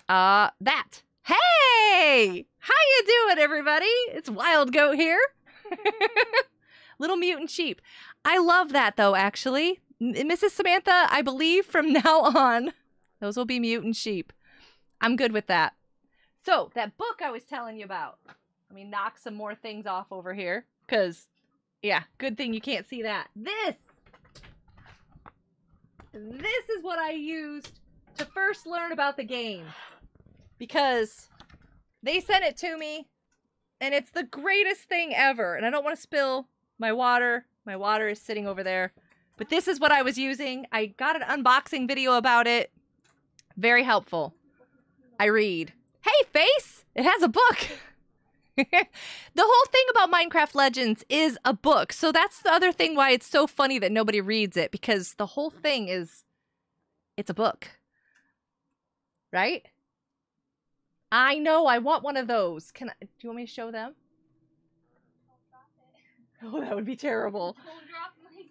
S1: Uh, that. Hey! How you doing, everybody? It's Wild Goat here. [LAUGHS] Little mutant sheep. I love that though, actually. Mrs. Samantha, I believe from [LAUGHS] now on, those will be mutant sheep. I'm good with that. So, that book I was telling you about. Let me knock some more things off over here. Because, yeah, good thing you can't see that. This! This is what I used to first learn about the game. Because they sent it to me, and it's the greatest thing ever. And I don't want to spill my water. My water is sitting over there. But this is what I was using. I got an unboxing video about it. Very helpful. I read. Hey, face! It has a book. [LAUGHS] [LAUGHS] the whole thing about Minecraft Legends is a book. So that's the other thing why it's so funny that nobody reads it because the whole thing is it's a book. Right? I know. I want one of those. Can I do you want me to show them? [LAUGHS] Oh, that would be terrible.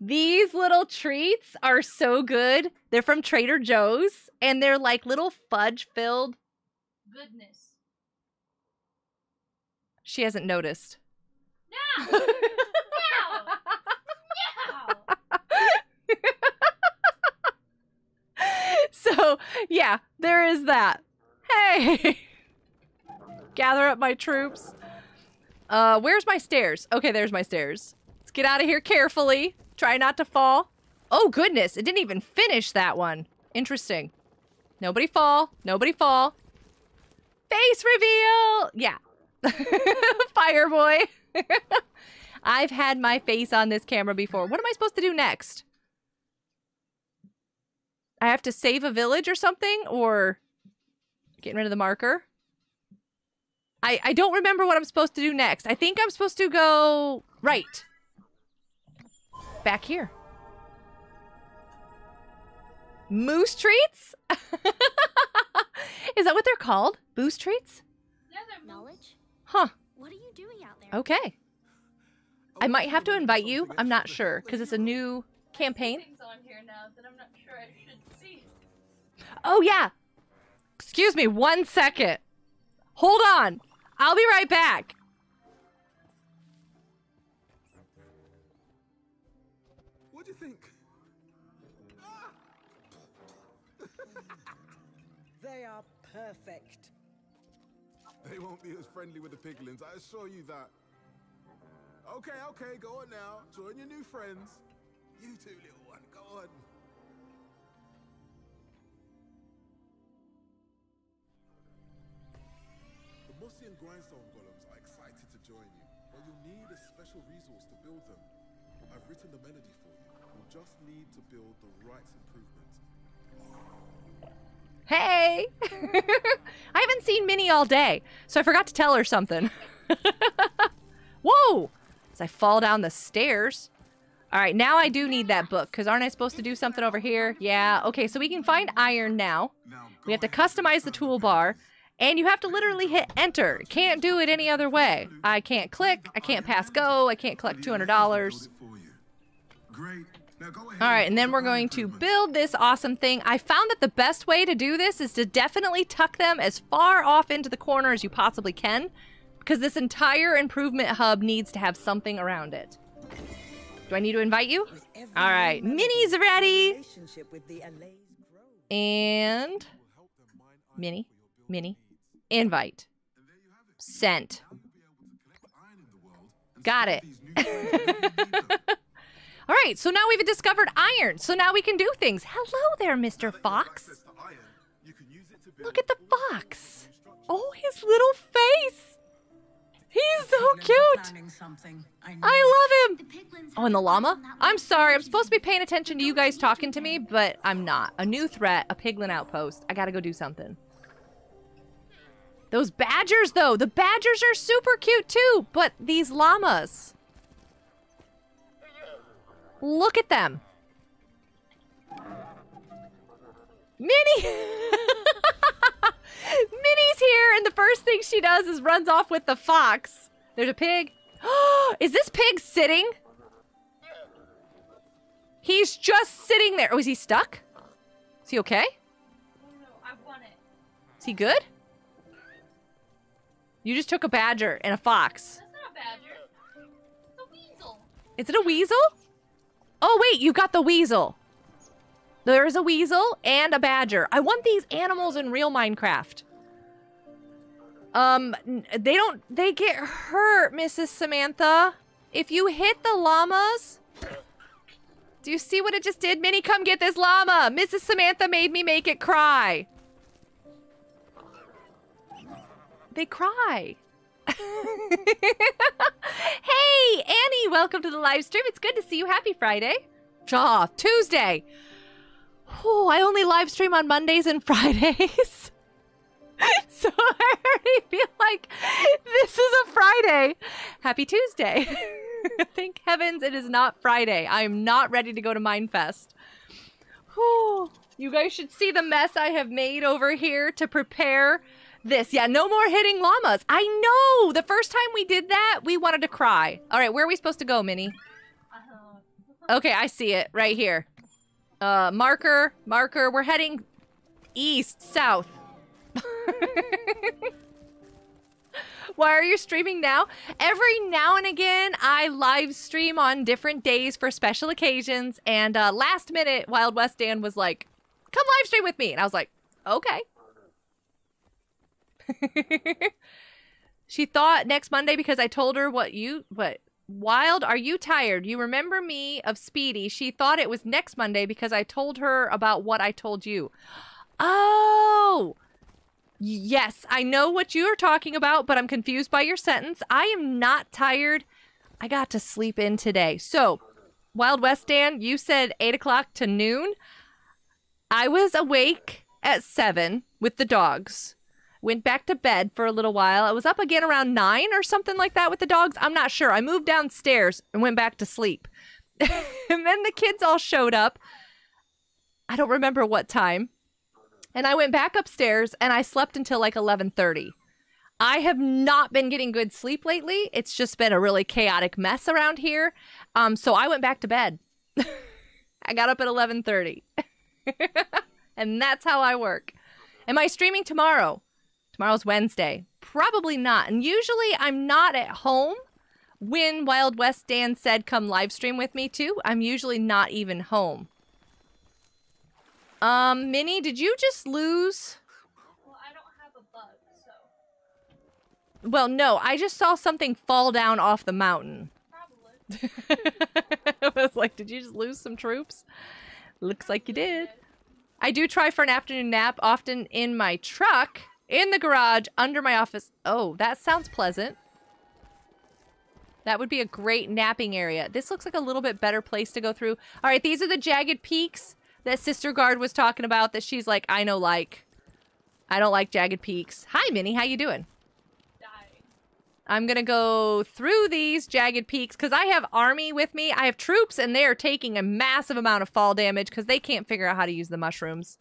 S1: These little treats are so good. They're from Trader Joe's and they're like little fudge filled.
S8: goodness.
S1: She hasn't noticed. [LAUGHS]
S8: Now! [LAUGHS]
S1: so, yeah, there is that. Hey! [LAUGHS] Gather up my troops. Uh, where's my stairs? Okay, there's my stairs. Let's get out of here carefully. Try not to fall. Oh, goodness. It didn't even finish that one. Interesting. Nobody fall. Nobody fall. Face reveal! Yeah. [LAUGHS] Fire boy. [LAUGHS] I've had my face on this camera before. What am I supposed to do next? I have to save a village or something? Or getting rid of the marker? I, I don't remember what I'm supposed to do next. I think I'm supposed to go right. Back here. Moose treats? [LAUGHS] Is that what they're called? Boost treats?
S8: Yeah, they're.
S7: Knowledge?
S1: Huh.
S7: What are you doing out there?
S1: Okay. I might have to invite you. I'm not sure because it's a new campaign.
S8: Things on here now that I'm not sure I should see.
S1: Oh, yeah. Excuse me one second. Hold on. I'll be right back.
S5: What do you think?
S6: They are perfect. [LAUGHS]
S5: They won't be as friendly with the piglins, I assure you that. Okay, okay, go on now. Join your new friends. You two, little one, go on. The Mossy and Grindstone golems are excited to join you, but you'll need a special resource to build them. I've written the melody for you. You'll just need to build the right improvements.
S1: Hey! [LAUGHS] I haven't seen Minnie all day, so I forgot to tell her something. [LAUGHS] Whoa! As I fall down the stairs. All right, now I do need that book, because aren't I supposed to do something over here? Yeah, okay, so we can find iron now. We have to customize the toolbar, and you have to literally hit enter. Can't do it any other way. I can't click, I can't pass go, I can't collect $200.
S5: Build it for you. Great. Now go ahead
S1: All right, and then we're going to build this awesome thing. I found that the best way to do this is to definitely tuck them as far off into the corner as you possibly can, because this entire improvement hub needs to have something around it. Do I need to invite you? All right,
S6: melody,
S1: Minnie's ready.
S6: relationship with the Allays grows.
S1: And Minnie, Minnie, invite. Sent. Got it. [LAUGHS] All right, so now we've discovered iron. So now we can do things. Hello there, Mr. Fox. Look at the fox. Oh, his little face. He's so cute. I love him. Oh, and the llama? I'm sorry. I'm supposed to be paying attention to you guys talking to me, but I'm not. A new threat, a piglin outpost. I gotta go do something. Those badgers, though. The badgers are super cute, too. But these llamas. Look at them. Minnie! [LAUGHS] Minnie's here, and the first thing she does is runs off with the fox. There's a pig. [GASPS] is this pig sitting? He's just sitting there. Oh, is he stuck? Is he okay?
S8: It.
S1: Is he good? You just took a badger and a fox.
S8: That's not a badger. It's a weasel.
S1: Is it a weasel? Oh, wait, you got the weasel. There is a weasel and a badger. I want these animals in real Minecraft. Um, they don't, they get hurt, Mrs. Samantha. If you hit the llamas, do you see what it just did? Minnie, come get this llama. Mrs. Samantha made me make it cry. They cry. [LAUGHS] hey, Annie, welcome to the live stream. It's good to see you. Happy Friday. Jaw, Tuesday. Oh, I only live stream on Mondays and [LAUGHS] Fridays. [LAUGHS] so I already feel like this is a Friday. Happy Tuesday. Thank heavens it is not Friday. I am not ready to go to Mindfest. Whew. You guys should see the mess I have made over here to prepare this. Yeah, no more hitting llamas. I know. The first time we did that, we wanted to cry. All right, where are we supposed to go, Minnie? Okay, I see it right here. Uh, marker, marker. We're heading east, south. [LAUGHS] Why are you streaming now? Every now and again, I live stream on different days for special occasions. And uh, last minute, Wild West Dan was like, come live stream with me. And I was like, okay. [LAUGHS] she thought next Monday because I told her what you, what, Wild, are you tired? You remember me of Speedy. She thought it was next Monday because I told her about what I told you. Oh, yes, I know what you are talking about, but I'm confused by your sentence. I am not tired. I got to sleep in today. So, Wild West Dan, you said 8 o'clock to noon. I was awake at 7 with the dogs. Went back to bed for a little while. I was up again around 9 or something like that with the dogs. I'm not sure. I moved downstairs and went back to sleep. [LAUGHS] and then the kids all showed up. I don't remember what time. And I went back upstairs and I slept until like 11:30. I have not been getting good sleep lately. It's just been a really chaotic mess around here. Um so I went back to bed. [LAUGHS] I got up at 11:30. [LAUGHS] and that's how I work. Am I streaming tomorrow? Tomorrow's Wednesday. Probably not. And usually I'm not at home when Wild West Dan said come live stream with me too. I'm usually not even home. Um, Minnie, did you just lose?
S8: Well, I don't have a bug, so
S1: Well, no, I just saw something fall down off the mountain.
S8: probably. [LAUGHS]
S1: I was like, did you just lose some troops? Looks like you did. I do try for an afternoon nap, often in my truck, in the garage, under my office. Oh, that sounds pleasant. That would be a great napping area. This looks like a little bit better place to go through. All right, these are the jagged peaks that Sister Guard was talking about that she's like, I know like. I don't like jagged peaks. Hi, Minnie. How you doing?
S8: Dying.
S1: I'm gonna go through these jagged peaks because I have army with me. I have troops, and they are taking a massive amount of fall damage because they can't figure out how to use the mushrooms.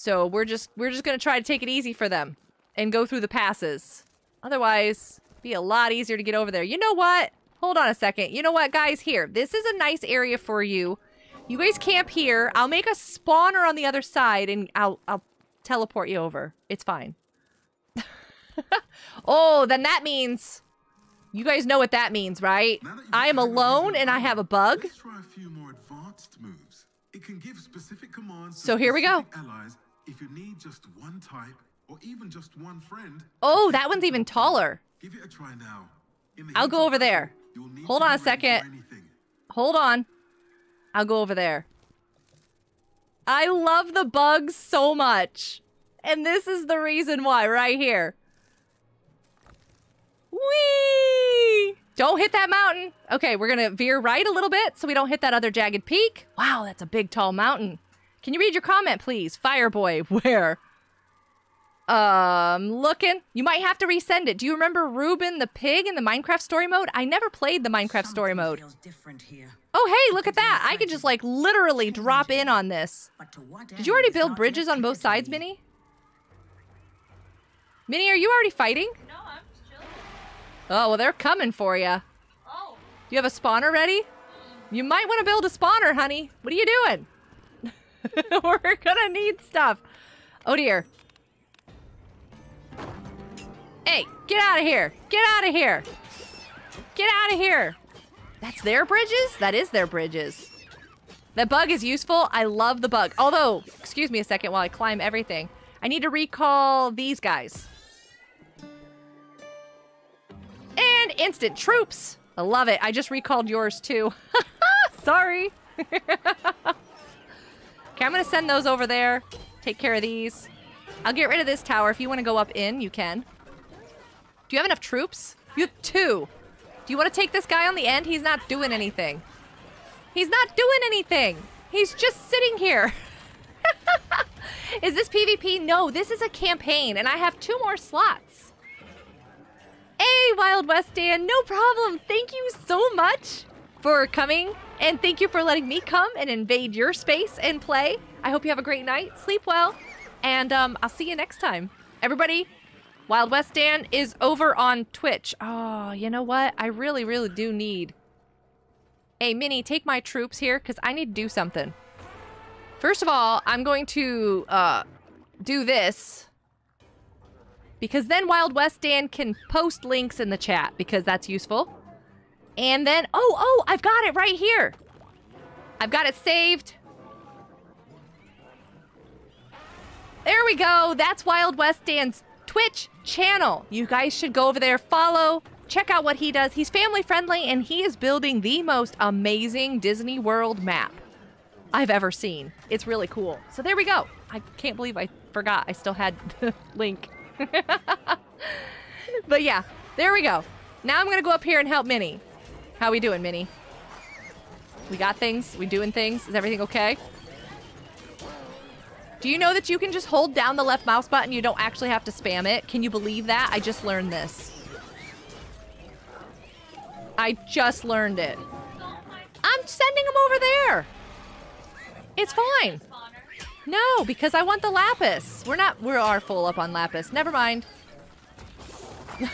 S1: So we're just we're just gonna try to take it easy for them and go through the passes. Otherwise, be a lot easier to get over there. You know what? Hold on a second. You know what, guys? Here, this is a nice area for you. You guys camp here. I'll make a spawner on the other side, and I'll I'll teleport you over. It's fine. [LAUGHS] oh, then that means you guys know what that means, right?
S5: That
S1: I am alone and I have a bug.
S5: A few more advanced moves. It can give specific commands.
S1: So here we go.
S5: Allies if you need just one type or even just one friend.
S1: Oh, that one's even taller.
S5: Give it a try now.
S1: I'll go over there.
S5: battle, you'll need
S1: Hold on a
S5: be ready for
S1: second. Hold on. I'll go over there. I love the bugs so much. And this is the reason why, right here. Whee! Don't hit that mountain. Okay, we're gonna veer right a little bit so we don't hit that other jagged peak. Wow, that's a big tall mountain. Can you read your comment, please? Fireboy, [LAUGHS] where? Um, looking. You might have to resend it. Do you remember Ruben the pig in the Minecraft story mode? I never played the Minecraft story mode.
S6: feels different here.
S1: Oh, hey, look at that. I could just like literally drop in on this.
S6: But to what
S1: Did you already build bridges on both sides,
S6: me.
S1: Minnie? Minnie, are you already fighting?
S8: No, I'm just chilling.
S1: Oh, well, they're coming for you.
S8: Oh,
S1: Do you have a spawner ready? You might want to build a spawner, honey. What are you doing? [LAUGHS] We're gonna need stuff. Oh dear. Hey, get out of here. Get out of here. Get out of here. That's their bridges? That is their bridges. The bug is useful. I love the bug. Although, excuse me a second while I climb everything. I need to recall these guys. And instant troops. I love it. I just recalled yours too. [LAUGHS] Sorry. [LAUGHS] okay, I'm gonna send those over there. Take care of these. I'll get rid of this tower. If you want to go up in, you can. Do you have enough troops? You have two. Do you want to take this guy on the end? He's not doing anything. He's not doing anything. He's just sitting here. [LAUGHS] is this PvP? No, this is a campaign, and I have two more slots. Hey, Wild West Dan, no problem. Thank you so much for coming, and thank you for letting me come and invade your space and play. I hope you have a great night. Sleep well, and um, I'll see you next time. Everybody, Wild West Dan is over on Twitch. Oh, you know what? I really, really do need. Hey, Minnie, take my troops here because I need to do something. First of all, I'm going to uh, do this because then Wild West Dan can post links in the chat because that's useful. And then, oh, oh, I've got it right here. I've got it saved. There we go. That's Wild West Dan's Twitch channel. You guys should go over there, follow, check out what he does. He's family friendly and he is building the most amazing Disney World map I've ever seen. It's really cool. So there we go. I can't believe I forgot I still had [LAUGHS] the link. [LAUGHS] but yeah, there we go. Now I'm gonna go up here and help Minnie. How we doing, Minnie? We got things? We doing things? Is everything okay? Do you know that you can just hold down the left mouse button? You don't actually have to spam it. Can you believe that? I just learned this. I just learned it. I'm sending them over there. It's fine. No, because I want the lapis. We're not, we are full up on lapis. Never mind. [LAUGHS]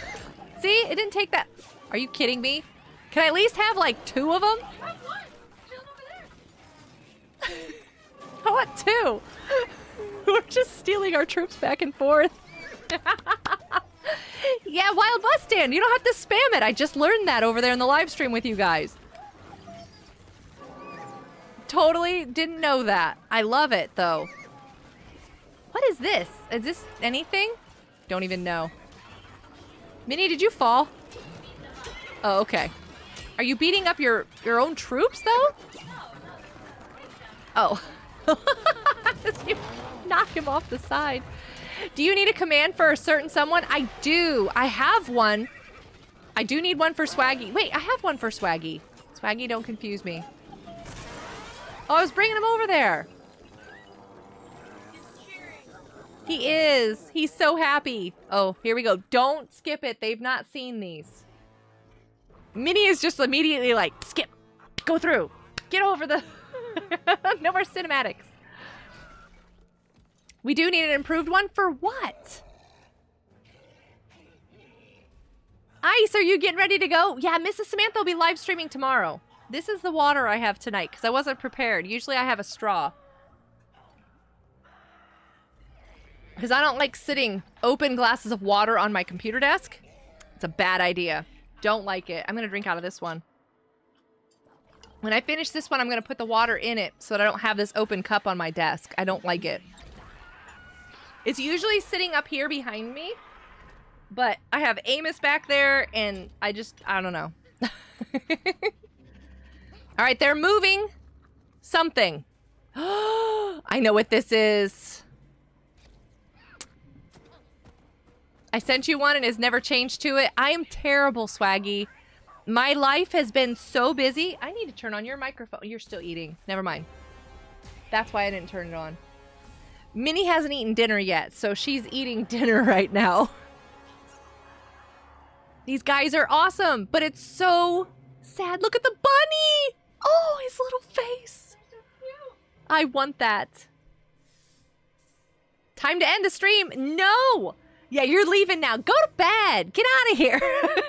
S1: See, it didn't take that. Are you kidding me? Can I at least have like two of them?
S8: I have one. Over there.
S1: I want two. [LAUGHS] We're just stealing our troops back and forth. [LAUGHS] yeah, Wild West Dan. You don't have to spam it. I just learned that over there in the live stream with you guys. Totally didn't know that. I love it though. What is this? Is this anything? Don't even know. Minnie, did you fall? Oh, okay. Are you beating up your your own troops though? Oh. [LAUGHS] knock him off the side. Do you need a command for a certain someone? I do. I have one. I do need one for Swaggy. Wait, I have one for Swaggy. Swaggy, don't confuse me. Oh, I was bringing him over there. He is. He's so happy. Oh, here we go. Don't skip it. They've not seen these. Minnie is just immediately like, skip, go through, get over the. [LAUGHS] no more cinematics. We do need an improved one for what? Ice, are you getting ready to go? Yeah, Mrs. Samantha will be live streaming tomorrow. This is the water I have tonight because I wasn't prepared. Usually I have a straw. Because I don't like sitting open glasses of water on my computer desk. It's a bad idea. Don't like it. I'm going to drink out of this one. When I finish this one, I'm going to put the water in it so that I don't have this open cup on my desk. I don't like it. It's usually sitting up here behind me, but I have Amos back there, and I just, I don't know. [LAUGHS] All right, they're moving something. [GASPS] I know what this is. I sent you one and has never changed to it. I am terrible, Swaggy. My life has been so busy. I need to turn on your microphone. You're still eating. Never mind. That's why I didn't turn it on. Minnie hasn't eaten dinner yet, so she's eating [LAUGHS] dinner right now. These guys are awesome, but it's so sad. Look at the bunny! Oh, his little face. I want that. Time to end the stream. No! Yeah, you're leaving now. Go to bed. Get out of here. [LAUGHS]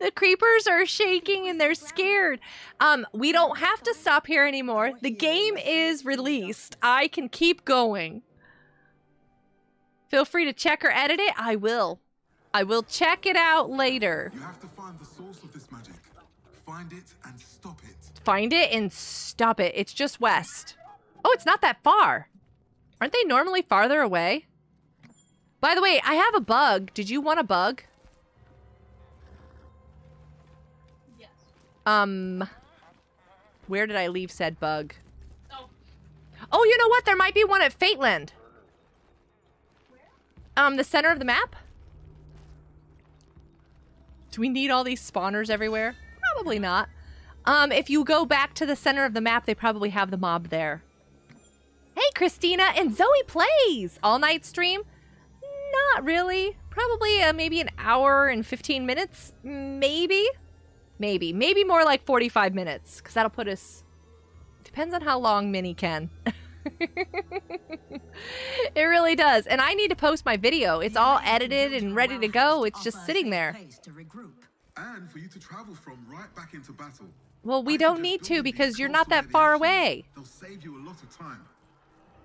S1: the creepers are shaking and they're scared. Um, we don't have to stop here anymore. The game is released. I can keep going. Feel free to check or edit it. I will. I will check it out later.
S5: You have to find the source of this magic. Find it and stop it.
S1: Find it and stop it. It's just west. Oh, it's not that far. Aren't they normally farther away? By the way, I have a bug. Did you want a bug?
S8: Yes.
S1: Um, where did I leave said bug? Oh. Oh, you know what? There might be one at Fateland. Um, the center of the map? Do we need all these spawners everywhere? Probably not. Um, if you go back to the center of the map, they probably have the mob there. Hey, Christina and Zoe plays all night stream. Not really. Probably uh, maybe an hour and 15 minutes. Maybe. Maybe. Maybe more like 45 minutes. Because that'll put us... Depends on how long Minnie can. [LAUGHS] it really does. And I need to post my video. It's all edited and ready to go. It's just sitting there.
S5: And for you to travel from right back into battle.
S1: Well, we don't need to because you're not that far away.
S5: They'll save you a lot of time.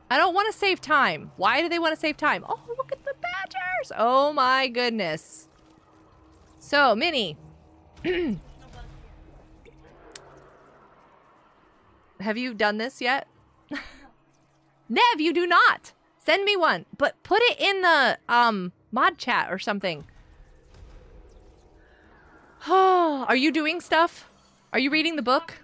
S1: I don't want to save time. Why do they want to save time? Oh, look at the badgers. Oh my goodness. So, Minnie. [CLEARS THROAT] Have you done this yet? [LAUGHS] Nev, you do not. Send me one, but put it in the um mod chat or something. Oh, [SIGHS] are you doing stuff? Are you reading the book?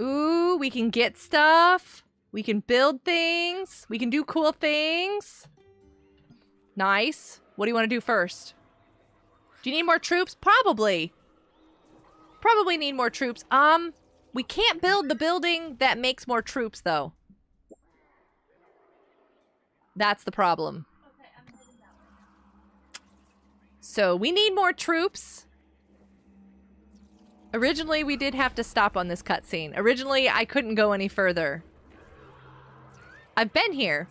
S1: Ooh, we can get stuff. We can build things. We can do cool things. Nice. What do you want to do first? Do you need more troops? Probably. Probably need more troops. Um, we can't build the building that makes more troops, though. That's the problem. So we need more troops. Originally, we did have to stop on this cutscene. Originally, I couldn't go any further. I've been here,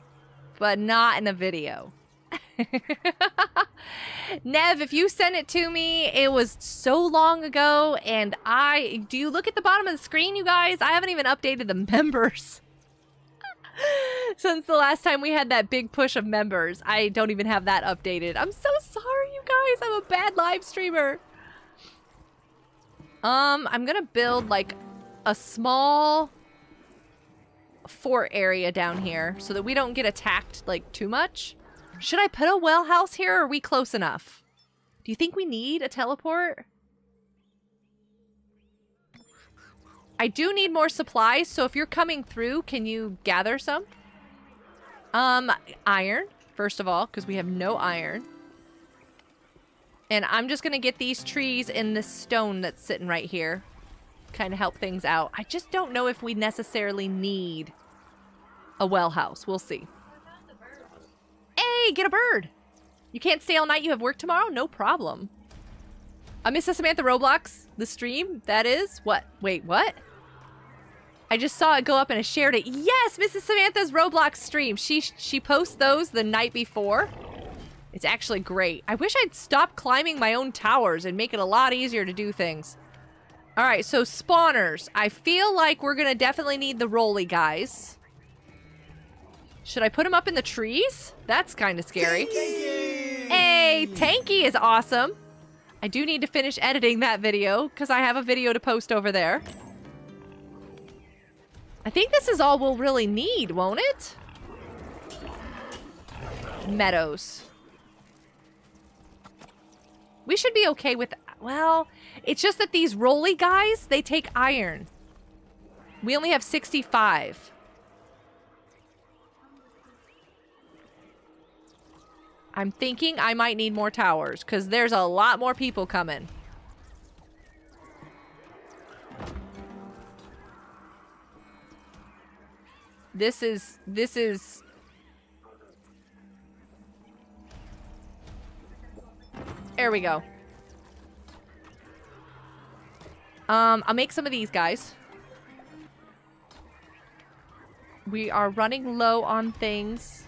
S1: but not in a video. [LAUGHS] Nev, if you sent it to me, it was so long ago, and I... Do you look at the bottom of the screen, you guys? I haven't even updated the [LAUGHS] members. [LAUGHS] Since the last time we had that big push of members, I don't even have that updated. I'm so sorry, you guys. I'm a bad live streamer. Um, I'm gonna build like a small fort area down here so that we don't get attacked like too much. Should I put a well house here or are we close enough? Do you think we need a teleport? I do need more supplies, so if you're coming through, can you gather some? Um, iron, first of all, because we have no iron. And I'm just going to get these trees and this stone that's sitting right here. Kind of help things out. I just don't know if we necessarily need a well house. We'll see. Hey, get a bird. You can't stay all night. You have work tomorrow? No problem. Uh, Mrs. Samantha Roblox, the stream, that is? What? Wait, what? I just saw it go up and I shared it. Yes, Mrs. Samantha's Roblox stream. She she posts those the night before. It's actually great. I wish I'd stop climbing my own towers and make it a lot easier to do things. All right, so spawners. I feel like we're going to definitely need the rolly guys. Should I put them up in the trees? That's kind of scary. Tankee! Hey, Tankee is awesome. I do need to finish editing that video because I have a video to post over there. I think this is all we'll really need, won't it? Meadows. We should be okay with... Well, it's just that these roly guys, they take iron. We only have 65. I'm thinking I might need more towers because there's a lot more people coming. This is, this is... There we go. Um, I'll make some of these guys. We are running low on things.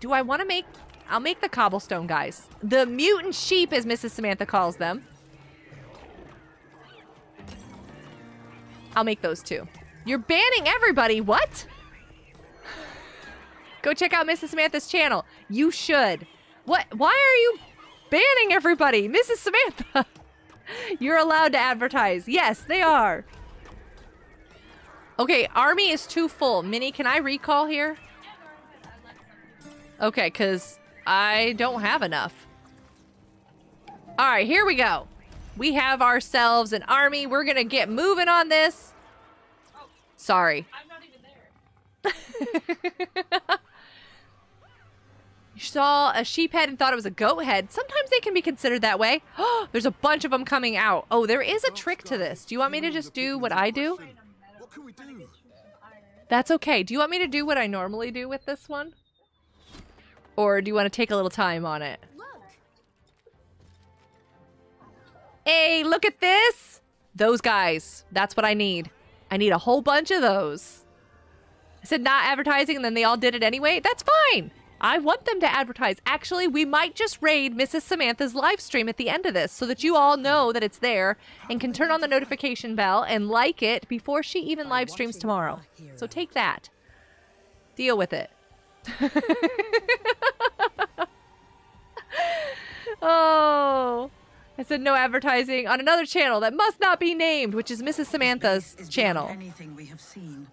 S1: Do I want to make... I'll make the cobblestone guys. The mutant sheep, as Mrs. Samantha calls them. I'll make those two. You're banning everybody. What? Go check out Mrs. Samantha's channel. You should. What? Why are you banning everybody? Mrs. Samantha. [LAUGHS] You're allowed to advertise. Yes, they are. Okay, army is too full. Minnie, can I recall here? Okay, because I don't have enough. All right, here we go. We have ourselves an army. We're going to get moving on this. Sorry.
S8: I'm not even there. [LAUGHS]
S1: You saw a sheep head and thought it was a goat head. Sometimes they can be considered that way. Oh, [GASPS] There's a bunch of them coming out. Oh, there is a trick to this. Do you want me to just do what I do?
S5: What can we do?
S1: That's okay. Do you want me to do what I normally do with this one? Or do you want to take a little time on it?
S7: Look,
S1: Hey, look at this! Those guys. That's what I need. I need a whole bunch of those. I said not advertising and then they all did it anyway. That's fine. I want them to advertise. Actually, we might just raid Mrs. Samantha's live stream at the end of this so that you all know that it's there and can turn on the notification bell and like it before she even live streams tomorrow. So take that. Deal with it. [LAUGHS] oh. I said no advertising on another channel that must not be named, which is Mrs. Samantha's channel.
S6: Anything we have seen,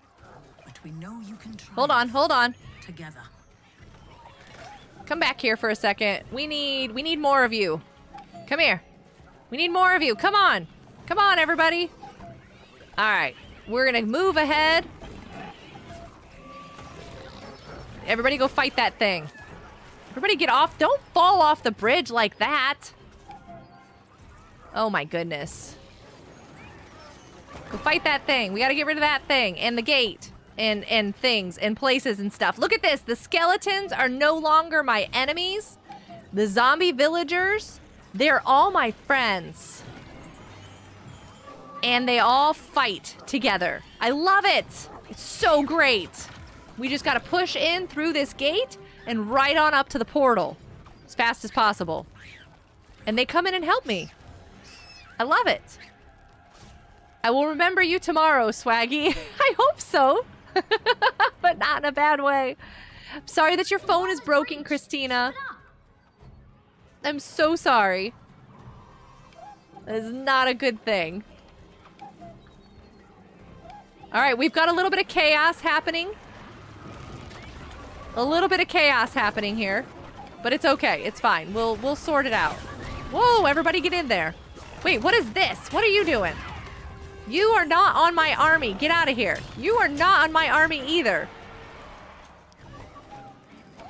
S6: but we know you can try
S1: Hold on, hold on.
S6: together.
S1: Come back here for a second. We need we need more of you. Come here. We need more of you. Come on. Come on, everybody. All right. We're going to move ahead. Everybody go fight that thing. Everybody get off. Don't fall off the bridge like that. Oh my goodness. Go fight that thing. We got to get rid of that thing and the gate and and things and places and stuff. Look at this. The skeletons are no longer my enemies. The zombie villagers, they're all my friends. And they all fight together. I love it. It's so great. We just got to push in through this gate and right on up to the portal as fast as possible. And they come in and help me. I love it. I will remember you tomorrow, Swaggy. [LAUGHS] I hope so. [LAUGHS] but not in a bad way. I'm sorry that your phone is broken, Christina. I'm so sorry. That is not a good thing. All right, we've got a little bit of chaos happening. A little bit of chaos happening here. But it's okay. It's fine. We'll we'll sort it out. Whoa, everybody get in there. Wait, what is this? What are you doing? You are not on my army. Get out of here. You are not on my army either.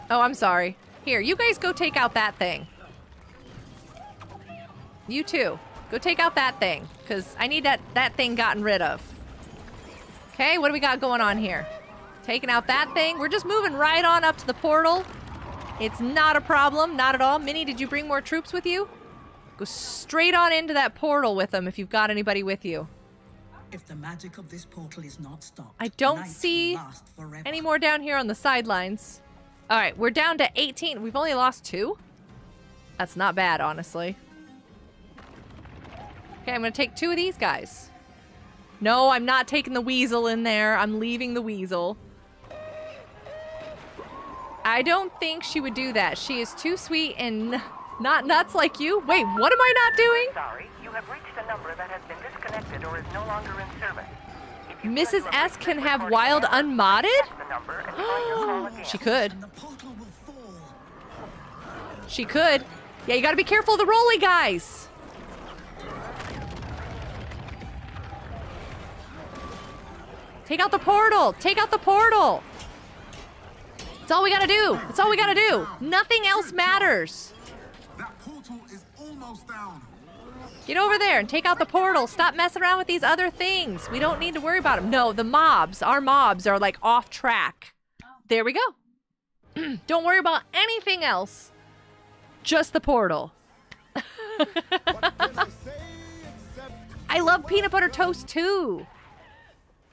S1: Oh, I'm sorry. Here, you guys go take out that thing. You too. Go take out that thing, because I need that, that thing gotten rid of. Okay, what do we got going on here? Taking out that thing. We're just moving right on up to the portal. It's not a problem, not at all. Minnie, did you bring more troops with you? Go straight on into that portal with them if you've got anybody with you.
S6: If the magic of this portal is not stopped,
S1: I don't see. Any more down here on the sidelines? All right, we're down to 18. We've only lost two. That's not bad, honestly. Okay, I'm going to take two of these guys. No, I'm not taking the weasel in there. I'm leaving the weasel. I don't think she would do that. She is too sweet and not nuts like you. Wait, what am I not doing?
S9: Sorry, you have reached a number that has been disconnected or is no longer in service. If you feel
S1: Mrs. S can have wild unmodded?
S9: check the number and try your call [GASPS] again.
S1: She could.
S6: And the portal will fall.
S1: She could. Yeah, you gotta be careful of the rolly guys. Take out the portal. Take out the portal. That's all we gotta do. That's all we gotta do. Nothing else matters.
S5: That portal is almost down.
S1: Get over there and take out the portal. Stop messing around with these other things. We don't need to worry about them. No, the mobs, our mobs are like off track. There we go. [CLEARS THROAT] don't worry about anything else. Just the portal. [LAUGHS] I love peanut butter toast too.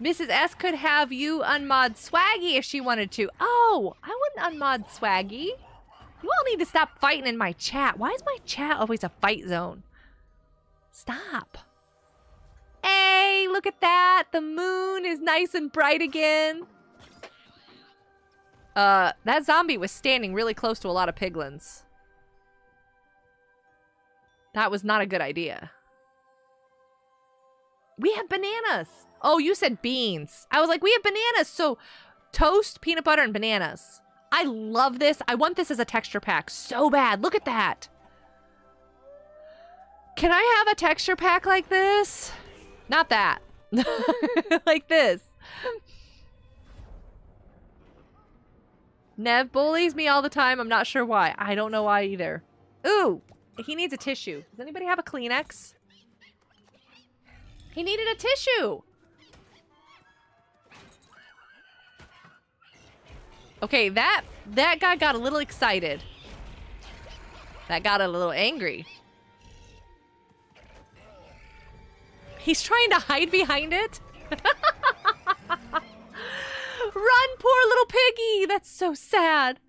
S1: Mrs. S could have you unmod Swaggy if she wanted to. Oh, I wouldn't unmod Swaggy. You all need to stop fighting in my chat. Why is my chat always a fight zone? Stop. Hey, look at that. The moon is nice and bright again. Uh, that zombie was standing really close to a lot of piglins. That was not a good idea. We have bananas. Oh, you said beans. I was like, we have bananas. So toast, peanut butter, and bananas. I love this. I want this as a texture pack so bad. Look at that. Can I have a texture pack like this? Not that. [LAUGHS] like this. Nev bullies me all the time. I'm not sure why. I don't know why either. Ooh, he needs a tissue. Does anybody have a Kleenex? He needed a tissue. Okay, that that guy got a little excited. That got a little angry. He's trying to hide behind it. [LAUGHS] Run, poor little piggy. That's so sad.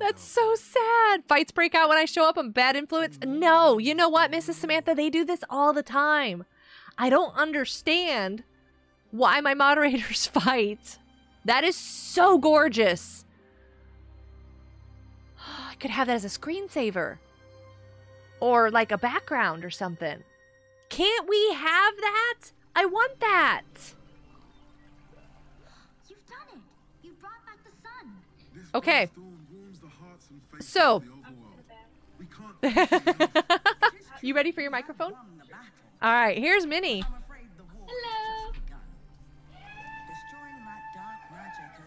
S1: That's so sad. Fights break out when I show up. I'm bad influence. No, you know what, Mrs. Samantha? They do this all the time. I don't understand why my moderators [LAUGHS] fight. That is so gorgeous. [SIGHS] I could have that as a screensaver. Or like a background or something. Can't we have that? I want that.
S7: You've done it. You brought back the sun.
S1: Okay. So, [LAUGHS] [LAUGHS] [LAUGHS] you ready for your microphone? All right, here's Minnie.
S8: Hello.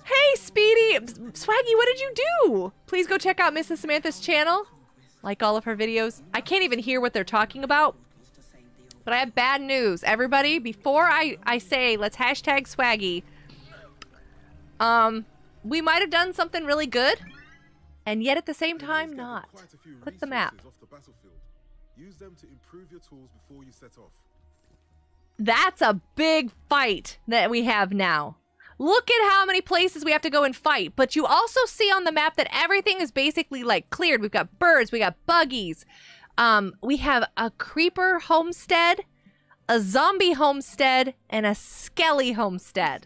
S1: Hey, Speedy! Swaggy, what did you do? Please go check out Mrs. Samantha's channel. Like all of her videos. I can't even hear what they're talking about. But I have bad news. Everybody, before I, I say let's hashtag Swaggy, um, we might have done something really good, and yet at the same time not. Click the map.
S5: Off the battlefield. Use them to improve your tools before you set off.
S1: That's a big fight that we have now. Look at how many places we have to go and fight. But you also see on the map that everything is basically like cleared. We've got birds, we got buggies. Um, we have a creeper homestead, a zombie homestead, and a skelly homestead.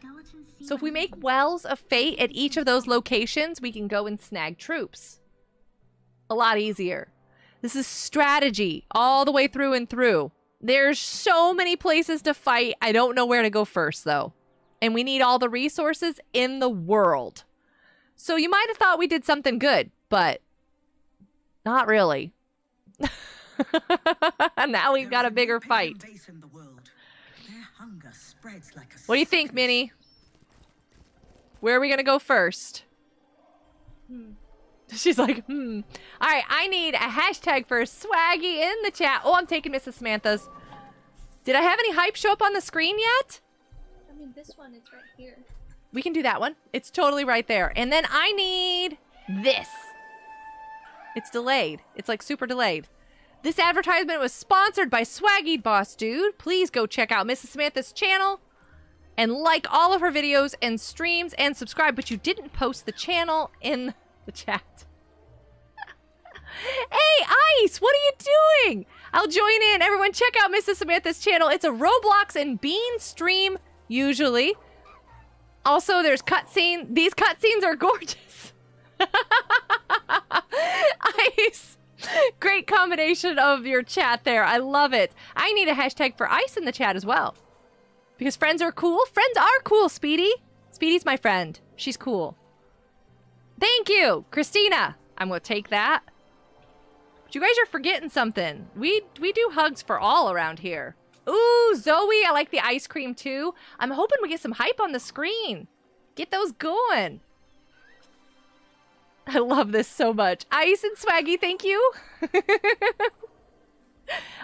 S1: So if we make wells of fate at each of those locations, we can go and snag troops. A lot easier. This is strategy all the way through and through. There's so many places to fight. I don't know where to go first, though. And we need all the resources in the world. So you might have thought we did something good, but not really. [LAUGHS] now we've got a bigger fight. What do you think, Minnie? Where are we going to go first? Hmm. [LAUGHS] She's like, hmm. All right, I need a hashtag for swaggy in the chat. Oh, I'm taking Mrs. Samantha's. Did I have any hype show up on the screen yet?
S8: I mean, this one is right here.
S1: We can do that one. It's totally right there. And then I need this. It's delayed. It's like super delayed. This advertisement was sponsored by Swaggy Boss Dude. Please go check out Mrs. Samantha's channel and like all of her videos and streams and subscribe, but you didn't post the channel in the chat. [LAUGHS] hey, Ice, what are you doing? I'll join in. Everyone, check out Mrs. Samantha's channel. It's a Roblox and Bean stream, usually. Also, there's cutscene. These cutscenes are gorgeous. [LAUGHS] Ice. Great combination of your chat there. I love it. I need a hashtag for Ice in the chat as well. Because friends are cool. Friends are cool, Speedy. Speedy's my friend. She's cool. Thank you, Christina. I'm gonna take that. But you guys are forgetting something. We we do hugs for all around here. Ooh, Zoe, I like the ice cream too. I'm hoping we get some hype on the screen. Get those going. [LAUGHS] I love this so much. Ice and Swaggy, thank you. [LAUGHS]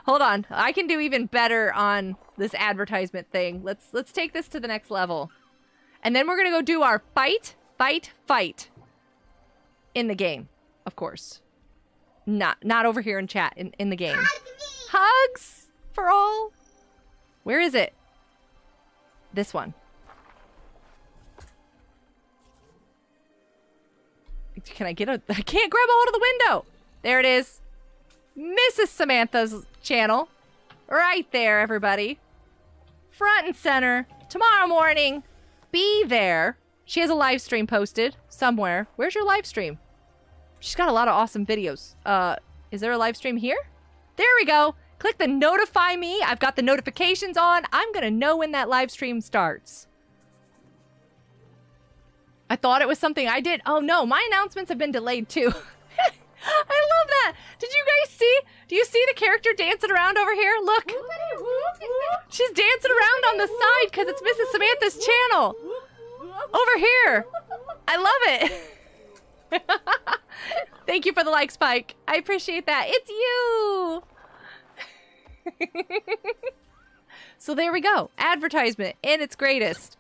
S1: Hold on. I can do even better on this advertisement thing. Let's let's take this to the next level. And then we're going to go do our fight, fight, fight in the game, of course. Not not over here in chat in, in the game. Hugs for all. Where is it? This one. Can I get a... [LAUGHS] I can't grab a hold of the window. There it is. Mrs. Samantha's channel. Right there, everybody. Front and center. Tomorrow morning. Be there. She has a live stream posted somewhere. Where's your live stream? She's got a lot of awesome videos. Uh, is there a live stream here? There we go. Click the notify me. I've got the notifications on. I'm going to know when that live stream starts. I thought it was something I did. Oh no, my announcements have been delayed too. [LAUGHS] I love that. Did you guys see? Do you see the character dancing around over here? Look. She's dancing around on the side because it's Mrs. Samantha's channel. Over here. I love it. [LAUGHS] Thank you for the like, Spike. I appreciate that. It's you. [LAUGHS] so there we go. Advertisement in its greatest.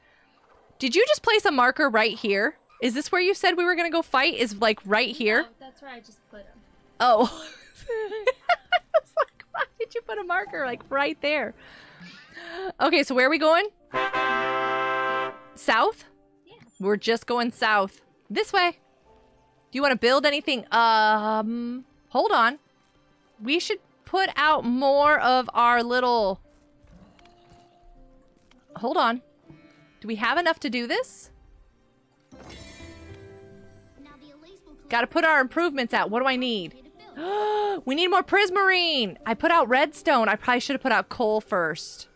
S1: Did you just place a marker right here? Is this where you said we were gonna go fight? Is like right here?
S8: No, that's where I just put them.
S1: Oh. [LAUGHS] It's like, why did you put a marker like right there? Okay, so where are we going? South?
S8: Yeah.
S1: We're just going south. This way. Do you want to build anything? Um, hold on. We should put out more of our little... Hold on. Do we have enough to do this?
S7: Now the allays will collect
S1: Got to put our improvements out. What do I need? [GASPS] we need more prismarine. I put out redstone. I probably should have put out coal first.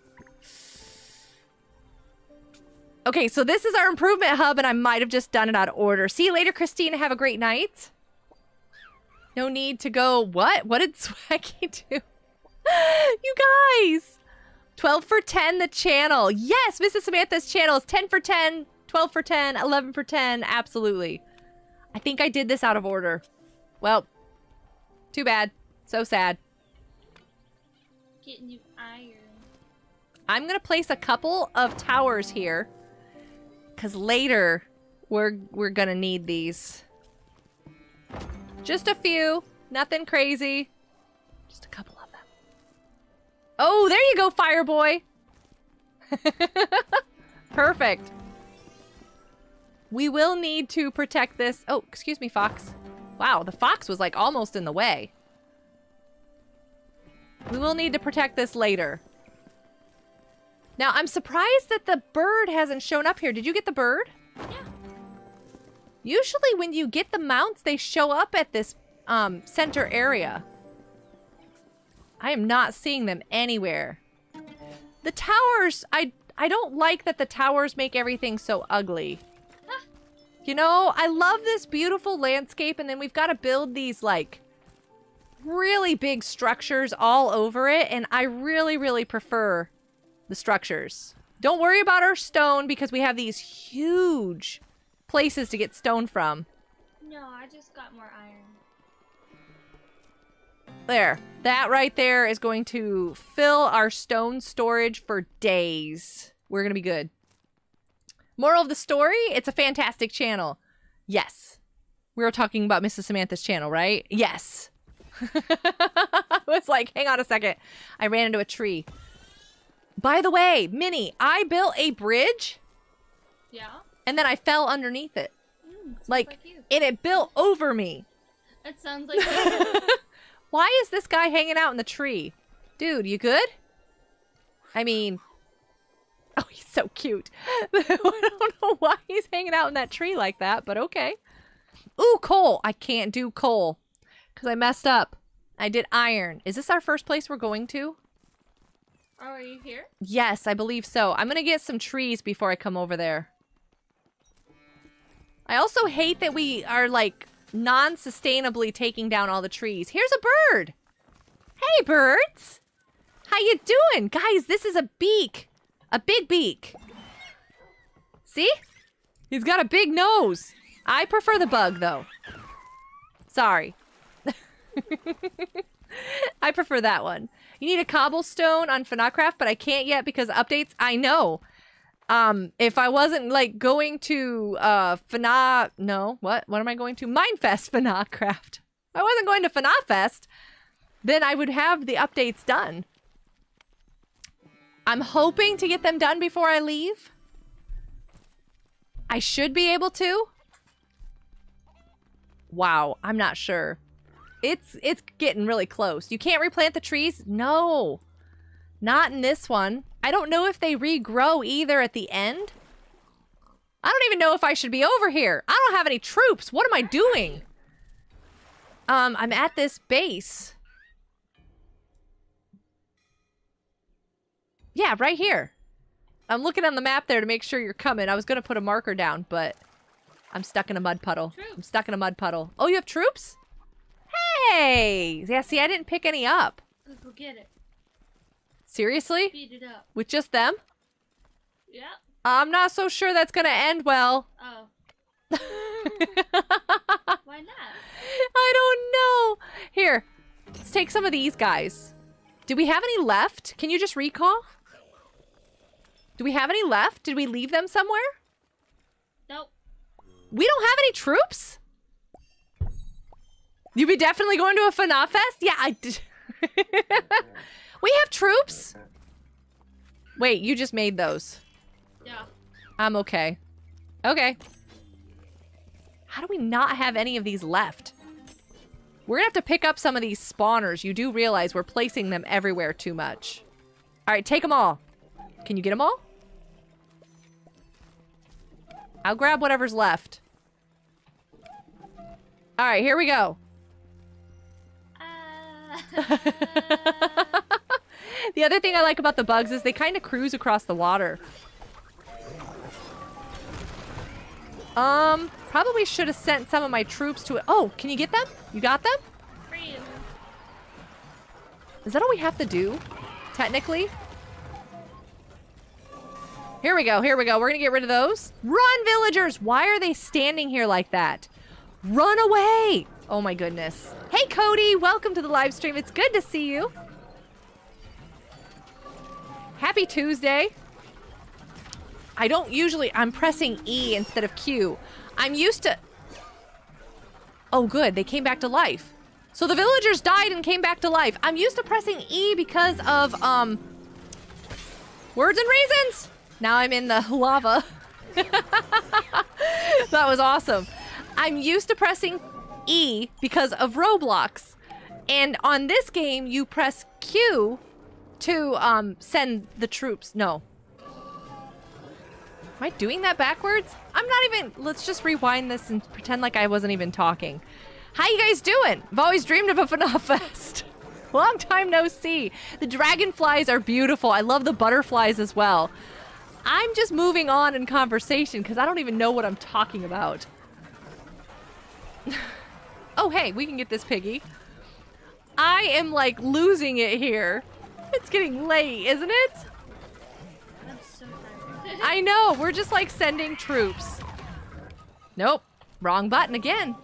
S1: Okay, so this is our improvement hub, and I might have just done it out of order. See you later, Christine. Have a great night. No need to go. What? What did [LAUGHS] Swaggy do? [GASPS] you guys! 12 for 10, the channel. Yes, Mrs. Samantha's channel is 10 for 10, 12 for 10, 11 for 10. Absolutely. I think I did this out of order. Well, too bad. So sad.
S8: Getting you iron.
S1: I'm gonna place a couple of towers here. Cause later we're we're gonna need these. Just a few. Nothing crazy. Just a couple. Oh, there you go, fire boy. [LAUGHS] Perfect. We will need to protect this. Oh, excuse me, Fox. Wow, the fox was like almost in the way. We will need to protect this later. Now, I'm surprised that the bird hasn't shown up here. Did you get the bird?
S8: Yeah.
S1: Usually when you get the mounts, they show up at this um, center area. I am not seeing them anywhere. The towers, I, I don't like that the towers make everything so ugly. You know, I love this beautiful landscape and then we've got to build these like really big structures all over it and I really, really prefer the structures. Don't worry about our stone because we have these huge places to get stone from.
S8: No, I just got more iron.
S1: There. That right there is going to fill our stone storage for days. We're going to be good. Moral of the story, it's a fantastic channel. Yes. We were talking about Mrs. Samantha's channel, right? Yes. [LAUGHS] I was like, hang on a second. I ran into a tree. By the way, Minnie, I built a bridge
S8: Yeah.
S1: and then I fell underneath it.
S8: Mm,
S1: Like,
S8: like
S1: and it built over me.
S8: It sounds like. [LAUGHS]
S1: Why is this guy hanging out in the tree? Dude, you good? I mean, [LAUGHS] oh, he's so cute. [LAUGHS] I don't know why he's hanging out in that tree like that, but okay. Ooh, coal. I can't do coal because I messed up. I did iron. Is this our first place we're going to?
S8: Oh, are you here?
S1: Yes, I believe so. I'm going to get some trees before I come over there. I also hate that we are like non-sustainably taking down all the trees. Here's a bird. Hey, birds. How you doing? Guys, this is a beak. A big beak. See? He's got a big nose. I prefer the bug, though. Sorry. [LAUGHS] I prefer that one. You need a cobblestone on Fanacraft, but I can't yet because updates. I know. Um, if I wasn't like going to uh Fana, no, what? What am I going to? Mindfest [LAUGHS] Fanacraft. If I wasn't going to Fanafest, then I would have the updates done. I'm hoping to get them done before I leave. I should be able to. Wow, I'm not sure. It's it's getting really close. You can't replant the trees? No. Not in this one. I don't know if they regrow either at the end. I don't even know if I should be over here. I don't have any troops. What am I doing? Um, I'm at this base. Yeah, right here. I'm looking on the map there to make sure you're coming. I was going to put a marker down, but I'm stuck in a mud puddle. I'm stuck in a mud puddle. Oh, you have troops? Hey! Yeah, see, I didn't pick any up.
S8: Let's go get it.
S1: Seriously?
S8: Speed it up.
S1: With just them?
S8: Yep.
S1: I'm not so sure that's going to end well.
S8: Oh. [LAUGHS] Why not?
S1: I don't know. Here, let's take some of these guys. Do we have any left? Can you just recall? Do we have any left? Did we leave them somewhere?
S8: Nope.
S1: We don't have any troops? You be definitely going to a FNAF Fest? Yeah, I did. [LAUGHS] we have troops? Wait, you just made those.
S8: Yeah.
S1: I'm okay. Okay. How do we not have any of these left? We're gonna have to pick up some of these spawners. You do realize we're placing them everywhere too much. All right, take them all. Can you get them all? I'll grab whatever's left. All right, here we go.
S8: Uh, [LAUGHS]
S1: The other thing I like about the bugs is they kind of cruise across the water. Um, probably should have sent some of my troops to it. Oh, can you get them? You got them? Is that all we have to do? Technically? Here we go, here we go. We're gonna get rid of those. Run, villagers! Why are they standing here like that? Run away! Oh my goodness. Hey, Cody! Welcome to the live stream. It's good to see you. Happy Tuesday. I don't usually... I'm pressing E instead of Q. I'm used to... Oh, good. They came back to life. So the villagers died and came back to life. I'm used to pressing E because of, um... Words and reasons! Now I'm in the [LAUGHS] lava. [LAUGHS] that was awesome. I'm used to pressing E because of Roblox. And on this game, you press Q to um, send the troops. No. Am I doing that backwards? I'm not even. Let's just rewind this and pretend like I wasn't even talking. How you guys doing? I've always dreamed of a [LAUGHS] FNAF Fest. Long time no see. The dragonflies are beautiful. I love the butterflies as well. I'm just moving on in conversation because I don't even know what I'm talking about. [LAUGHS] oh, hey, we can get this piggy. I am like losing it here. [LAUGHS] It's getting late, isn't it?
S8: I'm so.
S1: I know. We're just like sending troops. Nope. Wrong button again.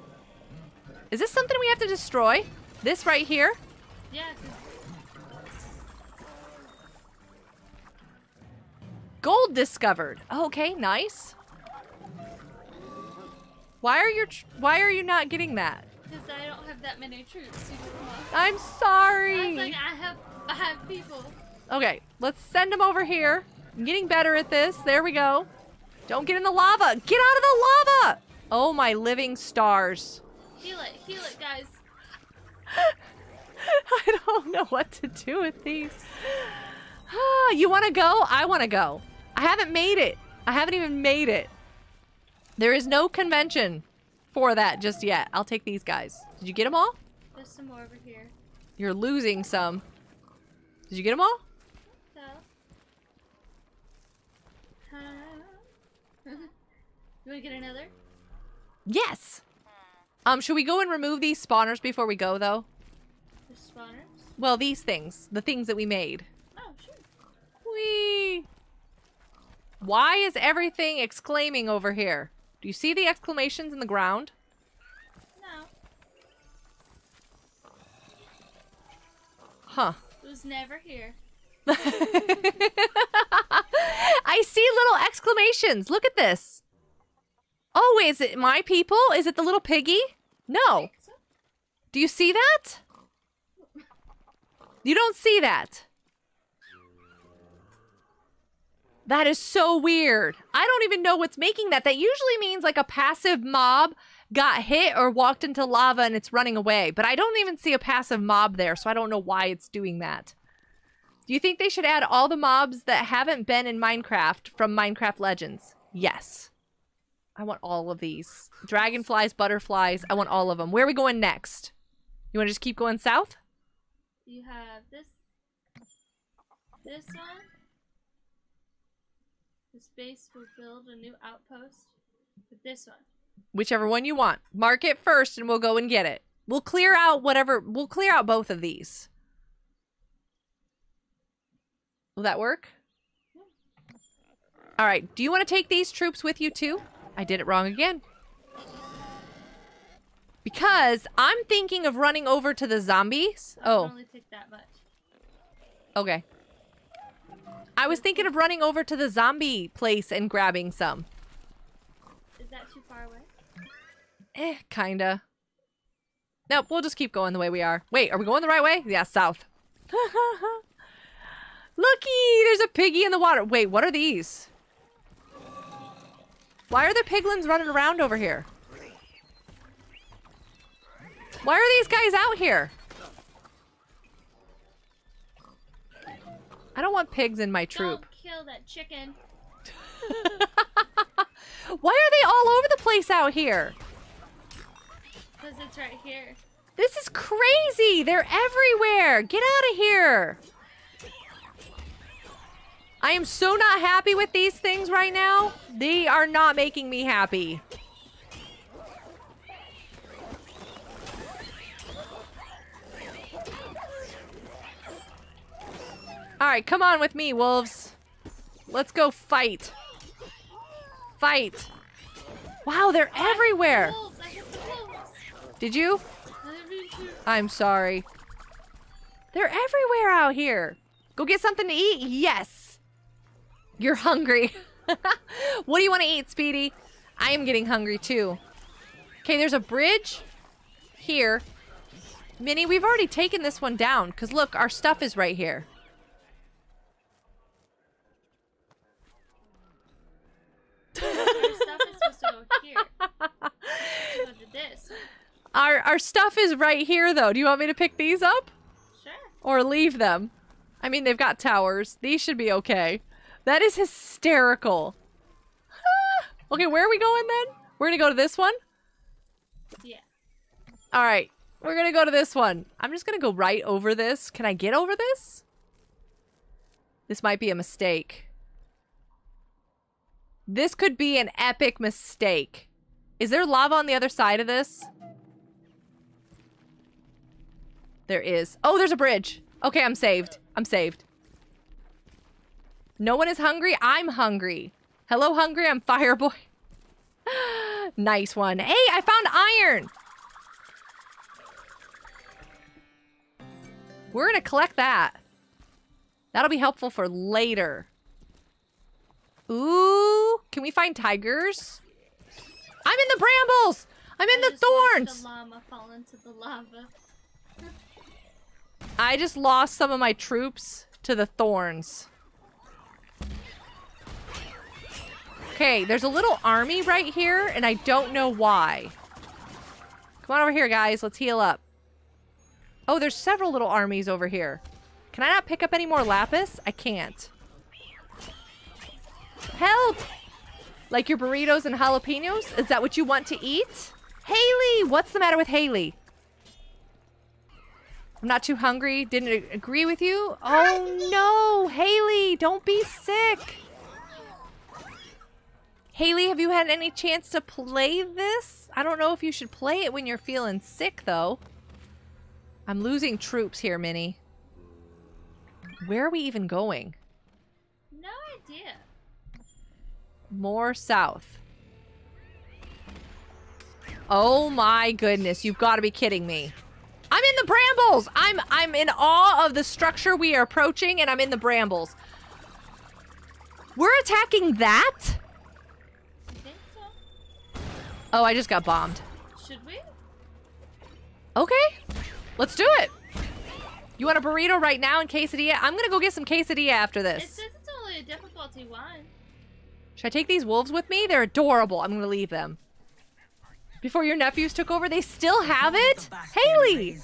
S1: Is this something we have to destroy? This right here?
S8: yeah, 'cause
S1: Gold discovered. Okay, nice. Why are you why are you not getting that?
S8: Because I don't have that many troops.
S1: I'm
S8: I
S1: sorry.
S8: was like, I have five people.
S1: Okay, let's send them over here. I'm getting better at this. There we go. Don't get in the lava. Get out of the lava. Oh my living stars.
S8: Heal it, heal it, guys. [LAUGHS]
S1: I don't know what to do with these. Ah, you want to go? I want to go. I haven't made it. I haven't even made it. There is no convention for that just yet. I'll take these guys. Did you get them all?
S8: There's some more over here.
S1: You're losing some. Did you get them all?
S8: You wanna get another?
S1: Yes! Um, should we go and remove these spawners before we go, though?
S8: The spawners?
S1: Well, these things. The things that we made.
S8: Oh, sure.
S1: Whee! Why is everything exclaiming over here? Do you see the exclamations in the ground?
S8: No.
S1: Huh.
S8: Was never here. [LAUGHS]
S1: I see little exclamations. Look at this. Oh, is it my people? Is it the little piggy? No. Do you see that? You don't see that. That is so weird. I don't even know what's making that. That usually means like a passive mob got hit or walked into lava and it's running away. But I don't even see a passive mob there, so I don't know why it's doing that. Do you think they should add all the mobs that haven't been in Minecraft from Minecraft Legends? Yes. I want all of these. Dragonflies, butterflies, I want all of them. Where are we going next? You want to just keep going south?
S8: You have this, this one. This base will build a new outpost. With this one.
S1: Whichever one you want. Mark it first and we'll go and get it. We'll clear out whatever. We'll clear out both of these. Will that work? All right. Do you want to take these troops with you too? I did it wrong again. Because I'm thinking of running over to the zombies. Oh,
S8: only take that much.
S1: okay. I was thinking of running over to the zombie place and grabbing some. Eh, kinda. Nope, we'll just keep going the way we are. Wait, are we going the right way? Yeah, south. [LAUGHS] Looky, there's a piggy in the water. Wait, what are these? Why are there piglins running around over here? Why are these guys out here? I don't want pigs in my troop.
S8: Don't kill that chicken. [LAUGHS]
S1: Why are they all over the place out here?
S8: Because it's right here.
S1: This is crazy. They're everywhere. Get out of here. I am so not happy with these things right now. They are not making me happy. All right, come on with me, wolves. Let's go fight. Fight. Wow, they're everywhere. Did you? I'm sorry. They're everywhere out here. Go get something to eat? Yes. You're hungry. [LAUGHS] what do you want to eat, Speedy? I am getting hungry too. Okay, there's a bridge here. Minnie, we've already taken this one down because look, our stuff is right here. Our our stuff is right here though. Do you want me to pick these up
S8: Sure.
S1: or leave them? I mean, they've got towers. These should be okay. That is hysterical. Ah. okay, where are we going then? We're gonna go to this one?
S8: Yeah.
S1: All right. We're going to go to this one. I'm just going to go right over this. Can I get over this? This might be a mistake. This could be an epic mistake. Is there lava on the other side of this? There is. Oh, there's a bridge. Okay, I'm saved. I'm saved. No one is hungry. I'm hungry. Hello, hungry. I'm Fireboy. [GASPS] nice one. Hey, I found iron. We're gonna collect that. That'll be helpful for later. Ooh, can we find tigers? I'm in the brambles. I'm in
S8: I
S1: the thorns.
S8: The llama fall into the lava.
S1: I just lost some of my troops to the thorns. Okay, there's a little army right here, and I don't know why. Come on over here, guys. Let's heal up. Oh, there's several little armies over here. Can I not pick up any more lapis? I can't. Help! Like your burritos and jalapenos? Is that what you want to eat? Haley! What's the matter with Haley? I'm not too hungry. Didn't agree with you. Oh no, Haley, don't be sick. Haley, have you had any chance to play this? I don't know if you should play it when you're feeling sick, though. I'm losing troops here, Minnie. Where are we even going?
S8: No idea.
S1: More south. Oh my goodness, you've got to be kidding me. I'm in the brambles. I'm I'm in awe of the structure we are approaching, and I'm in the brambles. We're attacking that?
S8: I think so.
S1: Oh, I just got bombed.
S8: Should we?
S1: Okay, let's do it. You want a burrito right now in quesadilla? I'm gonna go get some quesadilla after this.
S8: It says it's only a difficulty one.
S1: Should I take these wolves with me? They're adorable. I'm gonna leave them. Before your nephews took over, they still have it? Haley!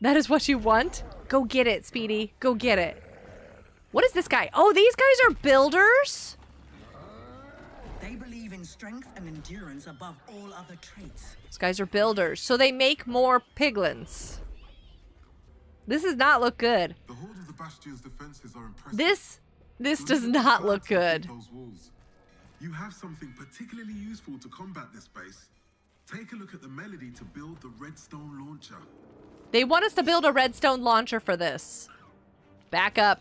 S1: That is what you want? Go get it, Speedy. Go get it. What is this guy? Oh, these guys are builders?
S6: They believe in strength and endurance above all other traits.
S1: These guys are builders. So they make more piglins. This does not look good.
S5: The of the Bastion's defenses are impressive.
S1: This this does not look good.
S5: Those walls. You have something particularly useful to combat this base. Take a look at the melody to build the redstone launcher.
S1: They want us to build a redstone launcher for this. Back up.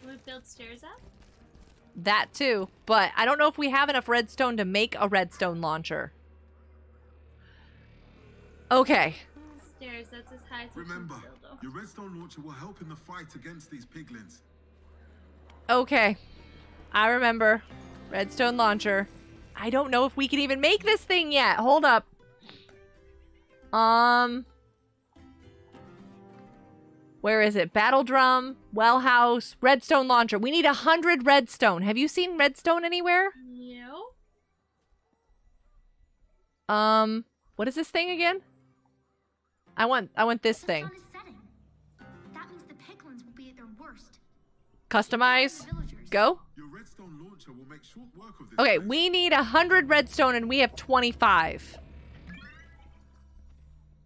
S8: Can we build stairs up?
S1: That too. But I don't know if we have enough redstone to make a redstone launcher. Okay.
S8: Stairs, that's as high as we can
S5: Remember,
S8: build though.
S5: your redstone launcher will help in the fight against these piglins.
S1: Okay. I remember. Redstone launcher. I don't know if we can even make this thing yet. Hold up. Um. Where is it? Battle drum, well house, redstone launcher. We need a hundred redstone. Have you seen redstone anywhere?
S8: No.
S1: Um, what is this thing again? I want I want this thing.
S5: Of Go.
S1: Okay, we need a hundred redstone and we have twenty-five.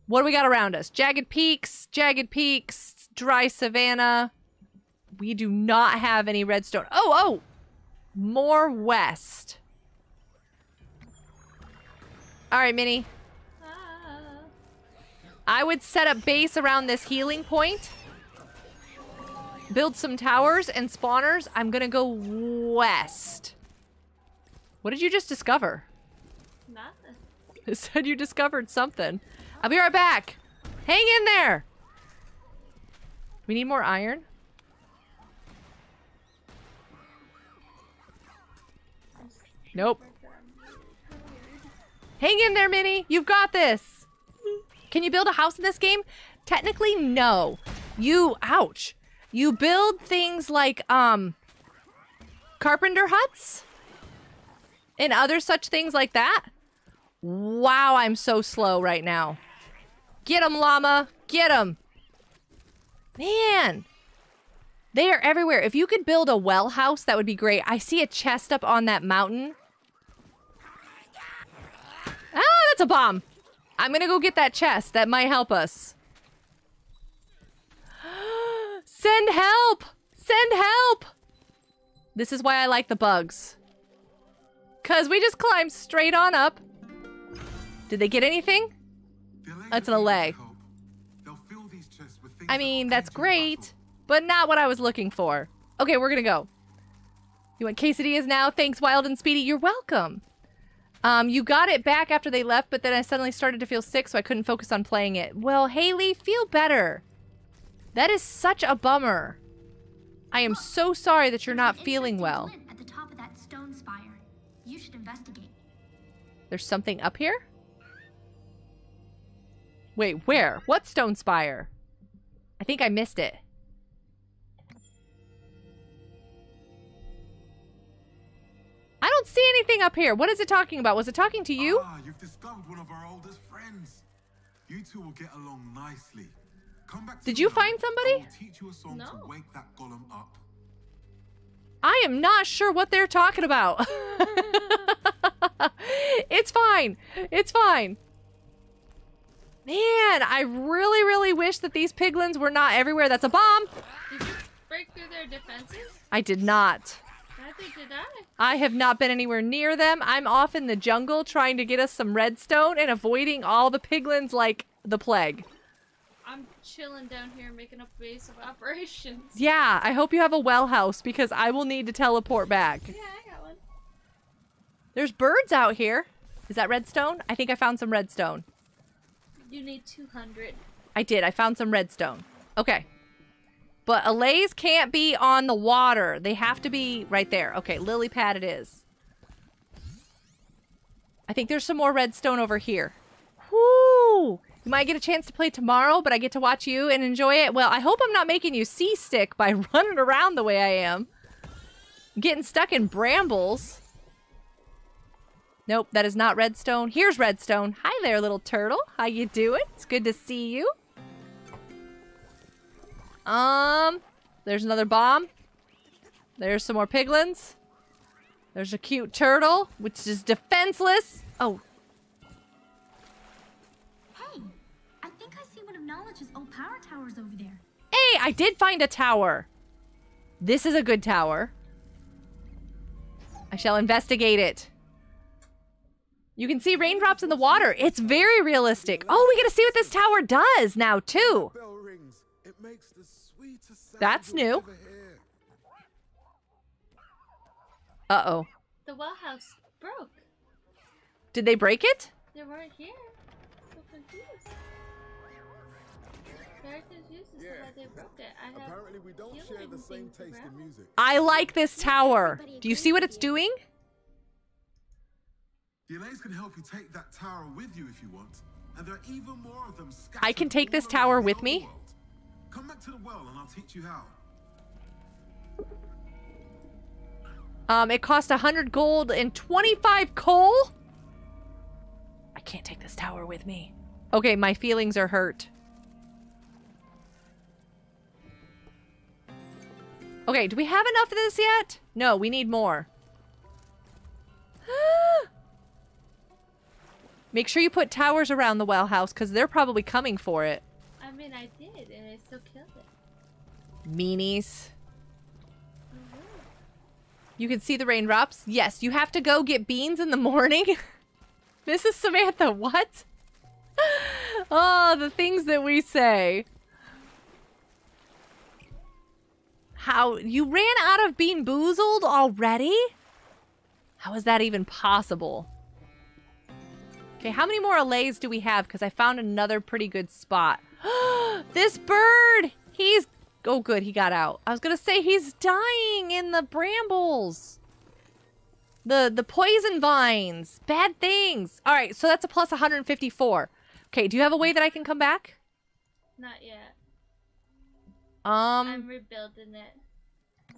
S1: What do we got around us? Jagged peaks, jagged peaks, dry savanna. We do not have any redstone. Oh, oh! More west. All right, Minnie.
S8: Ah.
S1: I would set up base around this healing point. Build some towers and spawners. I'm gonna go west. What did you just discover?
S8: Nothing. [LAUGHS]
S1: It said you discovered something. I'll be right back. Hang in there. We need more iron. Nope. Hang in there, Minnie. You've got this. Can you build a house in this game? Technically, no. You, ouch. You build things like, um, carpenter huts and other such things like that. Wow, I'm so slow right now. Get him, llama. Get him. Man. They are everywhere. If you could build a well house, that would be great. I see a chest up on that mountain. Ah, that's a bomb. I'm gonna go get that chest. That might help us. Send help! Send help! This is why I like the bugs. Cause we just climbed straight on up. Did they get anything? That's an allay. I mean, that's great, but not what I was looking for. Okay, we're gonna go. You want quesadillas now? Thanks, Wild and Speedy. You're welcome. Um, you got it back after they left, but then I suddenly started to feel sick, so I couldn't focus on playing it. Well, Haley, feel better. That is such a bummer. I am so sorry that you're not feeling well.
S7: At the top of that stone spire. You should investigate.
S1: There's something up here? Wait, where? What stone spire? I think I missed it. I don't see anything up here. What is it talking about? Was it talking to you?
S5: Ah, you've discovered one of our oldest friends. You two will get along nicely. Come back
S1: Did you find somebody?
S5: I teach you a song
S8: No.
S5: to wake that golem up.
S1: I am not sure what they're talking about. [LAUGHS] it's fine. It's fine. Man, I really, really wish that these piglins were not everywhere. That's a bomb.
S8: Did you break through their defenses?
S1: I did not.
S8: Neither did I.
S1: I have not been anywhere near them. I'm off in the jungle trying to get us some redstone and avoiding all the piglins like the plague.
S8: Chilling down here making a base of operations. [LAUGHS]
S1: Yeah, I hope you have a well house because I will need to teleport back.
S8: Yeah, I got one.
S1: There's birds out here. Is that redstone? I think I found some redstone.
S8: You need 200.
S1: I did. I found some redstone. Okay. But allays can't be on the water. They have to be right there. Okay, lily pad it is. I think there's some more redstone over here. Whoo! You might get a chance to play tomorrow, but I get to watch you and enjoy it. Well, I hope I'm not making you seasick by [LAUGHS] running around the way I am. Getting stuck in brambles. Nope, that is not redstone. Here's redstone. Hi there, little turtle. How you doing? It's good to see you. Um, there's another bomb. There's some more piglins. There's a cute turtle, which is defenseless. Oh,
S7: I
S1: did find a tower. This is a good tower. I shall investigate it. You can see raindrops in the water. It's very realistic. Oh, we get to see what this tower does now, too.
S5: Bell rings. It makes the sweetest sound
S1: That's new. Uh-oh.
S8: The well house broke.
S1: Did they break it?
S8: They weren't here. So confused. Confused as to why they broke it. I
S5: Apparently, we don't share the same taste in music.
S1: I like this tower. Do you see what it's doing?
S5: The allays can help you take that tower with you if you want, and there are even more of them scattered
S1: I can take this tower with me?
S5: overworld. Come back to the well, and I'll teach you how.
S1: Um, it cost 100 gold and 25 coal? I can't take this tower with me. Okay, my feelings are hurt. Okay, do we have enough of this yet? No, we need more. [GASPS] Make sure you put towers around the well house because they're probably coming for it.
S8: I mean, I did, and I still killed it.
S1: Meanies. Mm-hmm. You can see the raindrops. Yes, you have to go get beans in the morning. [LAUGHS] Mrs. Samantha, what? [GASPS] oh, the things that we say. How you ran out of BeanBoozled already? How is that even possible? Okay, how many more allays do we have? Because I found another pretty good spot. [GASPS] this bird! He's oh good, he got out. I was gonna say he's dying in the brambles. The the poison vines. Bad things. Alright, so that's a plus 154. Okay, do you have a way that I can come back?
S8: Not yet.
S1: Um
S8: I'm rebuilding it.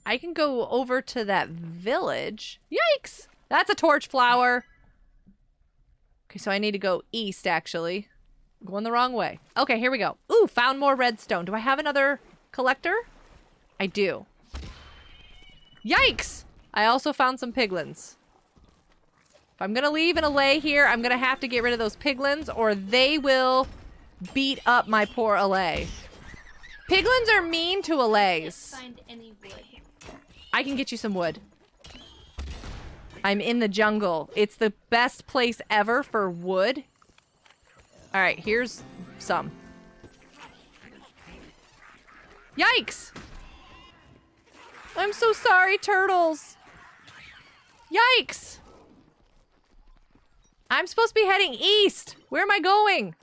S1: I can go over to that village. Yikes! That's a torch flower. Okay, so I need to go east, actually. I'm going the wrong way. Okay, here we go. Ooh, found more redstone. Do I have another collector? I do. Yikes! I also found some piglins. If I'm gonna leave an allay here, I'm gonna have to get rid of those piglins, or they will beat up my poor allay. Piglins are mean to allays. I can get you some wood. I'm in the jungle. It's the best place ever for wood. All right, here's some. Yikes! I'm so sorry, turtles. Yikes! I'm supposed to be heading east. Where am I going?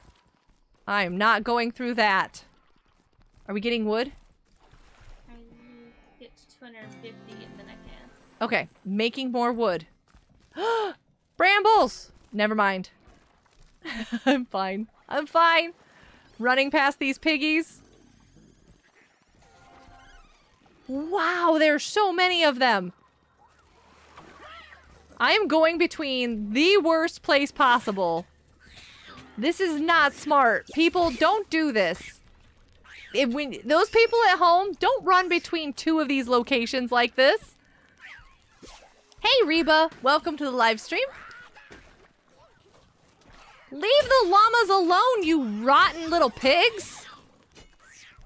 S1: I am not going through that. Are we getting wood?
S8: I get to 250 and then I can.
S1: Okay, making more wood. [GASPS] Brambles! Never mind. [LAUGHS] I'm fine. I'm fine. Running past these piggies. Wow, there's so many of them. I am going between the worst place possible. This is not smart. People, don't do this. If when those people at home, don't run between two of these locations like this. Hey, Reba. Welcome to the live stream. Leave the llamas alone, you rotten little pigs.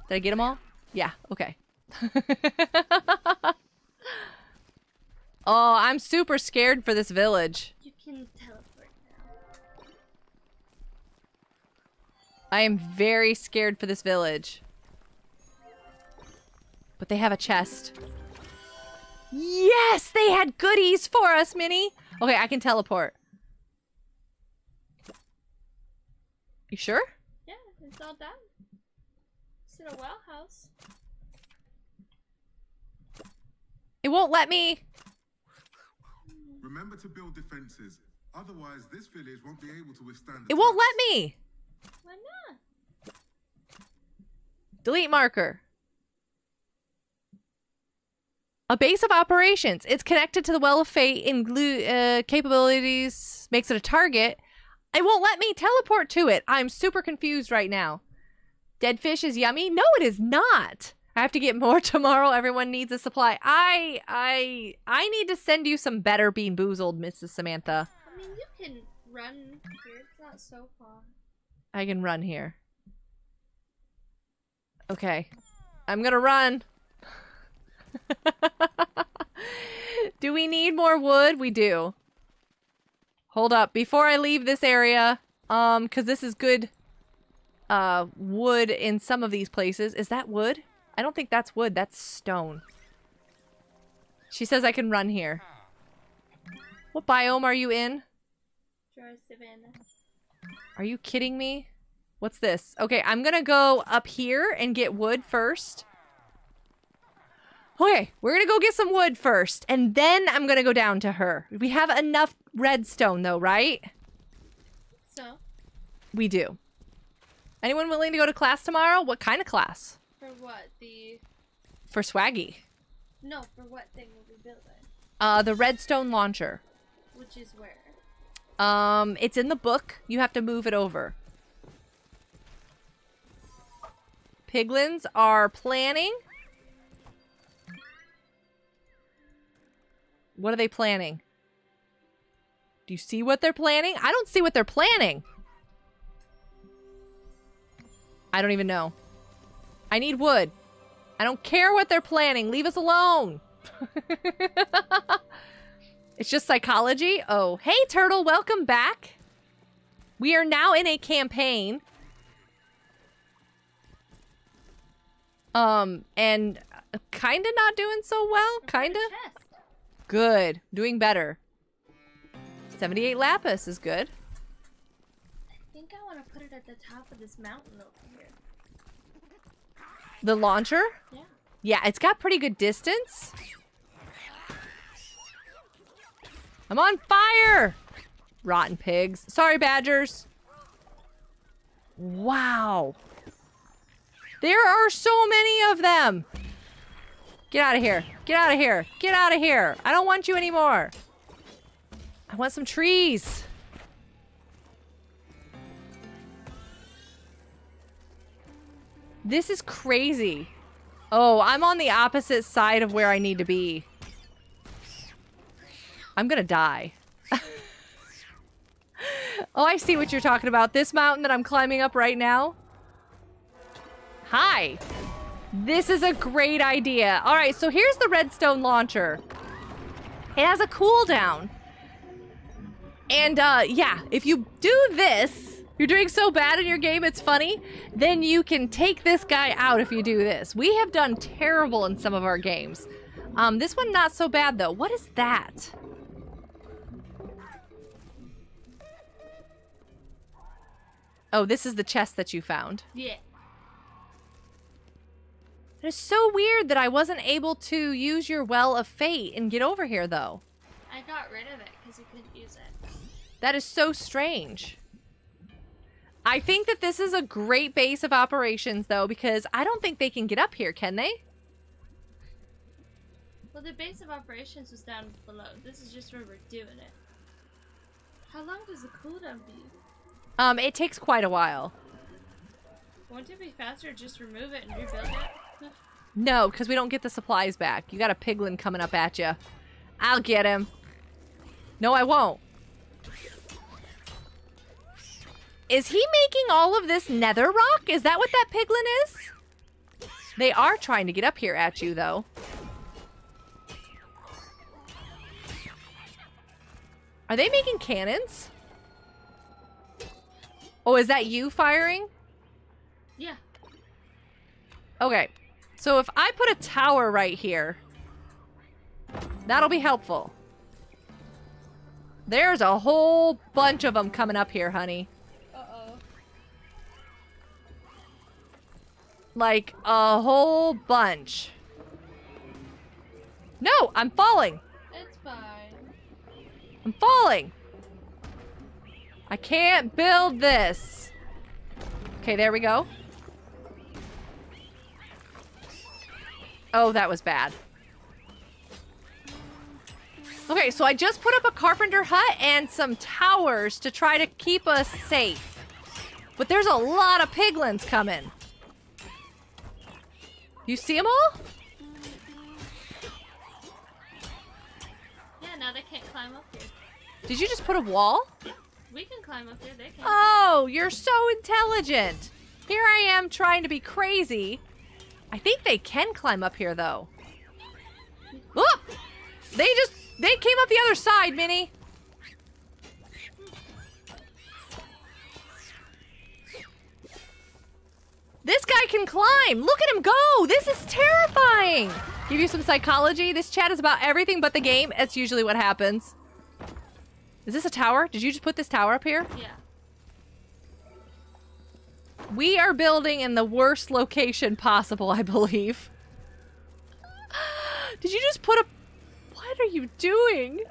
S1: Did I get them all? Yeah, okay. [LAUGHS] oh, I'm super scared for this village.
S8: You can teleport now.
S1: I am very scared for this village. But they have a chest. Yes, they had goodies for us, Minnie. Okay, I can teleport. You sure?
S8: Yeah, it's all done. It's in a well house.
S1: It won't let me.
S5: Remember to build defenses. Otherwise, this village won't be able to withstand.
S1: It won't let me.
S8: Why not?
S1: Delete marker. A base of operations. It's connected to the Well of Fate and glue uh, capabilities makes it a target. It won't let me teleport to it. I'm super confused right now. Dead fish is yummy? No, it is not. I have to get more [LAUGHS] tomorrow. Everyone needs a supply. I I I need to send you some better BeanBoozled, Mrs. Samantha.
S8: I mean, you can run here. It's not so far.
S1: I can run here. Okay. I'm gonna run. [LAUGHS] do we need more wood? We do. Hold up. Before I leave this area, um, because this is good uh, wood in some of these places. Is that wood? I don't think that's wood. That's stone. She says I can run here. What biome are you in?
S8: Dry Savannah.
S1: Are you kidding me? What's this? Okay, I'm gonna go up here and get wood first. Okay, we're gonna go get some wood first, and then I'm gonna go down to her. We have enough redstone, though, right?
S8: So,
S1: We do. Anyone willing to go to class tomorrow? What kind of class?
S8: for what? The.
S1: For Swaggy.
S8: No, for what thing will we build it?
S1: Uh, the redstone launcher.
S8: Which is where?
S1: Um, it's in the book. You have to move it over. Piglins are planning. What are they planning? Do you see what they're planning? I don't see what they're planning. I don't even know. I need wood. I don't care what they're planning. Leave us alone. [LAUGHS] it's just psychology. Oh, hey, Turtle. Welcome back. We are now in a campaign. Um, and kind of not doing so well. Kind of. Good. Doing better. 78 lapis is good.
S8: I think I want to put it at the top of this mountain over here.
S1: The launcher?
S8: Yeah.
S1: Yeah, it's got pretty good distance. I'm on fire! Rotten pigs. Sorry, badgers. Wow. There are so many of them. Get out of here. Get out of here. Get out of here. I don't want you anymore. I want some trees. This is crazy. Oh, I'm on the opposite side of where I need to be. I'm gonna die. [LAUGHS] oh, I see what you're talking about. This mountain that I'm climbing up right now. Hi. This is a great idea. All right, so here's the redstone launcher. It has a cooldown. And uh, yeah, if you do this, you're doing so bad in your game, it's funny, then you can take this guy out if you do this. We have done terrible in some of our games. Um, this one not so bad though. What is that? Oh, this is the chest that you found.
S8: Yeah.
S1: It is so weird that I wasn't able to use your Well of Fate and get over here though.
S8: I got rid of it because you couldn't use it.
S1: That is so strange. I think that this is a great base of operations, though, because I don't think they can get up here, can they?
S8: Well, the base of operations was down below. This is just where we're doing it. How long does the cooldown be?
S1: Um, it takes quite a while.
S8: Won't it be faster just remove it and rebuild it?
S1: No, because we don't get the supplies back. You got a piglin coming up at you. I'll get him. No, I won't. Is he making all of this nether rock? Is that what that piglin is? They are trying to get up here at you, though. Are they making cannons? Oh, is that you firing? Okay. So if I put a tower right here, that'll be helpful. There's a whole bunch of them coming up here, honey.
S8: Uh-oh.
S1: Like a whole bunch. No, I'm falling.
S8: It's fine.
S1: I'm falling. I can't build this. Okay, there we go. Oh, that was bad. Okay, so I just put up a carpenter hut and some towers to try to keep us safe. But there's a lot of piglins coming. You see them all?
S8: Yeah, now they can't climb up here.
S1: Did you just put a wall?
S8: We can climb up here. They can't.
S1: Oh, you're so intelligent. Here I am trying to be crazy. I think they can climb up here though. Whoop! They just they came up the other side, Minnie. This guy can climb. Look at him go. This is terrifying. Give you some psychology. This chat is about everything but the game. That's usually what happens. Is this a tower? Did you just put this tower up here?
S8: Yeah.
S1: We are building in the worst location possible, I believe. [GASPS] Did you just put a... What are you doing?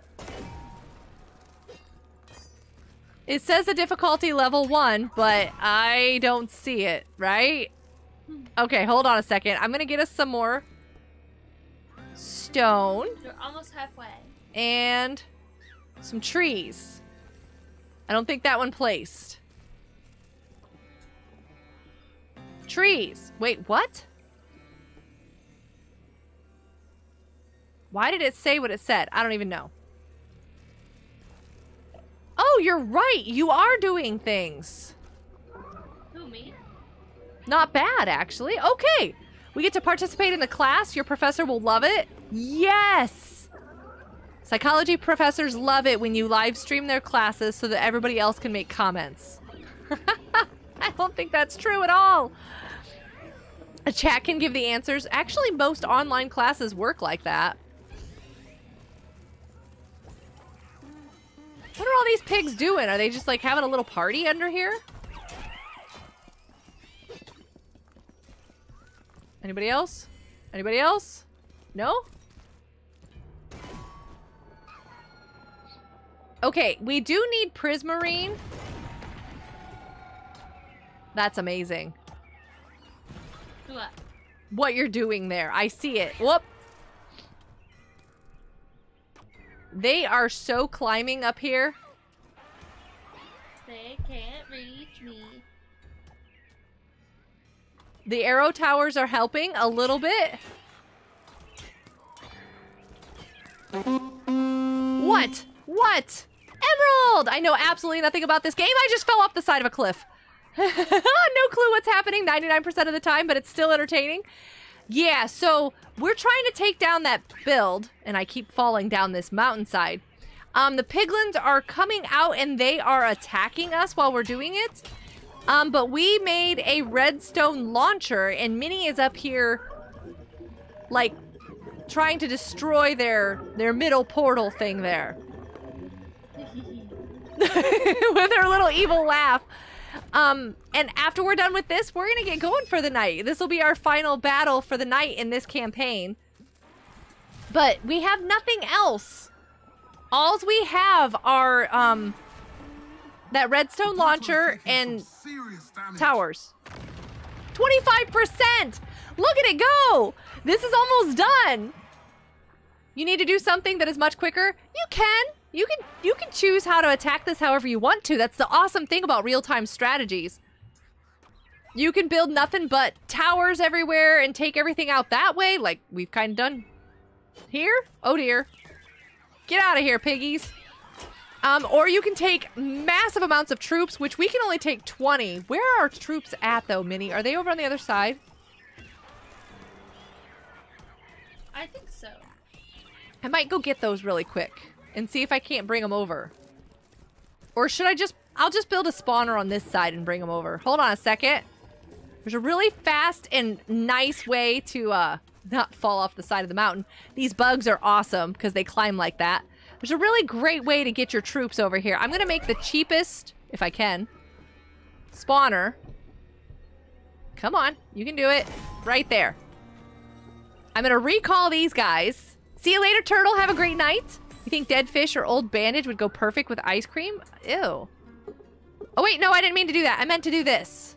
S1: It says the difficulty level one, but I don't see it, right? Okay, hold on a second. I'm gonna get us some more stone
S8: You're almost halfway.
S1: and some trees. I don't think that one placed. Trees. Wait, what? Why did it say what it said? I don't even know. Oh, you're right. You are doing things.
S8: Who, me?
S1: Not bad, actually. Okay. We get to participate in the class. Your professor will love it. Yes. Psychology professors love it when you live stream their classes so that everybody else can make comments. [LAUGHS] [LAUGHS] I don't think that's true at all. A chat can give the answers. Actually, most online classes work like that. What are all these pigs doing? Are they just like having a little party under here? Anybody else? Anybody else? No? Okay, we do need Prismarine. That's amazing.
S8: What?
S1: What you're doing there. I see it. Whoop. They are so climbing up here.
S8: They can't reach me.
S1: The arrow towers are helping a little bit. What? What? Emerald! I know absolutely nothing about this game. I just fell off the side of a cliff. [LAUGHS] no clue what's happening 99% of the time, but it's still entertaining. Yeah, so we're trying to take down that build, and I keep falling down this mountainside. Um, the piglins are coming out and they are attacking us while we're doing it. Um, but we made a redstone launcher, and Minnie is up here, like, trying to destroy their their middle portal thing there. [LAUGHS] with her little evil laugh. Um, and after we're done with this, we're gonna get going for the night. This will be our final battle for the night in this campaign. But we have nothing else. Alls we have are um that redstone launcher and towers. 25%! Look at it go! This is almost done. You need to do something that is much quicker? You can. You can you can choose how to attack this however you want to. That's the awesome thing about real-time strategies. You can build nothing but towers everywhere and take everything out that way, like we've kind of done here. Oh dear. Get out of here, piggies. Um, or you can take massive amounts of troops, which we can only take 20. Where are our troops at, though, Minnie? Are they over on the other side?
S8: I think so.
S1: I might go get those really quick and see if I can't bring them over. Or should I just... I'll just build a spawner on this side and bring them over. Hold on a second. There's a really fast and nice way to uh, not fall off the side of the mountain. These bugs are awesome because they climb like that. There's a really great way to get your troops over here. I'm going to make the cheapest, if I can, spawner. Come on. You can do it. Right there. I'm going to recall these guys. See you later, turtle. Have a great night. You think dead fish or old bandage would go perfect with ice cream? Ew. Oh, wait. No, I didn't mean to do that. I meant to do this.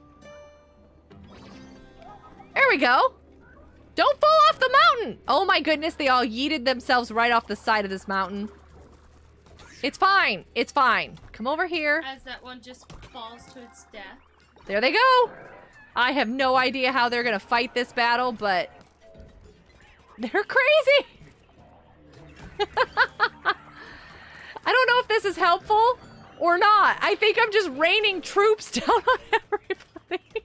S1: There we go. Don't fall off the mountain. Oh my goodness, they all yeeted themselves right off the side of this mountain. It's fine. It's fine. Come over here.
S8: As that one just falls to its death.
S1: There they go. I have no idea how they're going to fight this battle, but they're [LAUGHS] crazy. [LAUGHS] I don't know if this is helpful or not. I think I'm just raining troops [LAUGHS] down on everybody.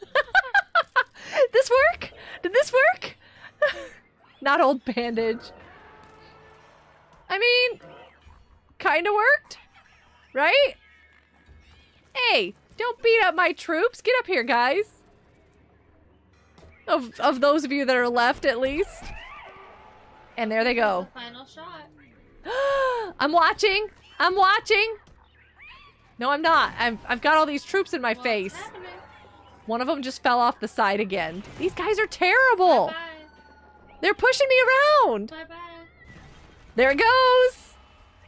S1: Did [LAUGHS] this work? Did this work? Not old bandage. I mean, kind of worked, right? Hey, don't beat up my troops. Get up here, guys. Of, of those of you that are left, at least. And there they go.
S8: The final shot. [GASPS]
S1: I'm watching. I'm watching. No, I'm not. I'm, I've got all these troops in my
S8: What's
S1: face.
S8: happening?
S1: One of them just fell off the side again. These guys are terrible.
S8: Bye
S1: They're pushing me around.
S8: bye. Bye bye.
S1: There it goes.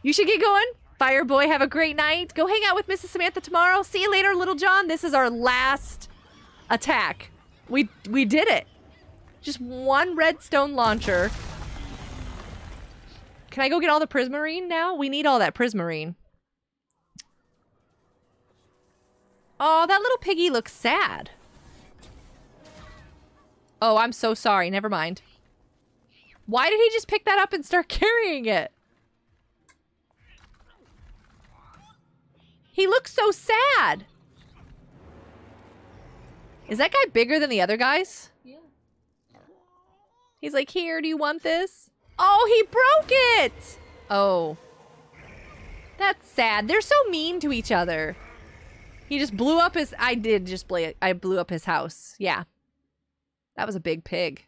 S1: You should get going. Fire boy, have a great night. Go hang out with Mrs. Samantha tomorrow. See you later, Little John. This is our last attack. We we did it. Just one redstone launcher. Can I go get all the prismarine now? We need all that prismarine. Oh, that little piggy looks sad. Oh, I'm so sorry. Never mind. Why did he just pick that up and start [LAUGHS] carrying it? He looks so sad. Is that guy bigger than the other guys?
S8: Yeah.
S1: He's like, here, do you want this? Oh, he broke it! Oh. That's sad. They're so mean to each other. He just blew up his... I did just play I blew up his house. Yeah. That was a big pig.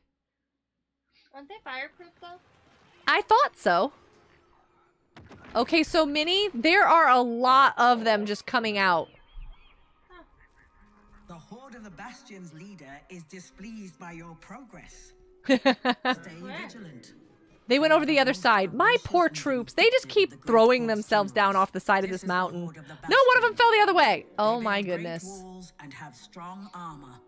S8: Aren't they fireproof though?
S1: I thought so. Okay, so Minnie, there are a lot of them just coming out.
S10: The Horde of the Bastion's leader is displeased by your progress. [LAUGHS] Stay vigilant.
S1: They went over the other side. My poor troops. They just keep throwing themselves down off the side of this mountain. No, one of them fell the other way. Oh my goodness.
S10: walls and have strong armor.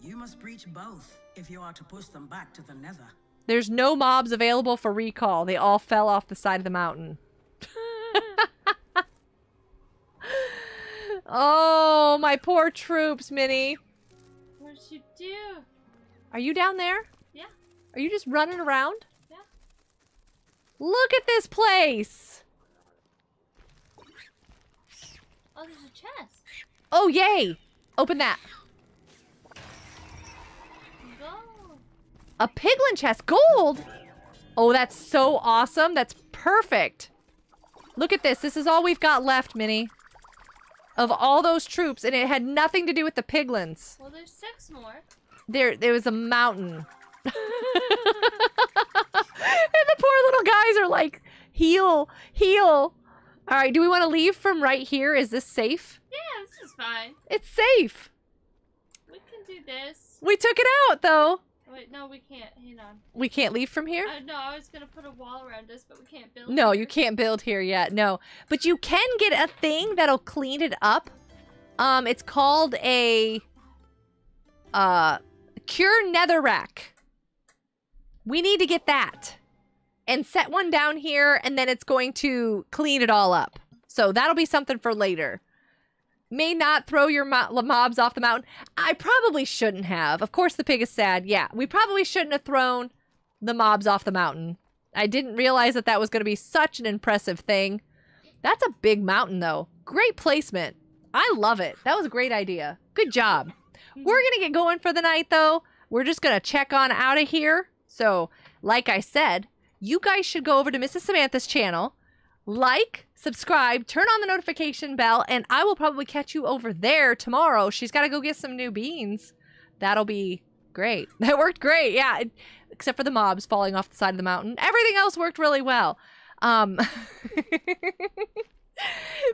S10: You must breach both if you are to push them back to the Nether.
S1: There's no mobs available for recall. They all fell off the side of the mountain. [LAUGHS] oh, my poor troops, Minnie.
S8: What did you do?
S1: Are you down there?
S8: Yeah.
S1: Are you just running around?
S8: Yeah.
S1: Look at this place.
S8: Oh, there's a chest.
S1: Oh, yay. Open that.
S8: Go.
S1: A piglin chest. Gold. Oh, that's so awesome. That's perfect. Look at this. This is all we've got left, Minnie. Of all those troops, and it had nothing to do with the piglins.
S8: Well, there's six more.
S1: There, there was a mountain. [LAUGHS] and the poor little guys are like, heal, heal. All right, do we want to leave from right here? Is this safe?
S8: Yeah, this is fine.
S1: It's safe.
S8: We can do this.
S1: We took it out, though.
S8: Wait, no, we can't. Hang on.
S1: We can't leave from here?
S8: Uh, no, I was gonna put a wall around us, but we can't build.
S1: No,
S8: here.
S1: you can't build here yet. No. But you can get a thing that'll clean it up. Um, it's called a uh cure netherrack. We need to get that. And set one down here and then it's going to clean it all up. So that'll be something for later. May not throw your mo- mobs off the mountain. I probably shouldn't have. Of course the pig is sad. Yeah, we probably shouldn't have thrown the mobs off the mountain. I didn't realize that that was going to be such an impressive thing. That's a big mountain, though. Great placement. I love it. That was a great idea. Good job. We're going to get going for the night, though. We're just going to check on out of here. So, like I said, you guys should go over to Mrs. Samantha's channel, like, subscribe, turn on the notification bell, and I will probably catch you over there tomorrow. She's got to go get some new beans. That'll be great. [LAUGHS] That worked great. Yeah. it- except for the mobs falling off the side of the mountain. Everything else worked really well. Um, [LAUGHS] but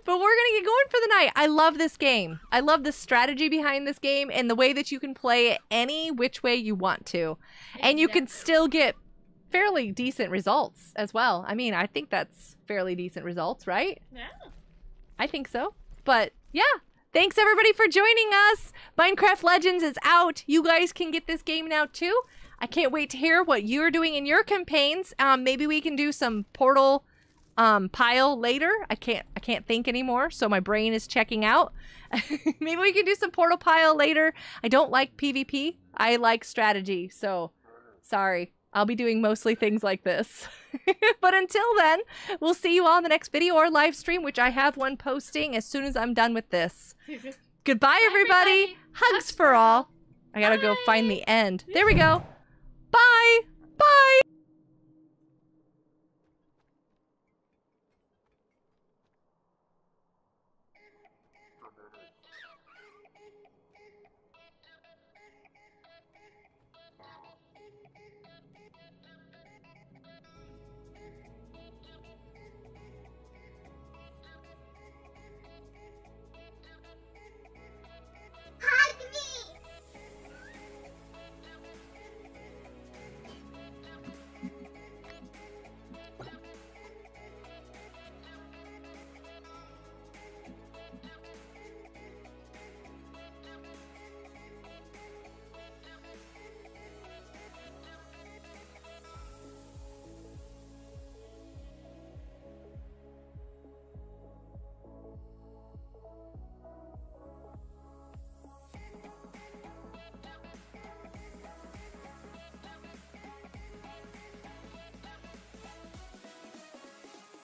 S1: we're gonna get going for the night. I love this game. I love the strategy behind this game and the way that you can play it any which way you want to, and you can still get fairly decent results as well. I mean, I think that's fairly decent results, right?
S8: Yeah.
S1: I think so. But yeah, thanks everybody for joining us. Minecraft Legends is out. You guys can get this game now too. I can't wait to hear what you're doing in your campaigns. Um, maybe we can do some Portal um, pile later. I can't I can't think anymore, so my brain is checking out. [LAUGHS] maybe we can do some Portal pile later. I don't like PvP. I like strategy. So sorry. I'll be doing mostly things like this. [LAUGHS] but until then, we'll see you all in the next video or live stream, which I have one posting as soon as I'm done with this. [LAUGHS] Goodbye, everybody. Hugs for all. I gotta go find the end. There we go. Bye. Bye.